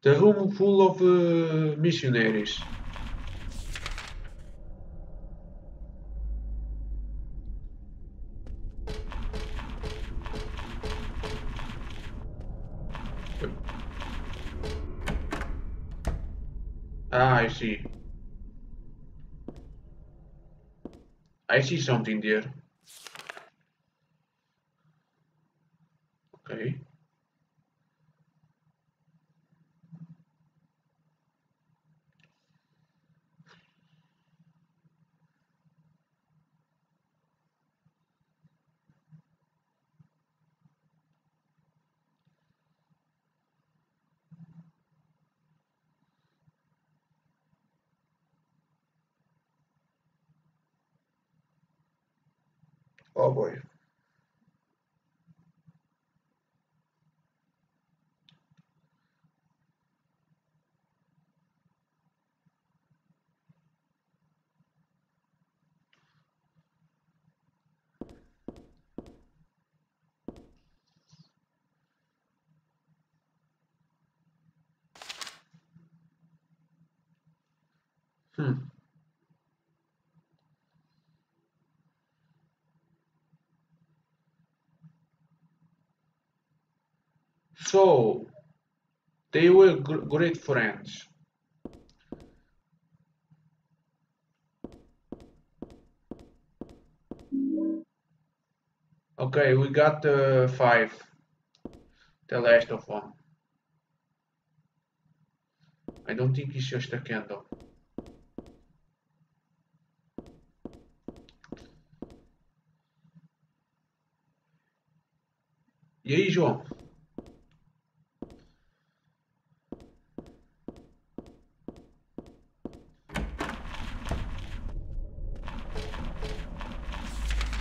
The room full of uh, missionaries. Ah, I see. I see something there. Okay. Oh boy. Hmm. So, they were gr great friends. Okay, we got the five, the last of one. I don't think it's just a candle. E aí, João?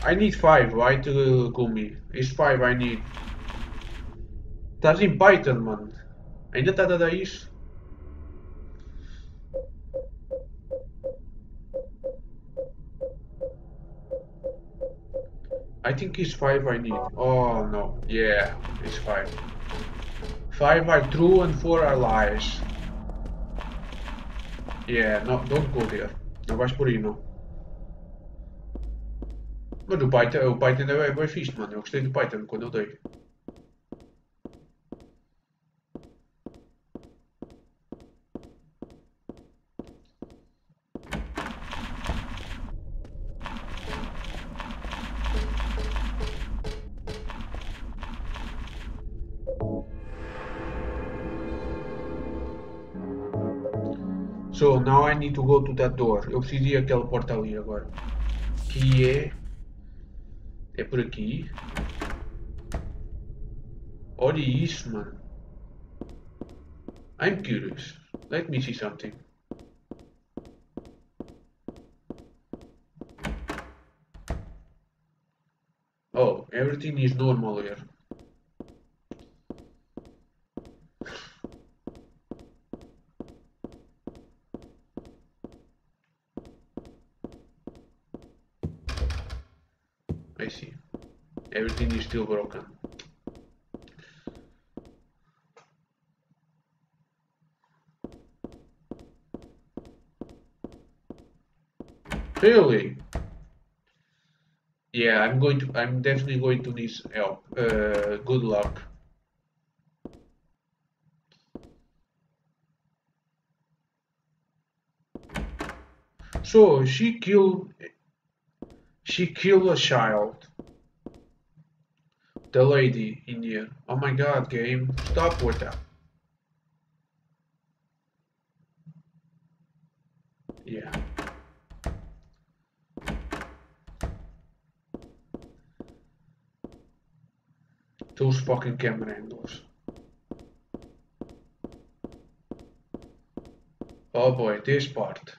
I need five, right, uh, Gumi? It's five I need. Estás em Python, mano. Ainda está a dar isso? I think it's five I need. Oh no, yeah, it's five. Five are true and four are lies. Yeah, no, don't go there. Não vais por aí, não. Mas o Python, o Python é bem fixe, mano. Eu gostei do Python quando eu dei. Door. Eu preciso ir àquela porta ali agora. Que é. É por aqui. Olha isso, mano. I'm curious. Let me see something. Oh, everything is normal here. Still broken. Really? Yeah, I'm going to. I'm definitely going to need help. Uh, good luck. So she killed. She killed a child. The lady in here. Oh my god, game. Stop with that. Yeah. Those fucking camera angles. Oh boy, this part.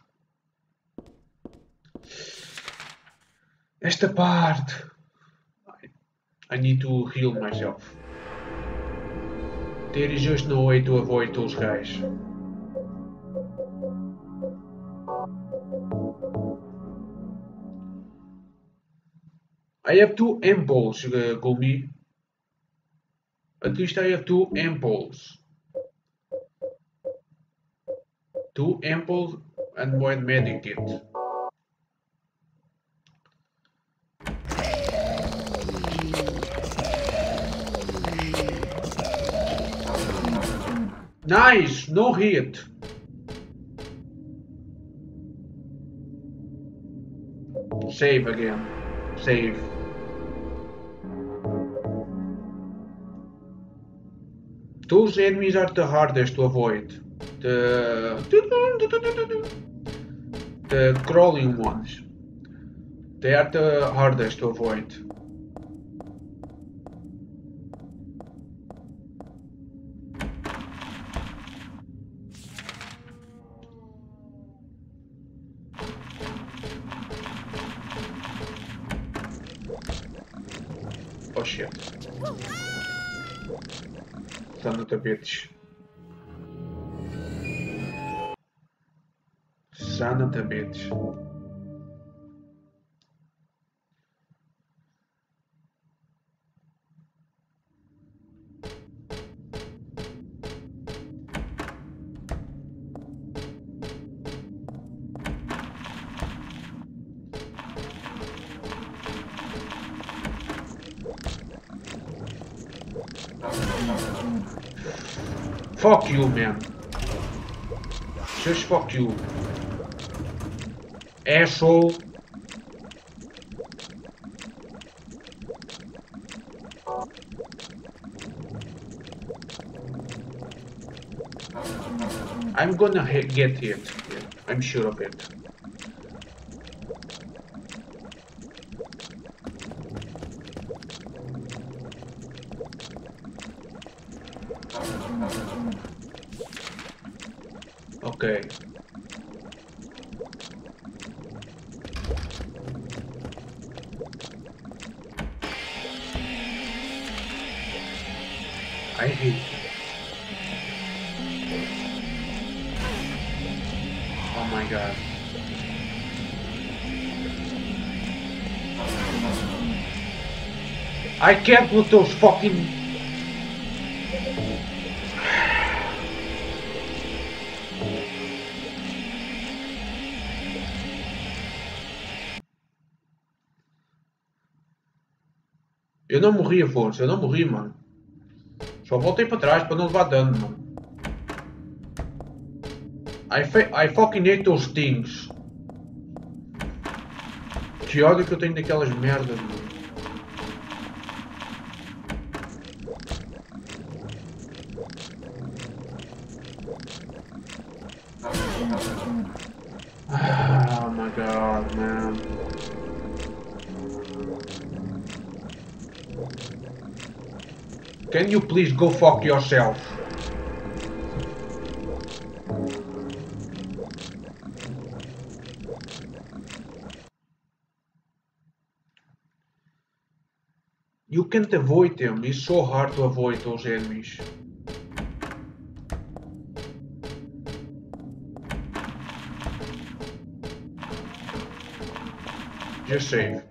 Esta parte. I, I need to heal myself. There is just no way to avoid those guys. I have two ampoules, uh, Gumi. At least I have two ampoules. Two ampoules and one medikit. Nice, no hit. Save again. Save. Those enemies are the hardest to avoid. The the crawling ones. They are the hardest to avoid. Fuck you, man. Just fuck you. Asshole. I'm gonna get. Yeah, I'm sure of it. I can't with those fucking Eu não morri, Afonso. Eu não morri, mano. Só voltei para trás para não levar dano, mano. I, I fucking hate those things. Que ódio que eu tenho daquelas merdas, mano. Can you please go fuck yourself? You can't avoid them. It's so hard to avoid those enemies. Just save.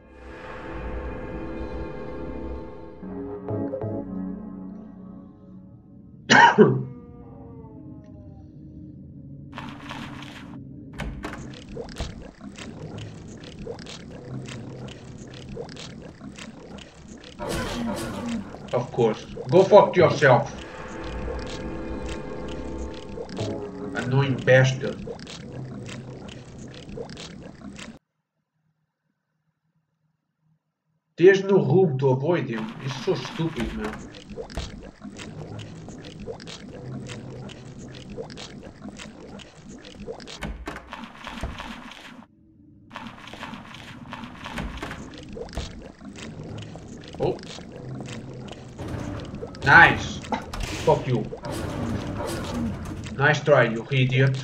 Fuck yourself. Annoying bastard. There's no room to avoid him. It's so stupid, man. Oh. Nice. Fuck you. Nice try, you idiot.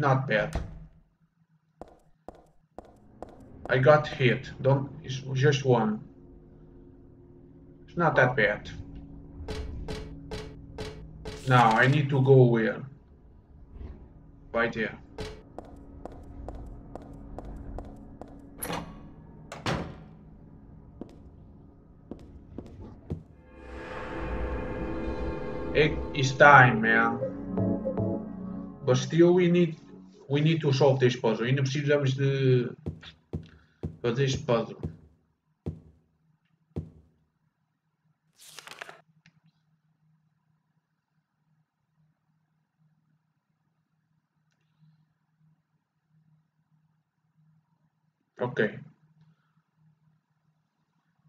Not bad. I got hit. Don't. It's just one. It's not that bad. Now I need to go where? Right there. It is time, man. But still we need we need to solve this puzzle. Ainda precisamos de fazer este puzzle. Okay.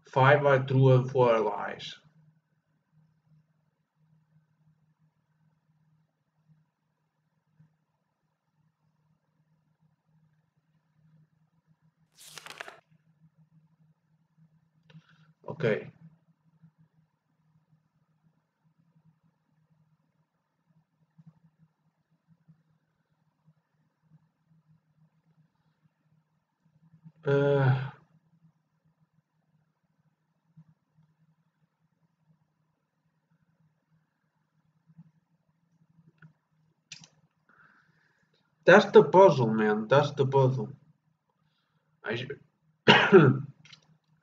Five are true and four lies. Okay. Uh, that's the puzzle, man. That's the puzzle. I,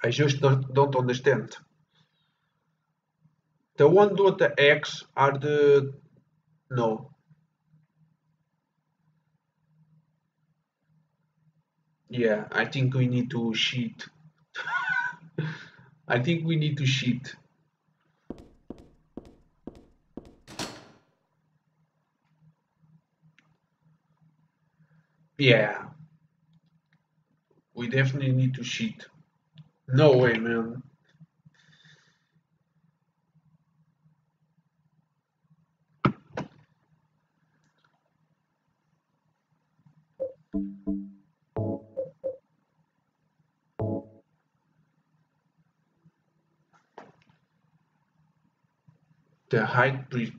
I just don't, understand. The one with the X are the no. Yeah, I think we need to cheat. (laughs) I think we need to cheat. Yeah. We definitely need to cheat. No way, man. The height breeze.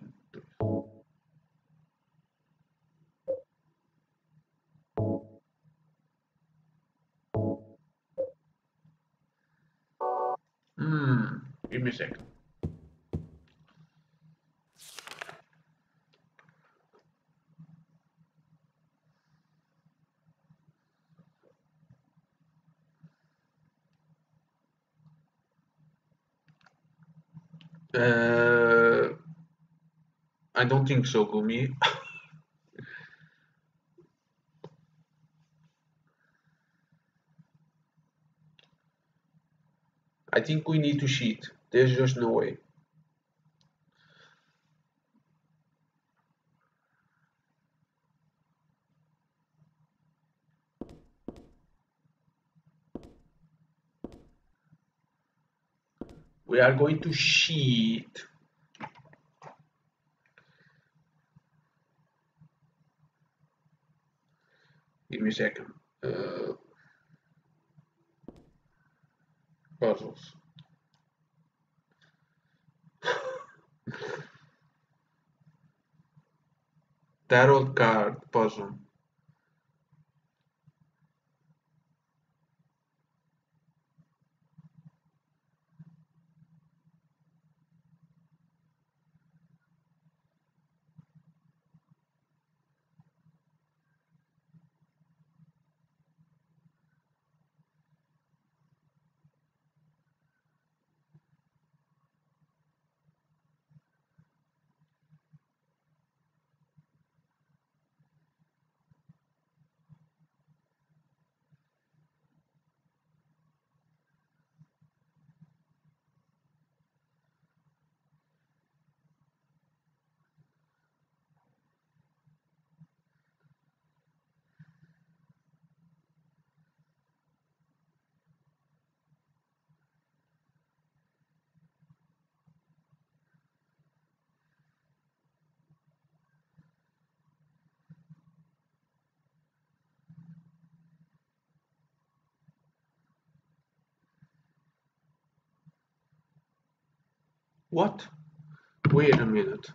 Hmm, give me a second. Uh, I don't think so, Gumi. (laughs) I think we need to cheat. There's just no way. We are going to cheat. Give me a second. Uh, puzzles. (laughs) Tarot card puzzle. What? Wait a minute.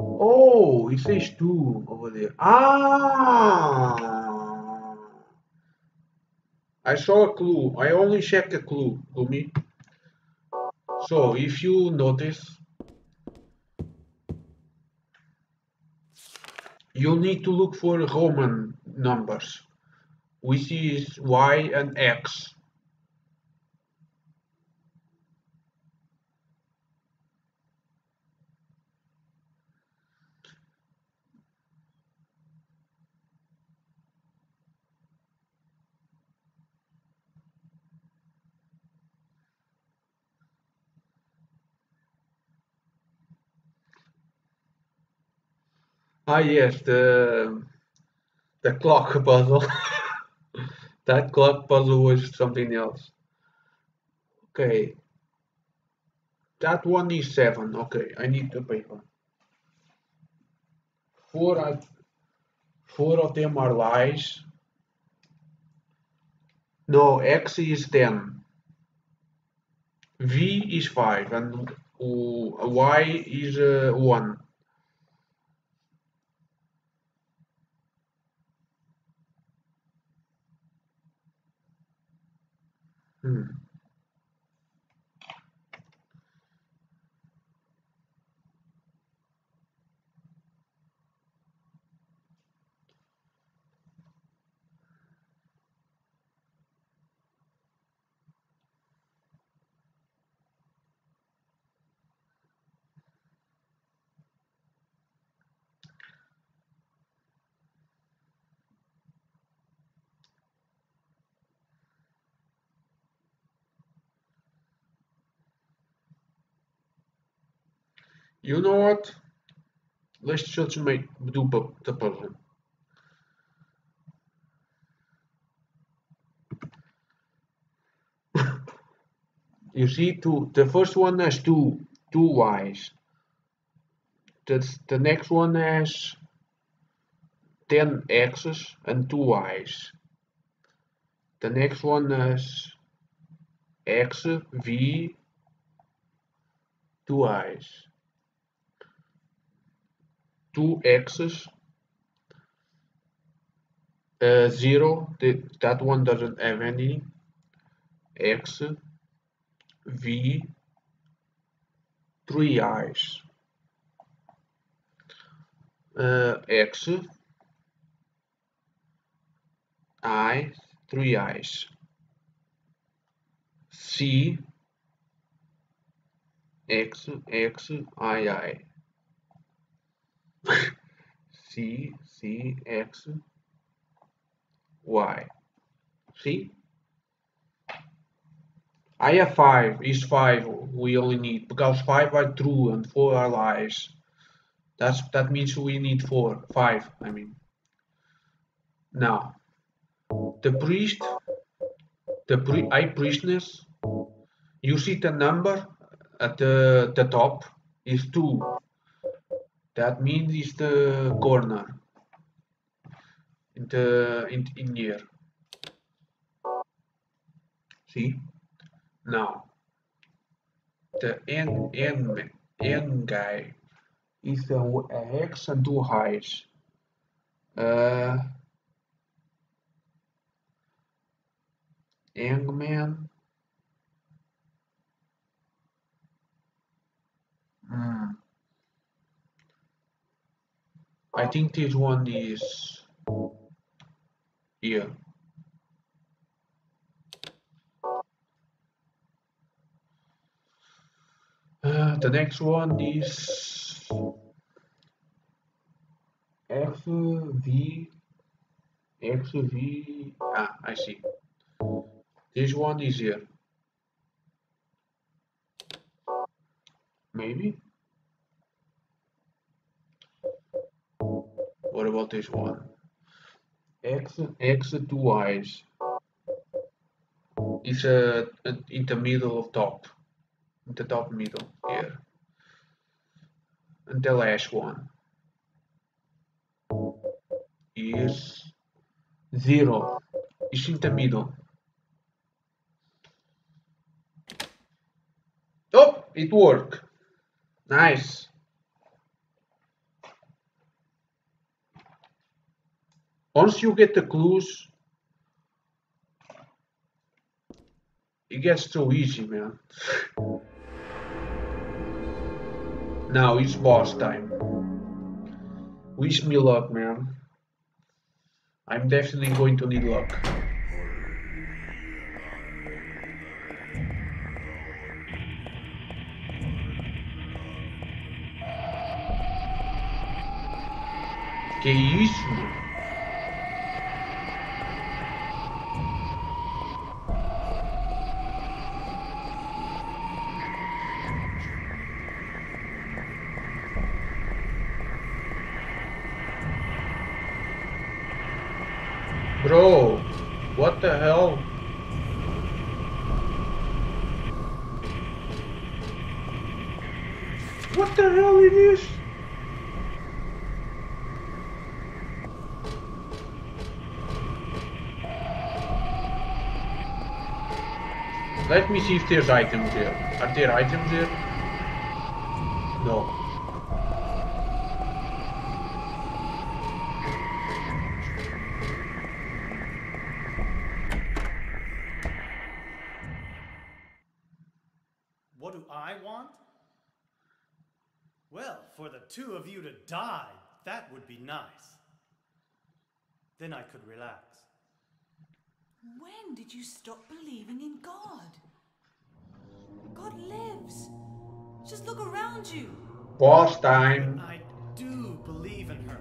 Oh, it says two over there. Ah! I saw a clue. I only checked a clue, Gumi. So, if you notice, you need to look for Roman numbers, which is Y and X. Ah yes, the the clock puzzle. (laughs) that clock puzzle was something else. Okay. That one is seven. Okay, I need the paper. Four are, four of them are lies. No, X is ten. V is five and uh, Y is uh, one. Hmm. You know what? Let's just make do the puzzle. (laughs) you see, two. The first one has two two y's. The the next one has ten x's and two y's. The next one has x, v, two y's two x's uh, 0 the, that one doesn't have any x v 3 i's uh, x i 3 i's c x x i i C C X Y. See? I have five. Is five we only need because five are true and four are lies. That's that means we need four. Five, I mean. Now the priest the pri high priestess you see the number at the the top is two that means it's the corner in the in, in here. See? Now the n n n guy is a, a hex and two highs. Uh, Angman. I think this one is here. Uh, the next one is F V X V. Ah, I see. This one is here. Maybe. What about this one? X X two Y's. It's uh, in the middle of top. In the top middle here. And the last one is zero. It's in the middle. Oh, it worked. Nice. Once you get the clues, it gets too easy, man. now it's boss time. Wish me luck, man. I'm definitely going to need luck. Que isso? Bro, what the hell? What the hell it is? Let me see if there's items there. Are there items there? No. What do I want? Well, for the two of you to die, that would be nice. Then I could relax. When did you stop believing in God? God Just look around you. Boss time. I do believe in her.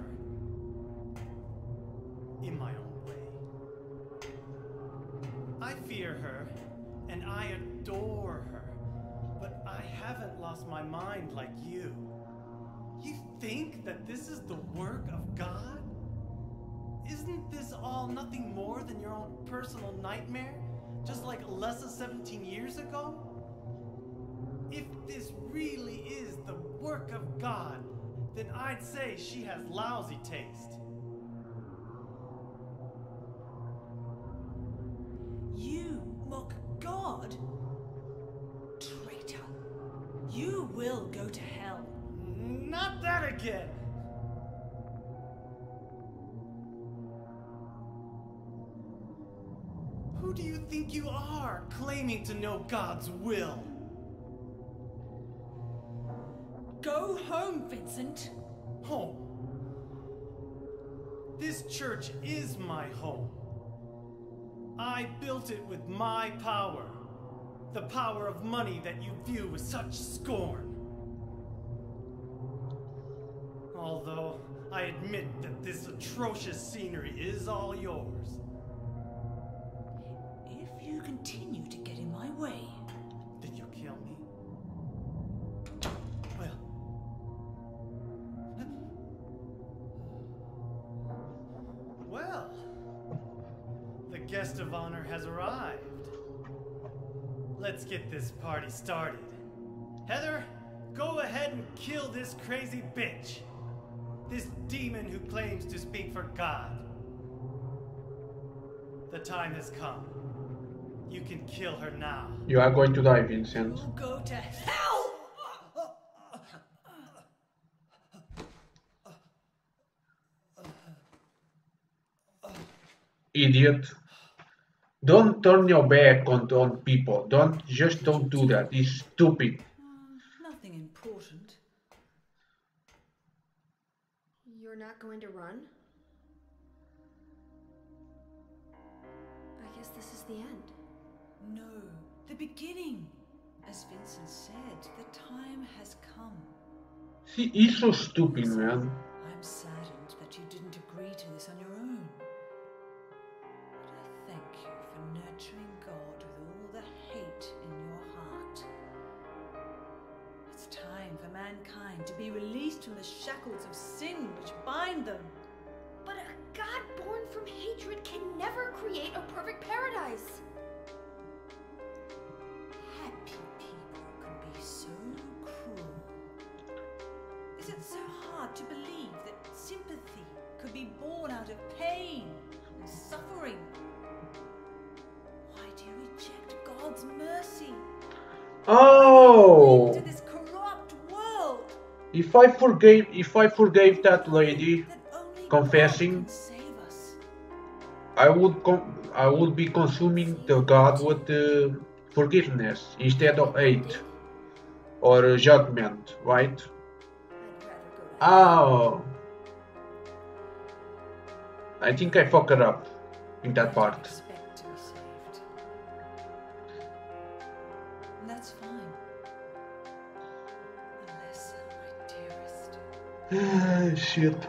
In my own way. I fear her, and I adore her. But I haven't lost my mind like you. You think that this is the work of God? Isn't this all nothing more than your own personal nightmare? Just like Alessa 17 years ago? If this really is the work of God, then I'd say she has lousy taste. You mock God? Traitor. You will go to hell. Not that again! Who do you think you are, claiming to know God's will? Go home, Vincent. Home. This church is my home. I built it with my power. The power of money that you view with such scorn. Although I admit that this atrocious scenery is all yours. Get this party started. Heather, go ahead and kill this crazy bitch. This demon who claims to speak for God. The time has come. You can kill her now. You are going to die, Vincent. you'll go to hell! Idiot. Don't turn your back on, on people. Don't just don't do that. It's stupid. Nothing important. You're not going to run? I guess this is the end. No, the beginning. As Vincent said, the time has come. See, he's so stupid, man. I'm saddened to believe that sympathy could be born out of pain and suffering? Why do you reject God's mercy? Oh, To this corrupt world if I forgave, if I forgave that lady, that Confessing. I would I would be consuming the god with uh, forgiveness instead of hate or judgment, right? Oh, I think I fucked it up in that part. Expect to be saved. And that's fine. Unless, uh, my dearest, (sighs) Shit.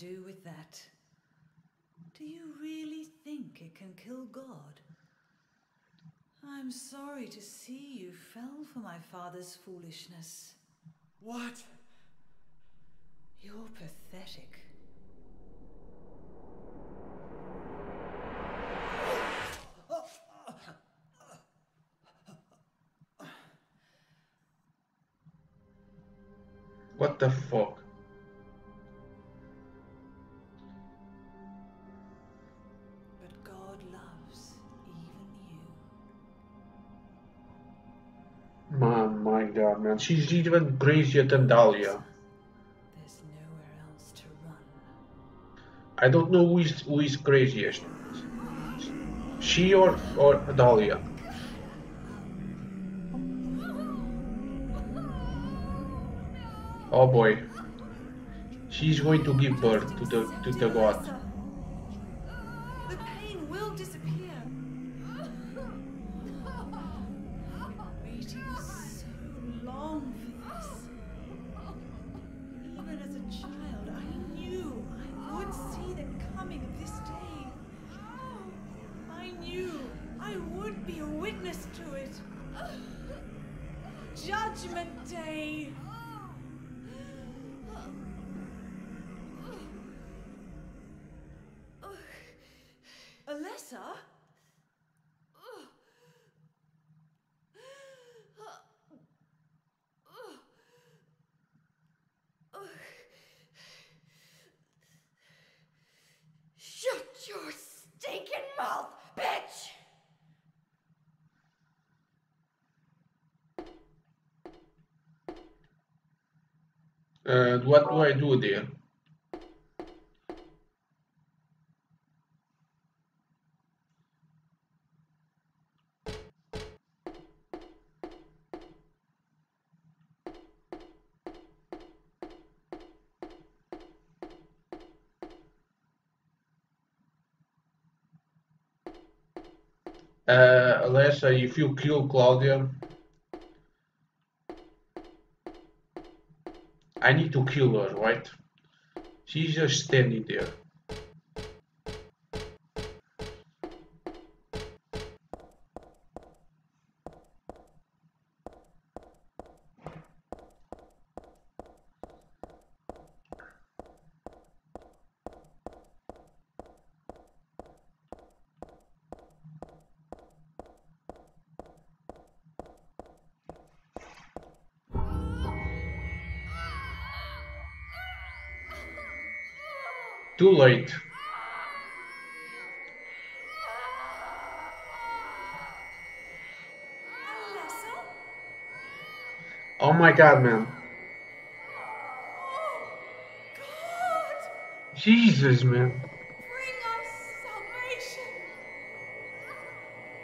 Do with that? Do you really think it can kill God? I'm sorry to see you fell for my father's foolishness. What? You're pathetic. She's even crazier than Dahlia. I don't know who is, who is craziest. She or, or Dahlia. Oh boy. She's going to give birth to the to the god. Do I do there? Uh, Alessa, if you kill Claudia, I need to kill her, right? She's just standing there. my god, man. God. Jesus, man. Bring us salvation.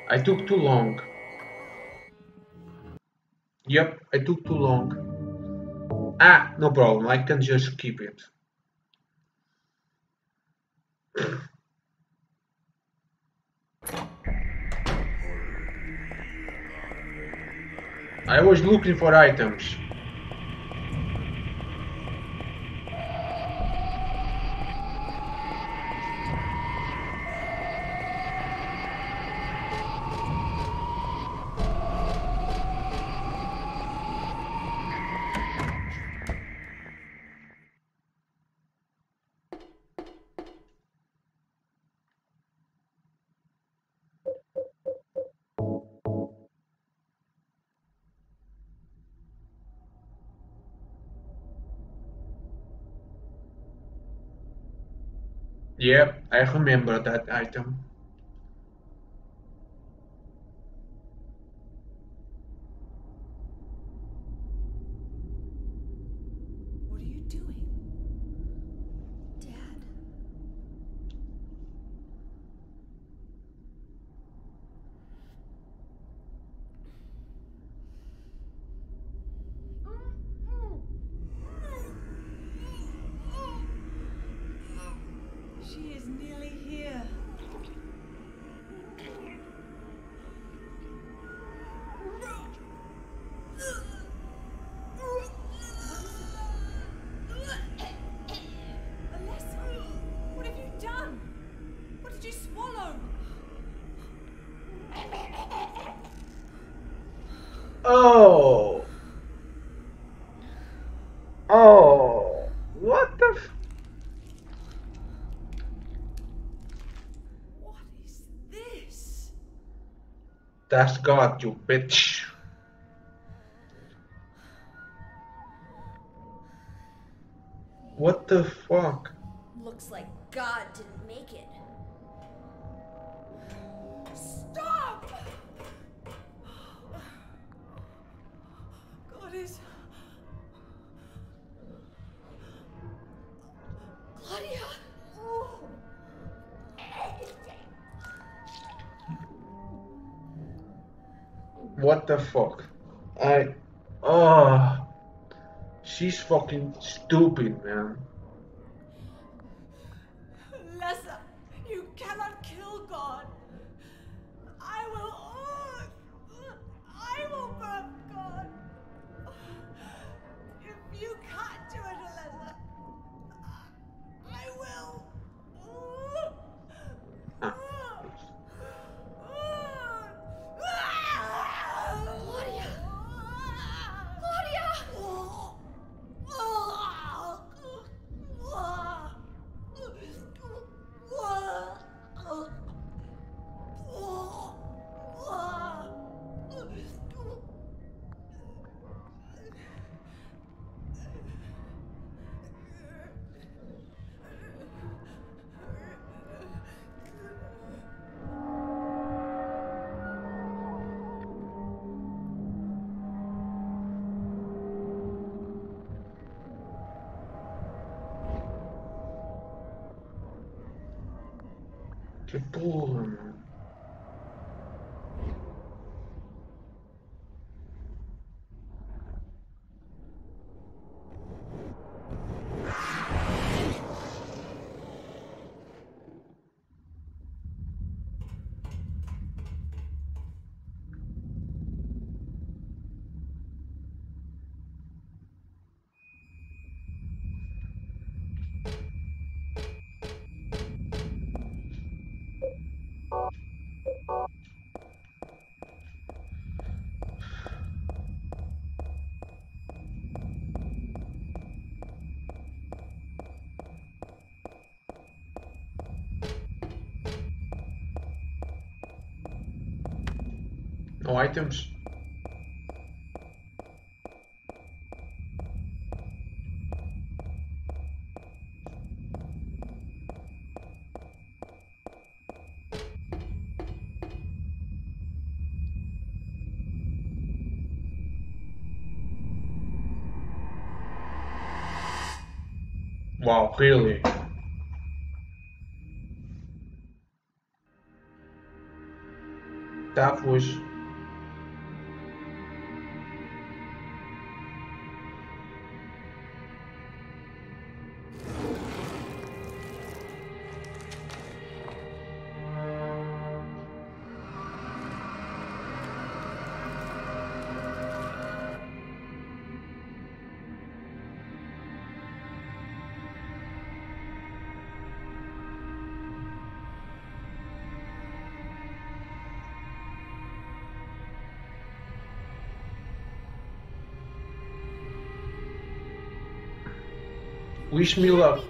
I took too long. Yep, I took too long. Ah, no problem, I can just keep it. I was looking for items. I remember that item. That's God, you bitch. stupid, man. Tipo, items. Wow, really? That was Wish me luck.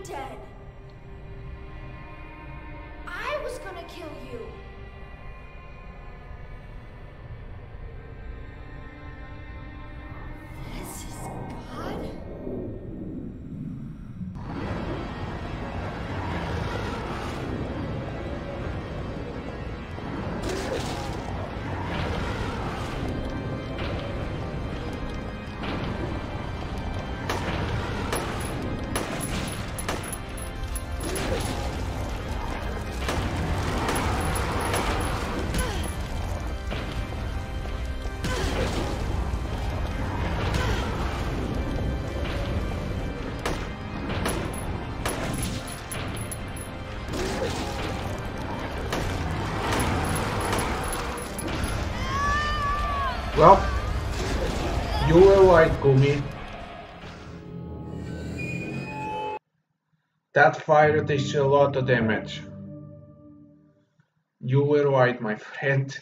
Right, Gumi. That fire takes a lot of damage. You were right, my friend.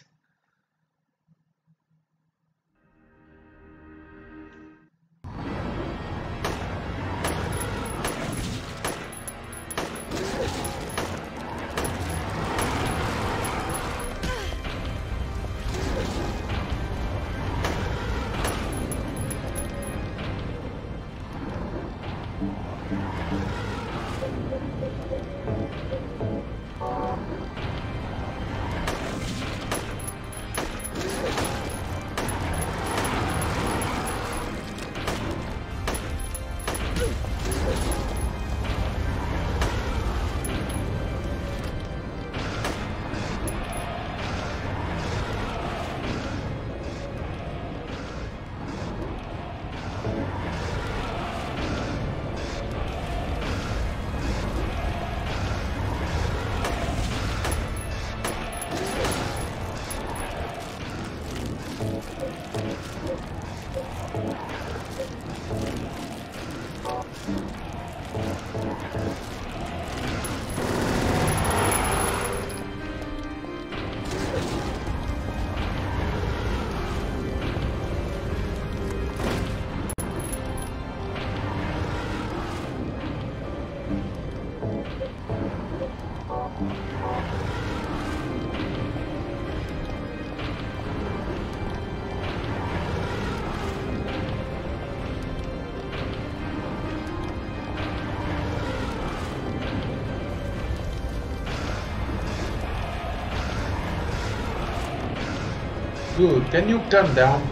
Can you calm down,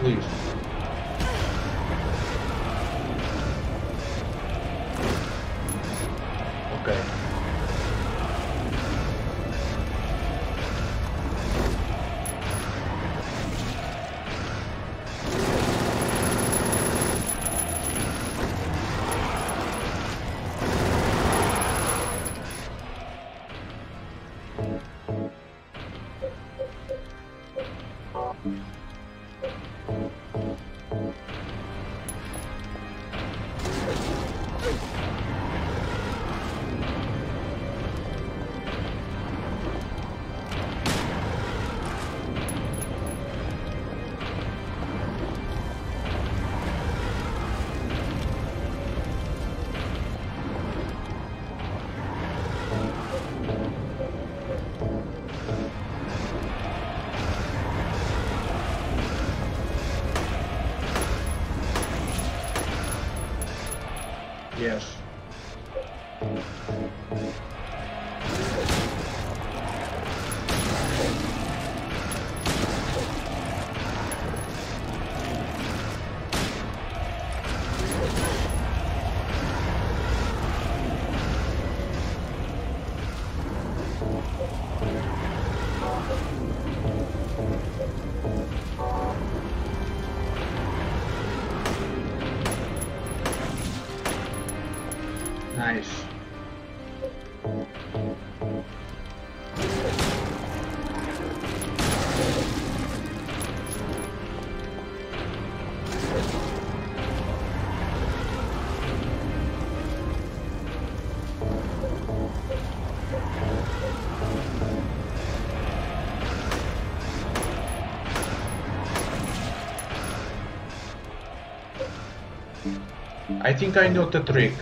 I think I know the trick.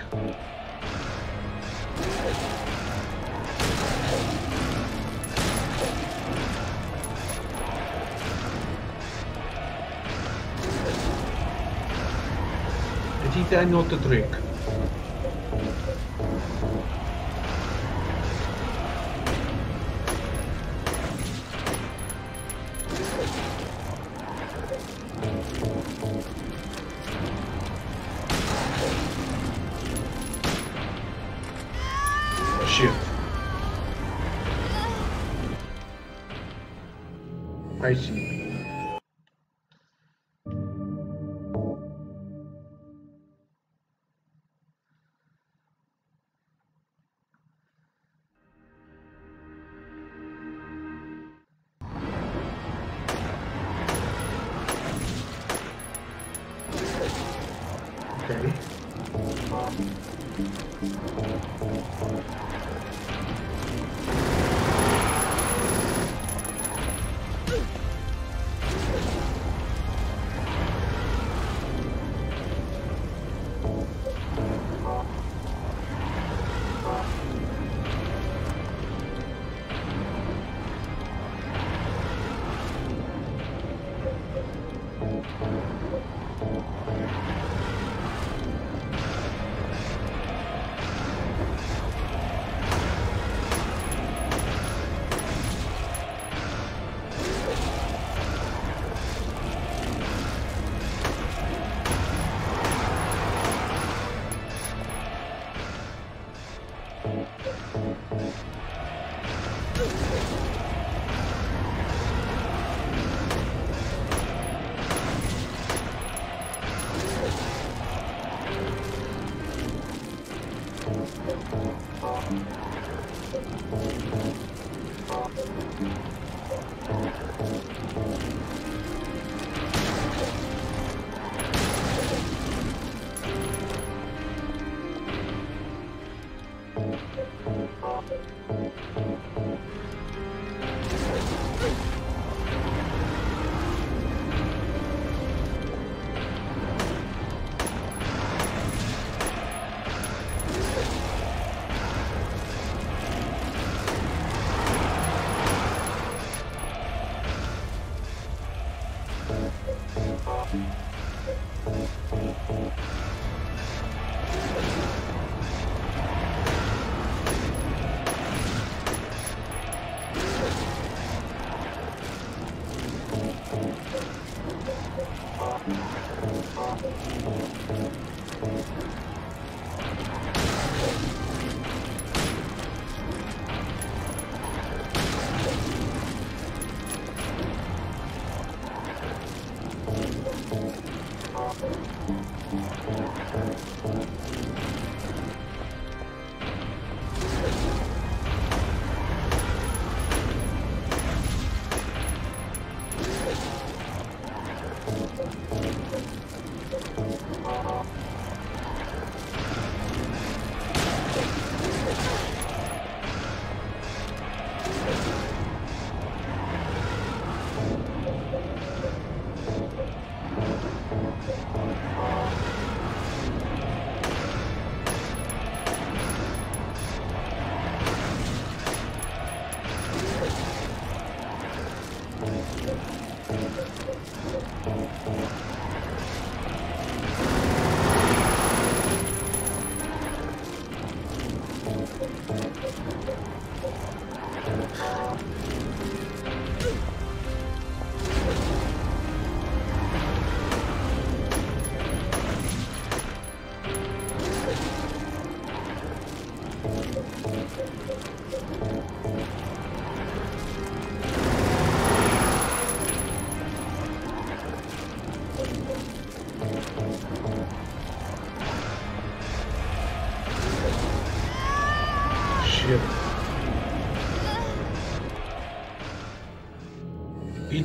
I think I know the trick. I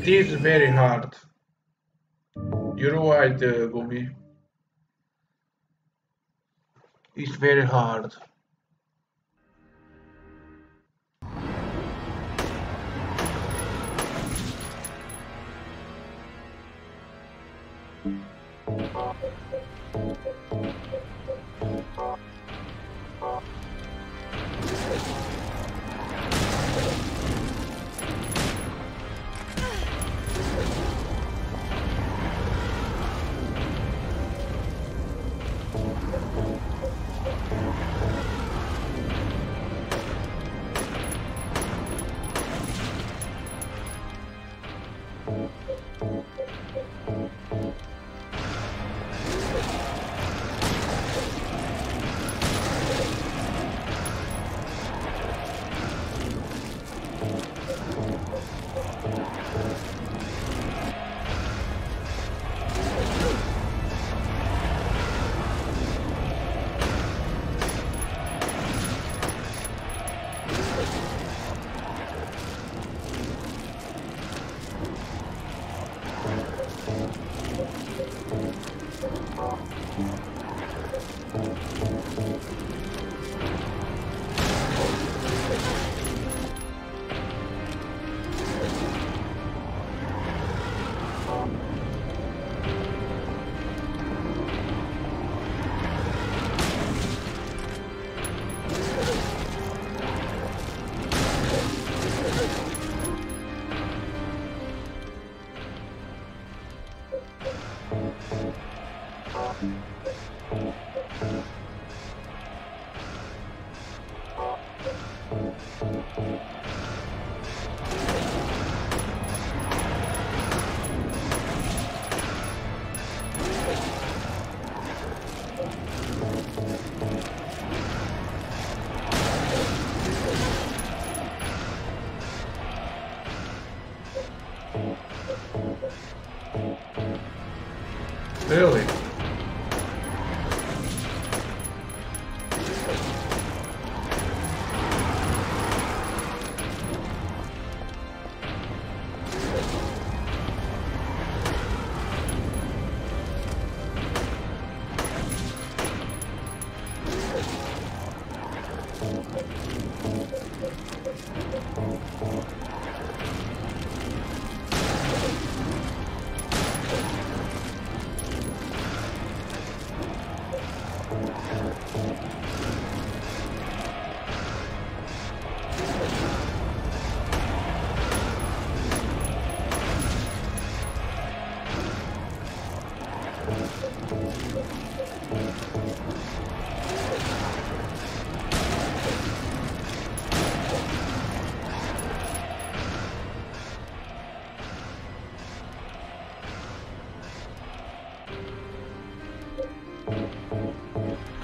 It is very hard. You're right, uh. It's very hard.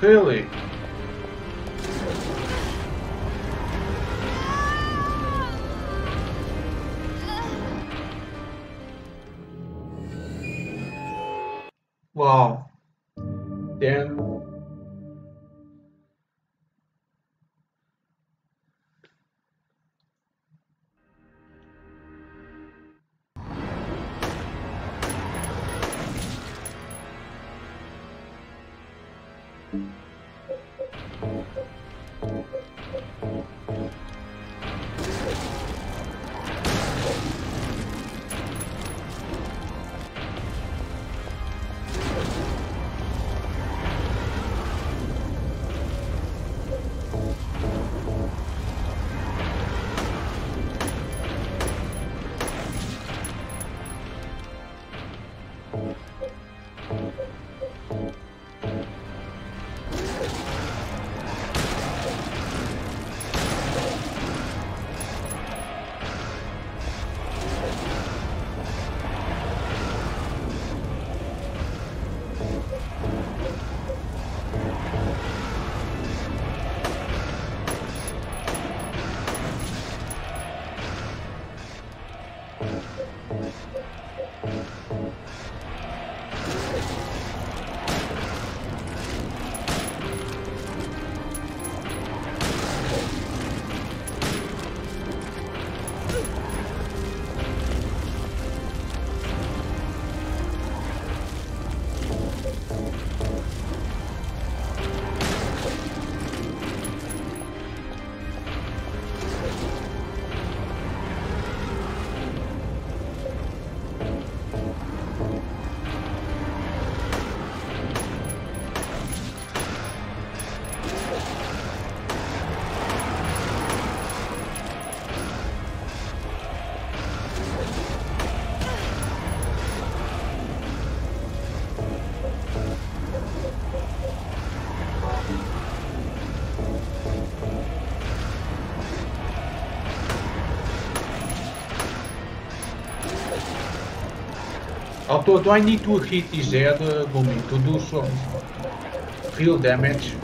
Really? Although, do I need to hit his head, uh, Gumi, to do some real damage?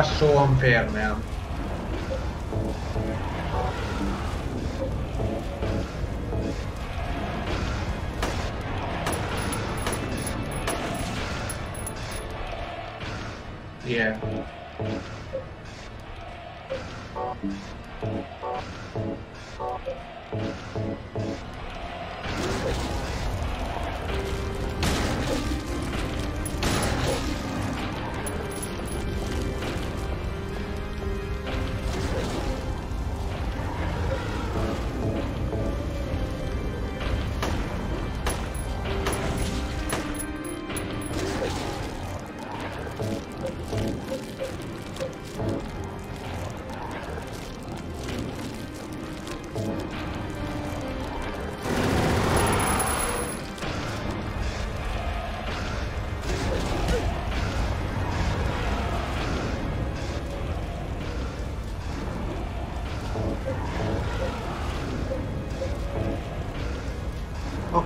That's so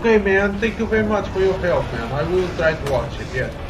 Okay, man. Thank you very much for your help, man. I will try to watch it. Yeah.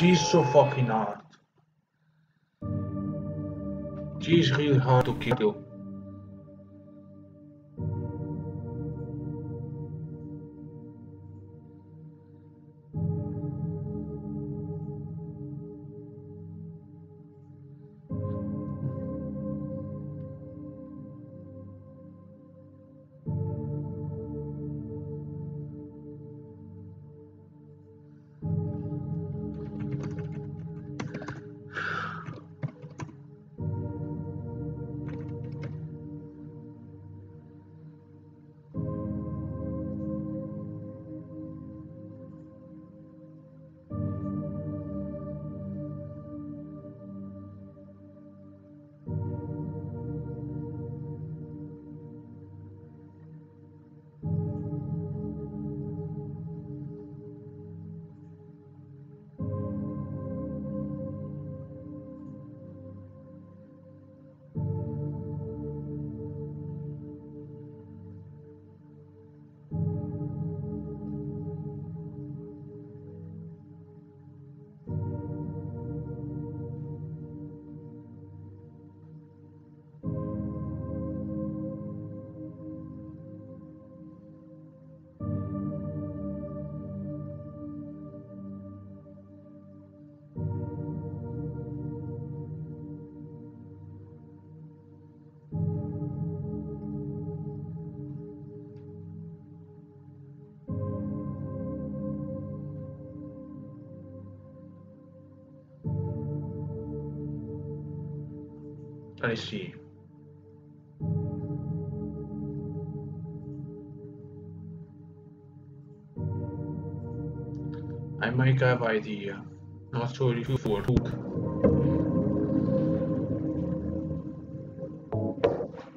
She's so fucking hard. She's really hard to kill. I see. I might have idea. Not sure if you work.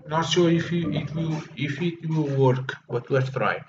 Not sure if it will if it will work, but let's try.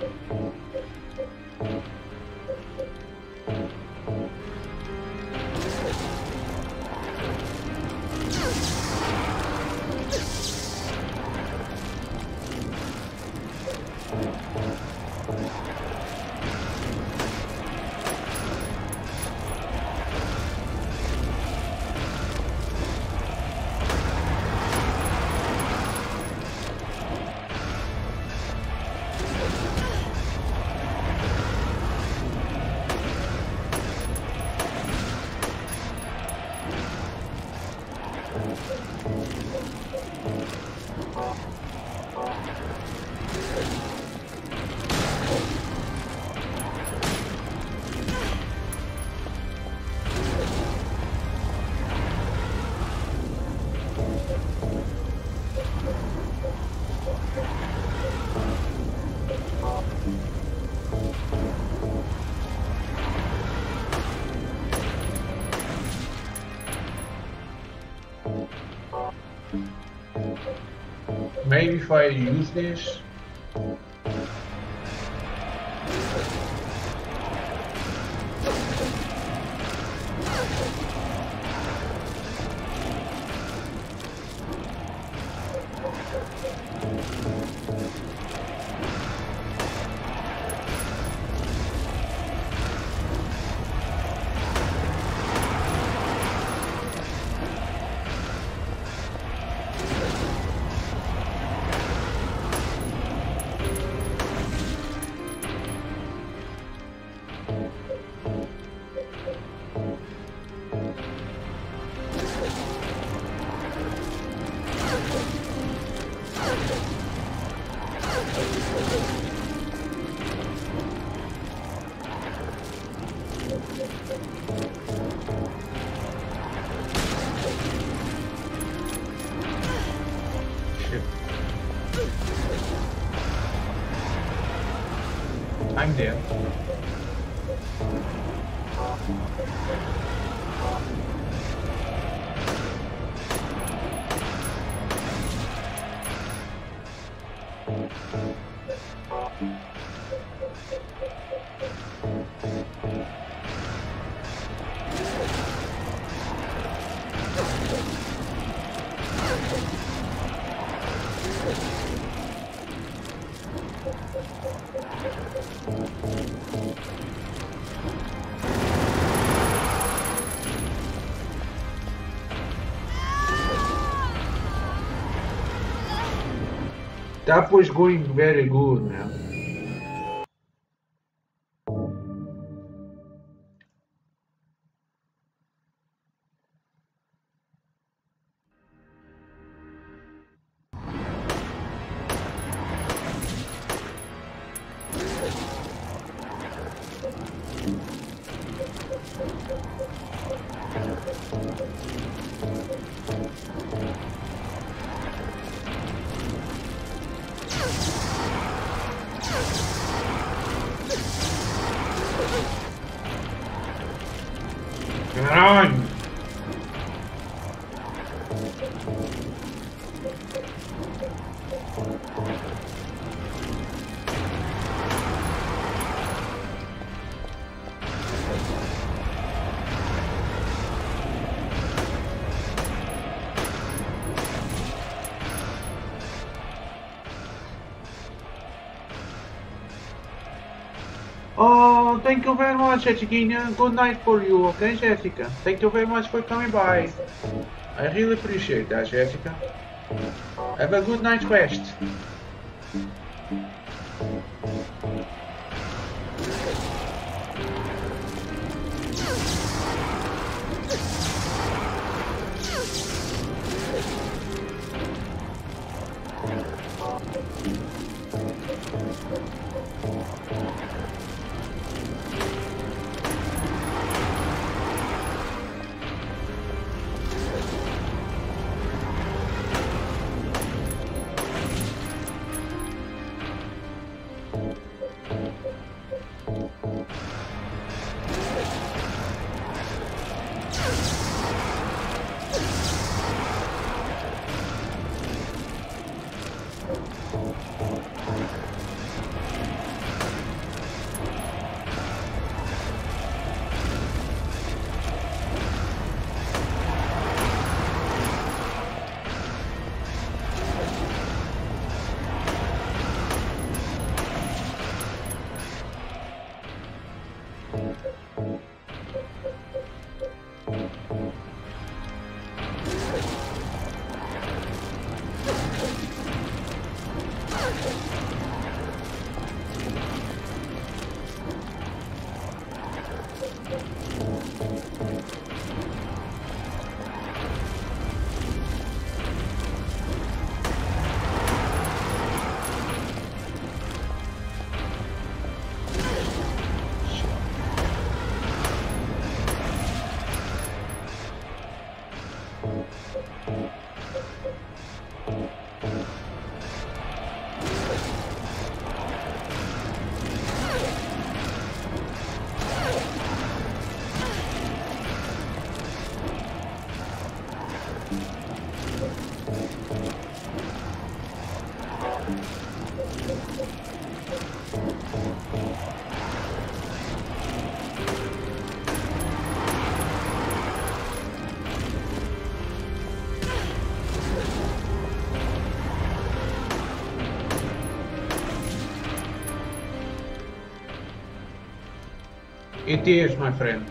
Thank you. Maybe if I That was going very good, man. Thank you very much, Jessica. Good night for you, okay, Jessica? Thank you very much for coming by. I really appreciate that, Jessica. Have a good night's rest. It is, my friend.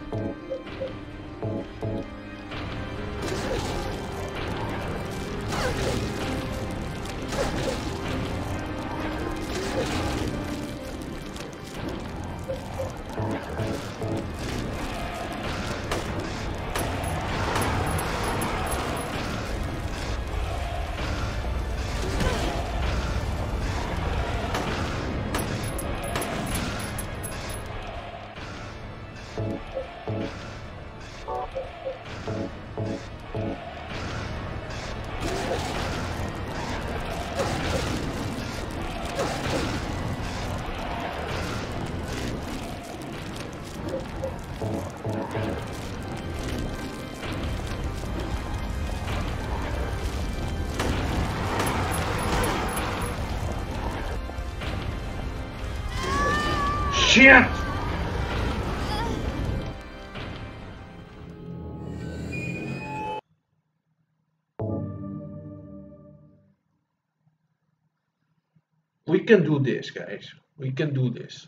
Can do this, guys. We can do this.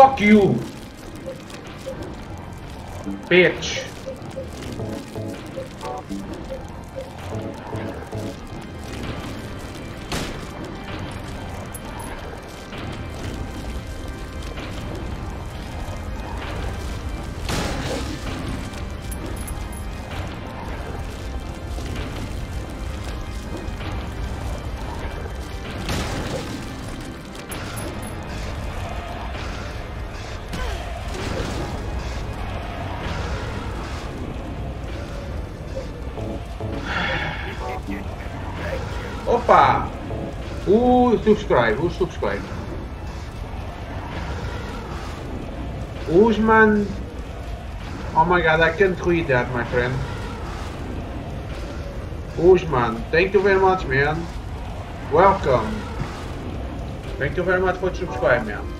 Fuck you! Bitch! Who subscribe? Who subscribe? Usman. Oh my god, I can't read that, my friend. Usman, thank you very much, man. Welcome. Thank you very much for subscribing, man.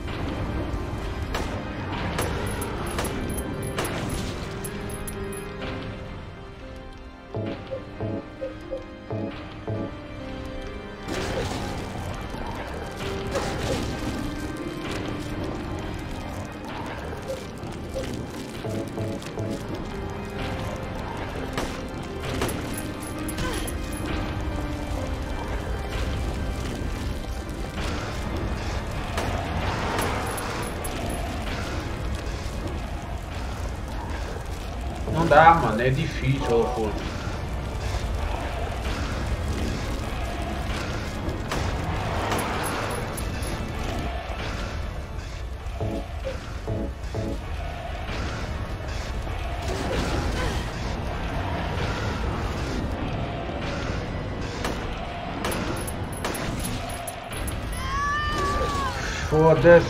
Foda-se. Caralho,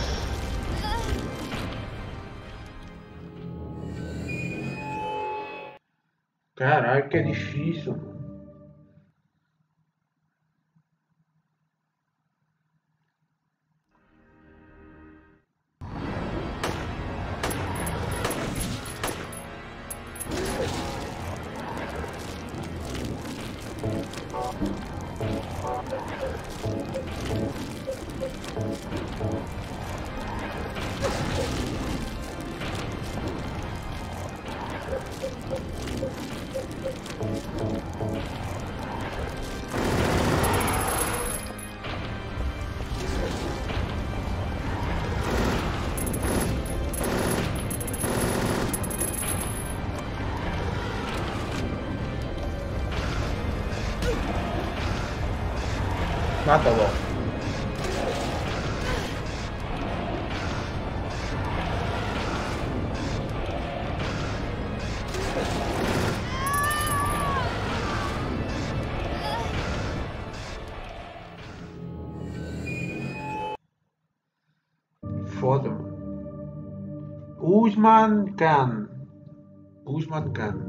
Usman Khan. Usman Khan.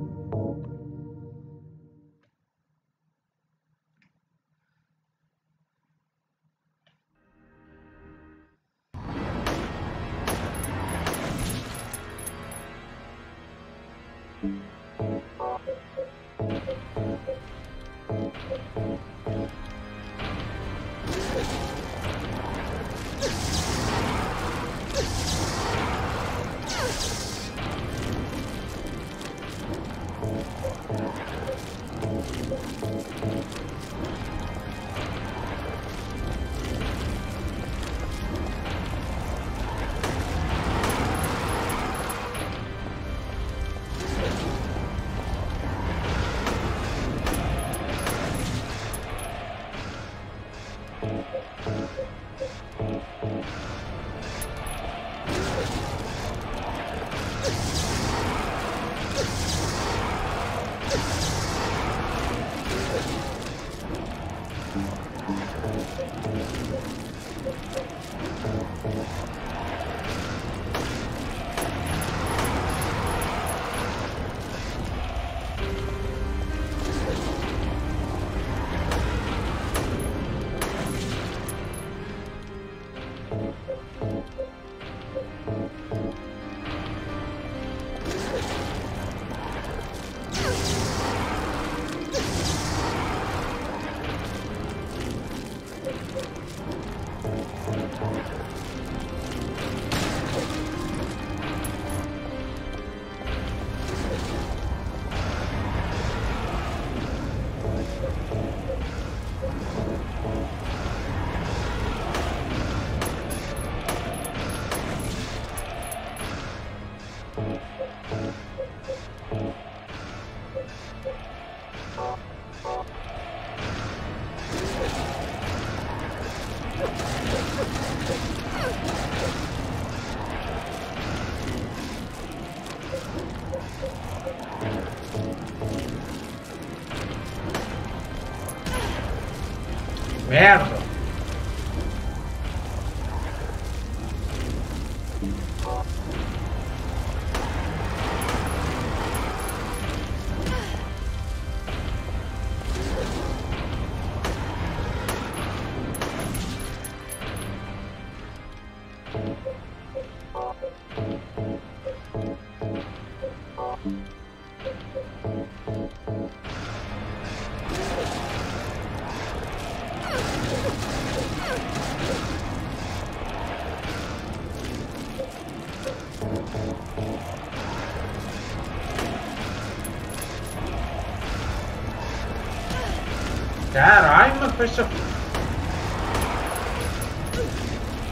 Caralho, mano, foi isso.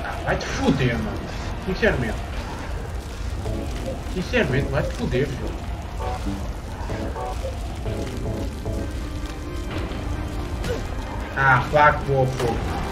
Ah, vai te fuder, mano. Sinceramente. Sinceramente, vai te fuder, filho. Ah, fuck, fofo. É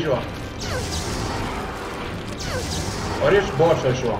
João? Olha esse bosta, João.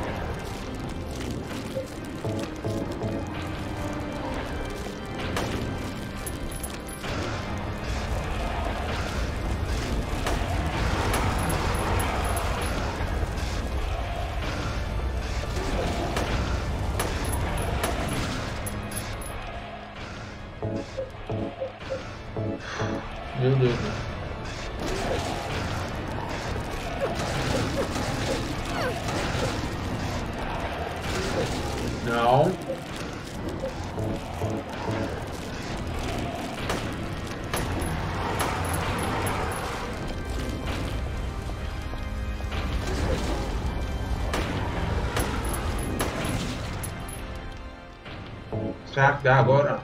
Será que dá agora?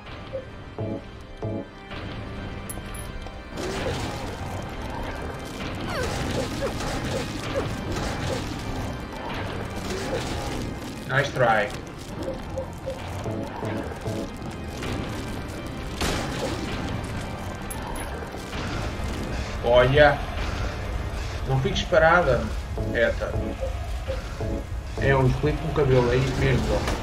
Nice try. Olha. Não fiques parada, Eta. É um split com cabelo, é isso mesmo.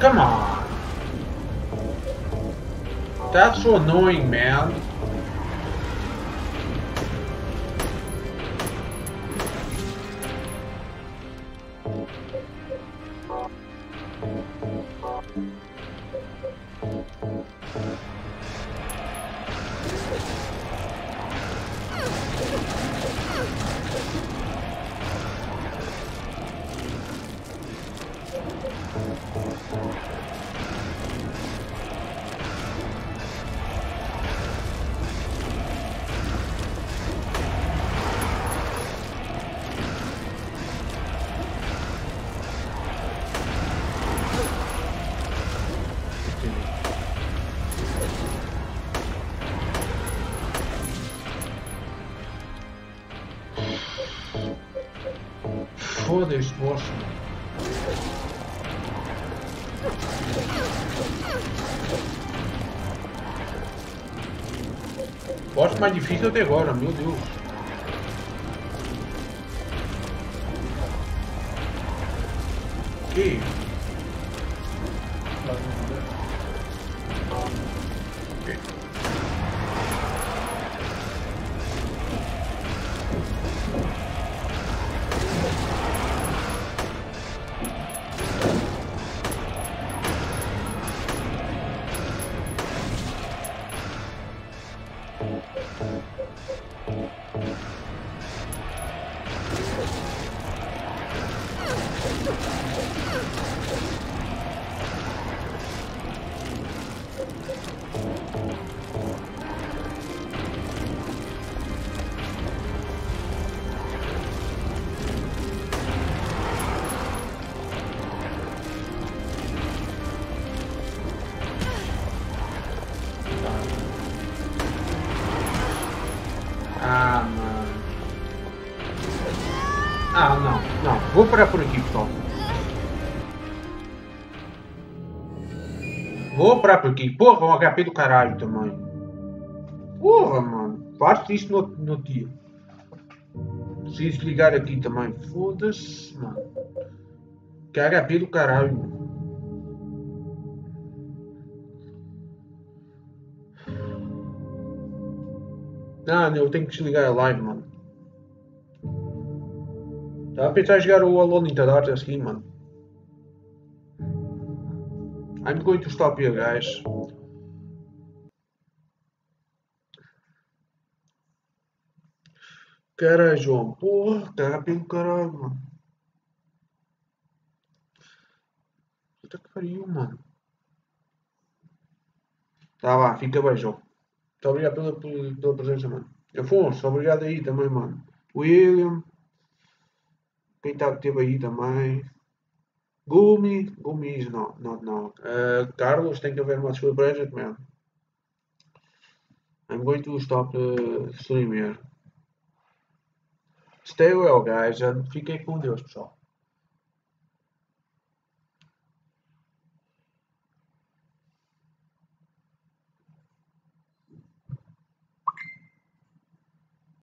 Come on. That's so annoying, man. eu tenho agora, Vou parar por aqui. Porra, um HP do caralho também. Porra, mano. Faço isso no, no dia. Preciso ligar aqui também. Foda-se, mano. Que HP do caralho. Não, eu tenho que desligar a live, mano. Estava a pensar em jogar o Alone in the Dark assim, mano. I'm going to stop here, guys. Caralho, João. Porra, tá pelo caralho, mano. Puta que pariu, mano. Tá lá, fica bem, João. Muito obrigado pela, pela, presença, mano. Afonso, obrigado aí também, mano. William. Quem tá, teve aí também. Gumi. Gumi is not, not. Uh, Carlos, thank you very much for the present, man. I'm going to stop the stream. Stay well, guys, and fiquem com Deus, pessoal.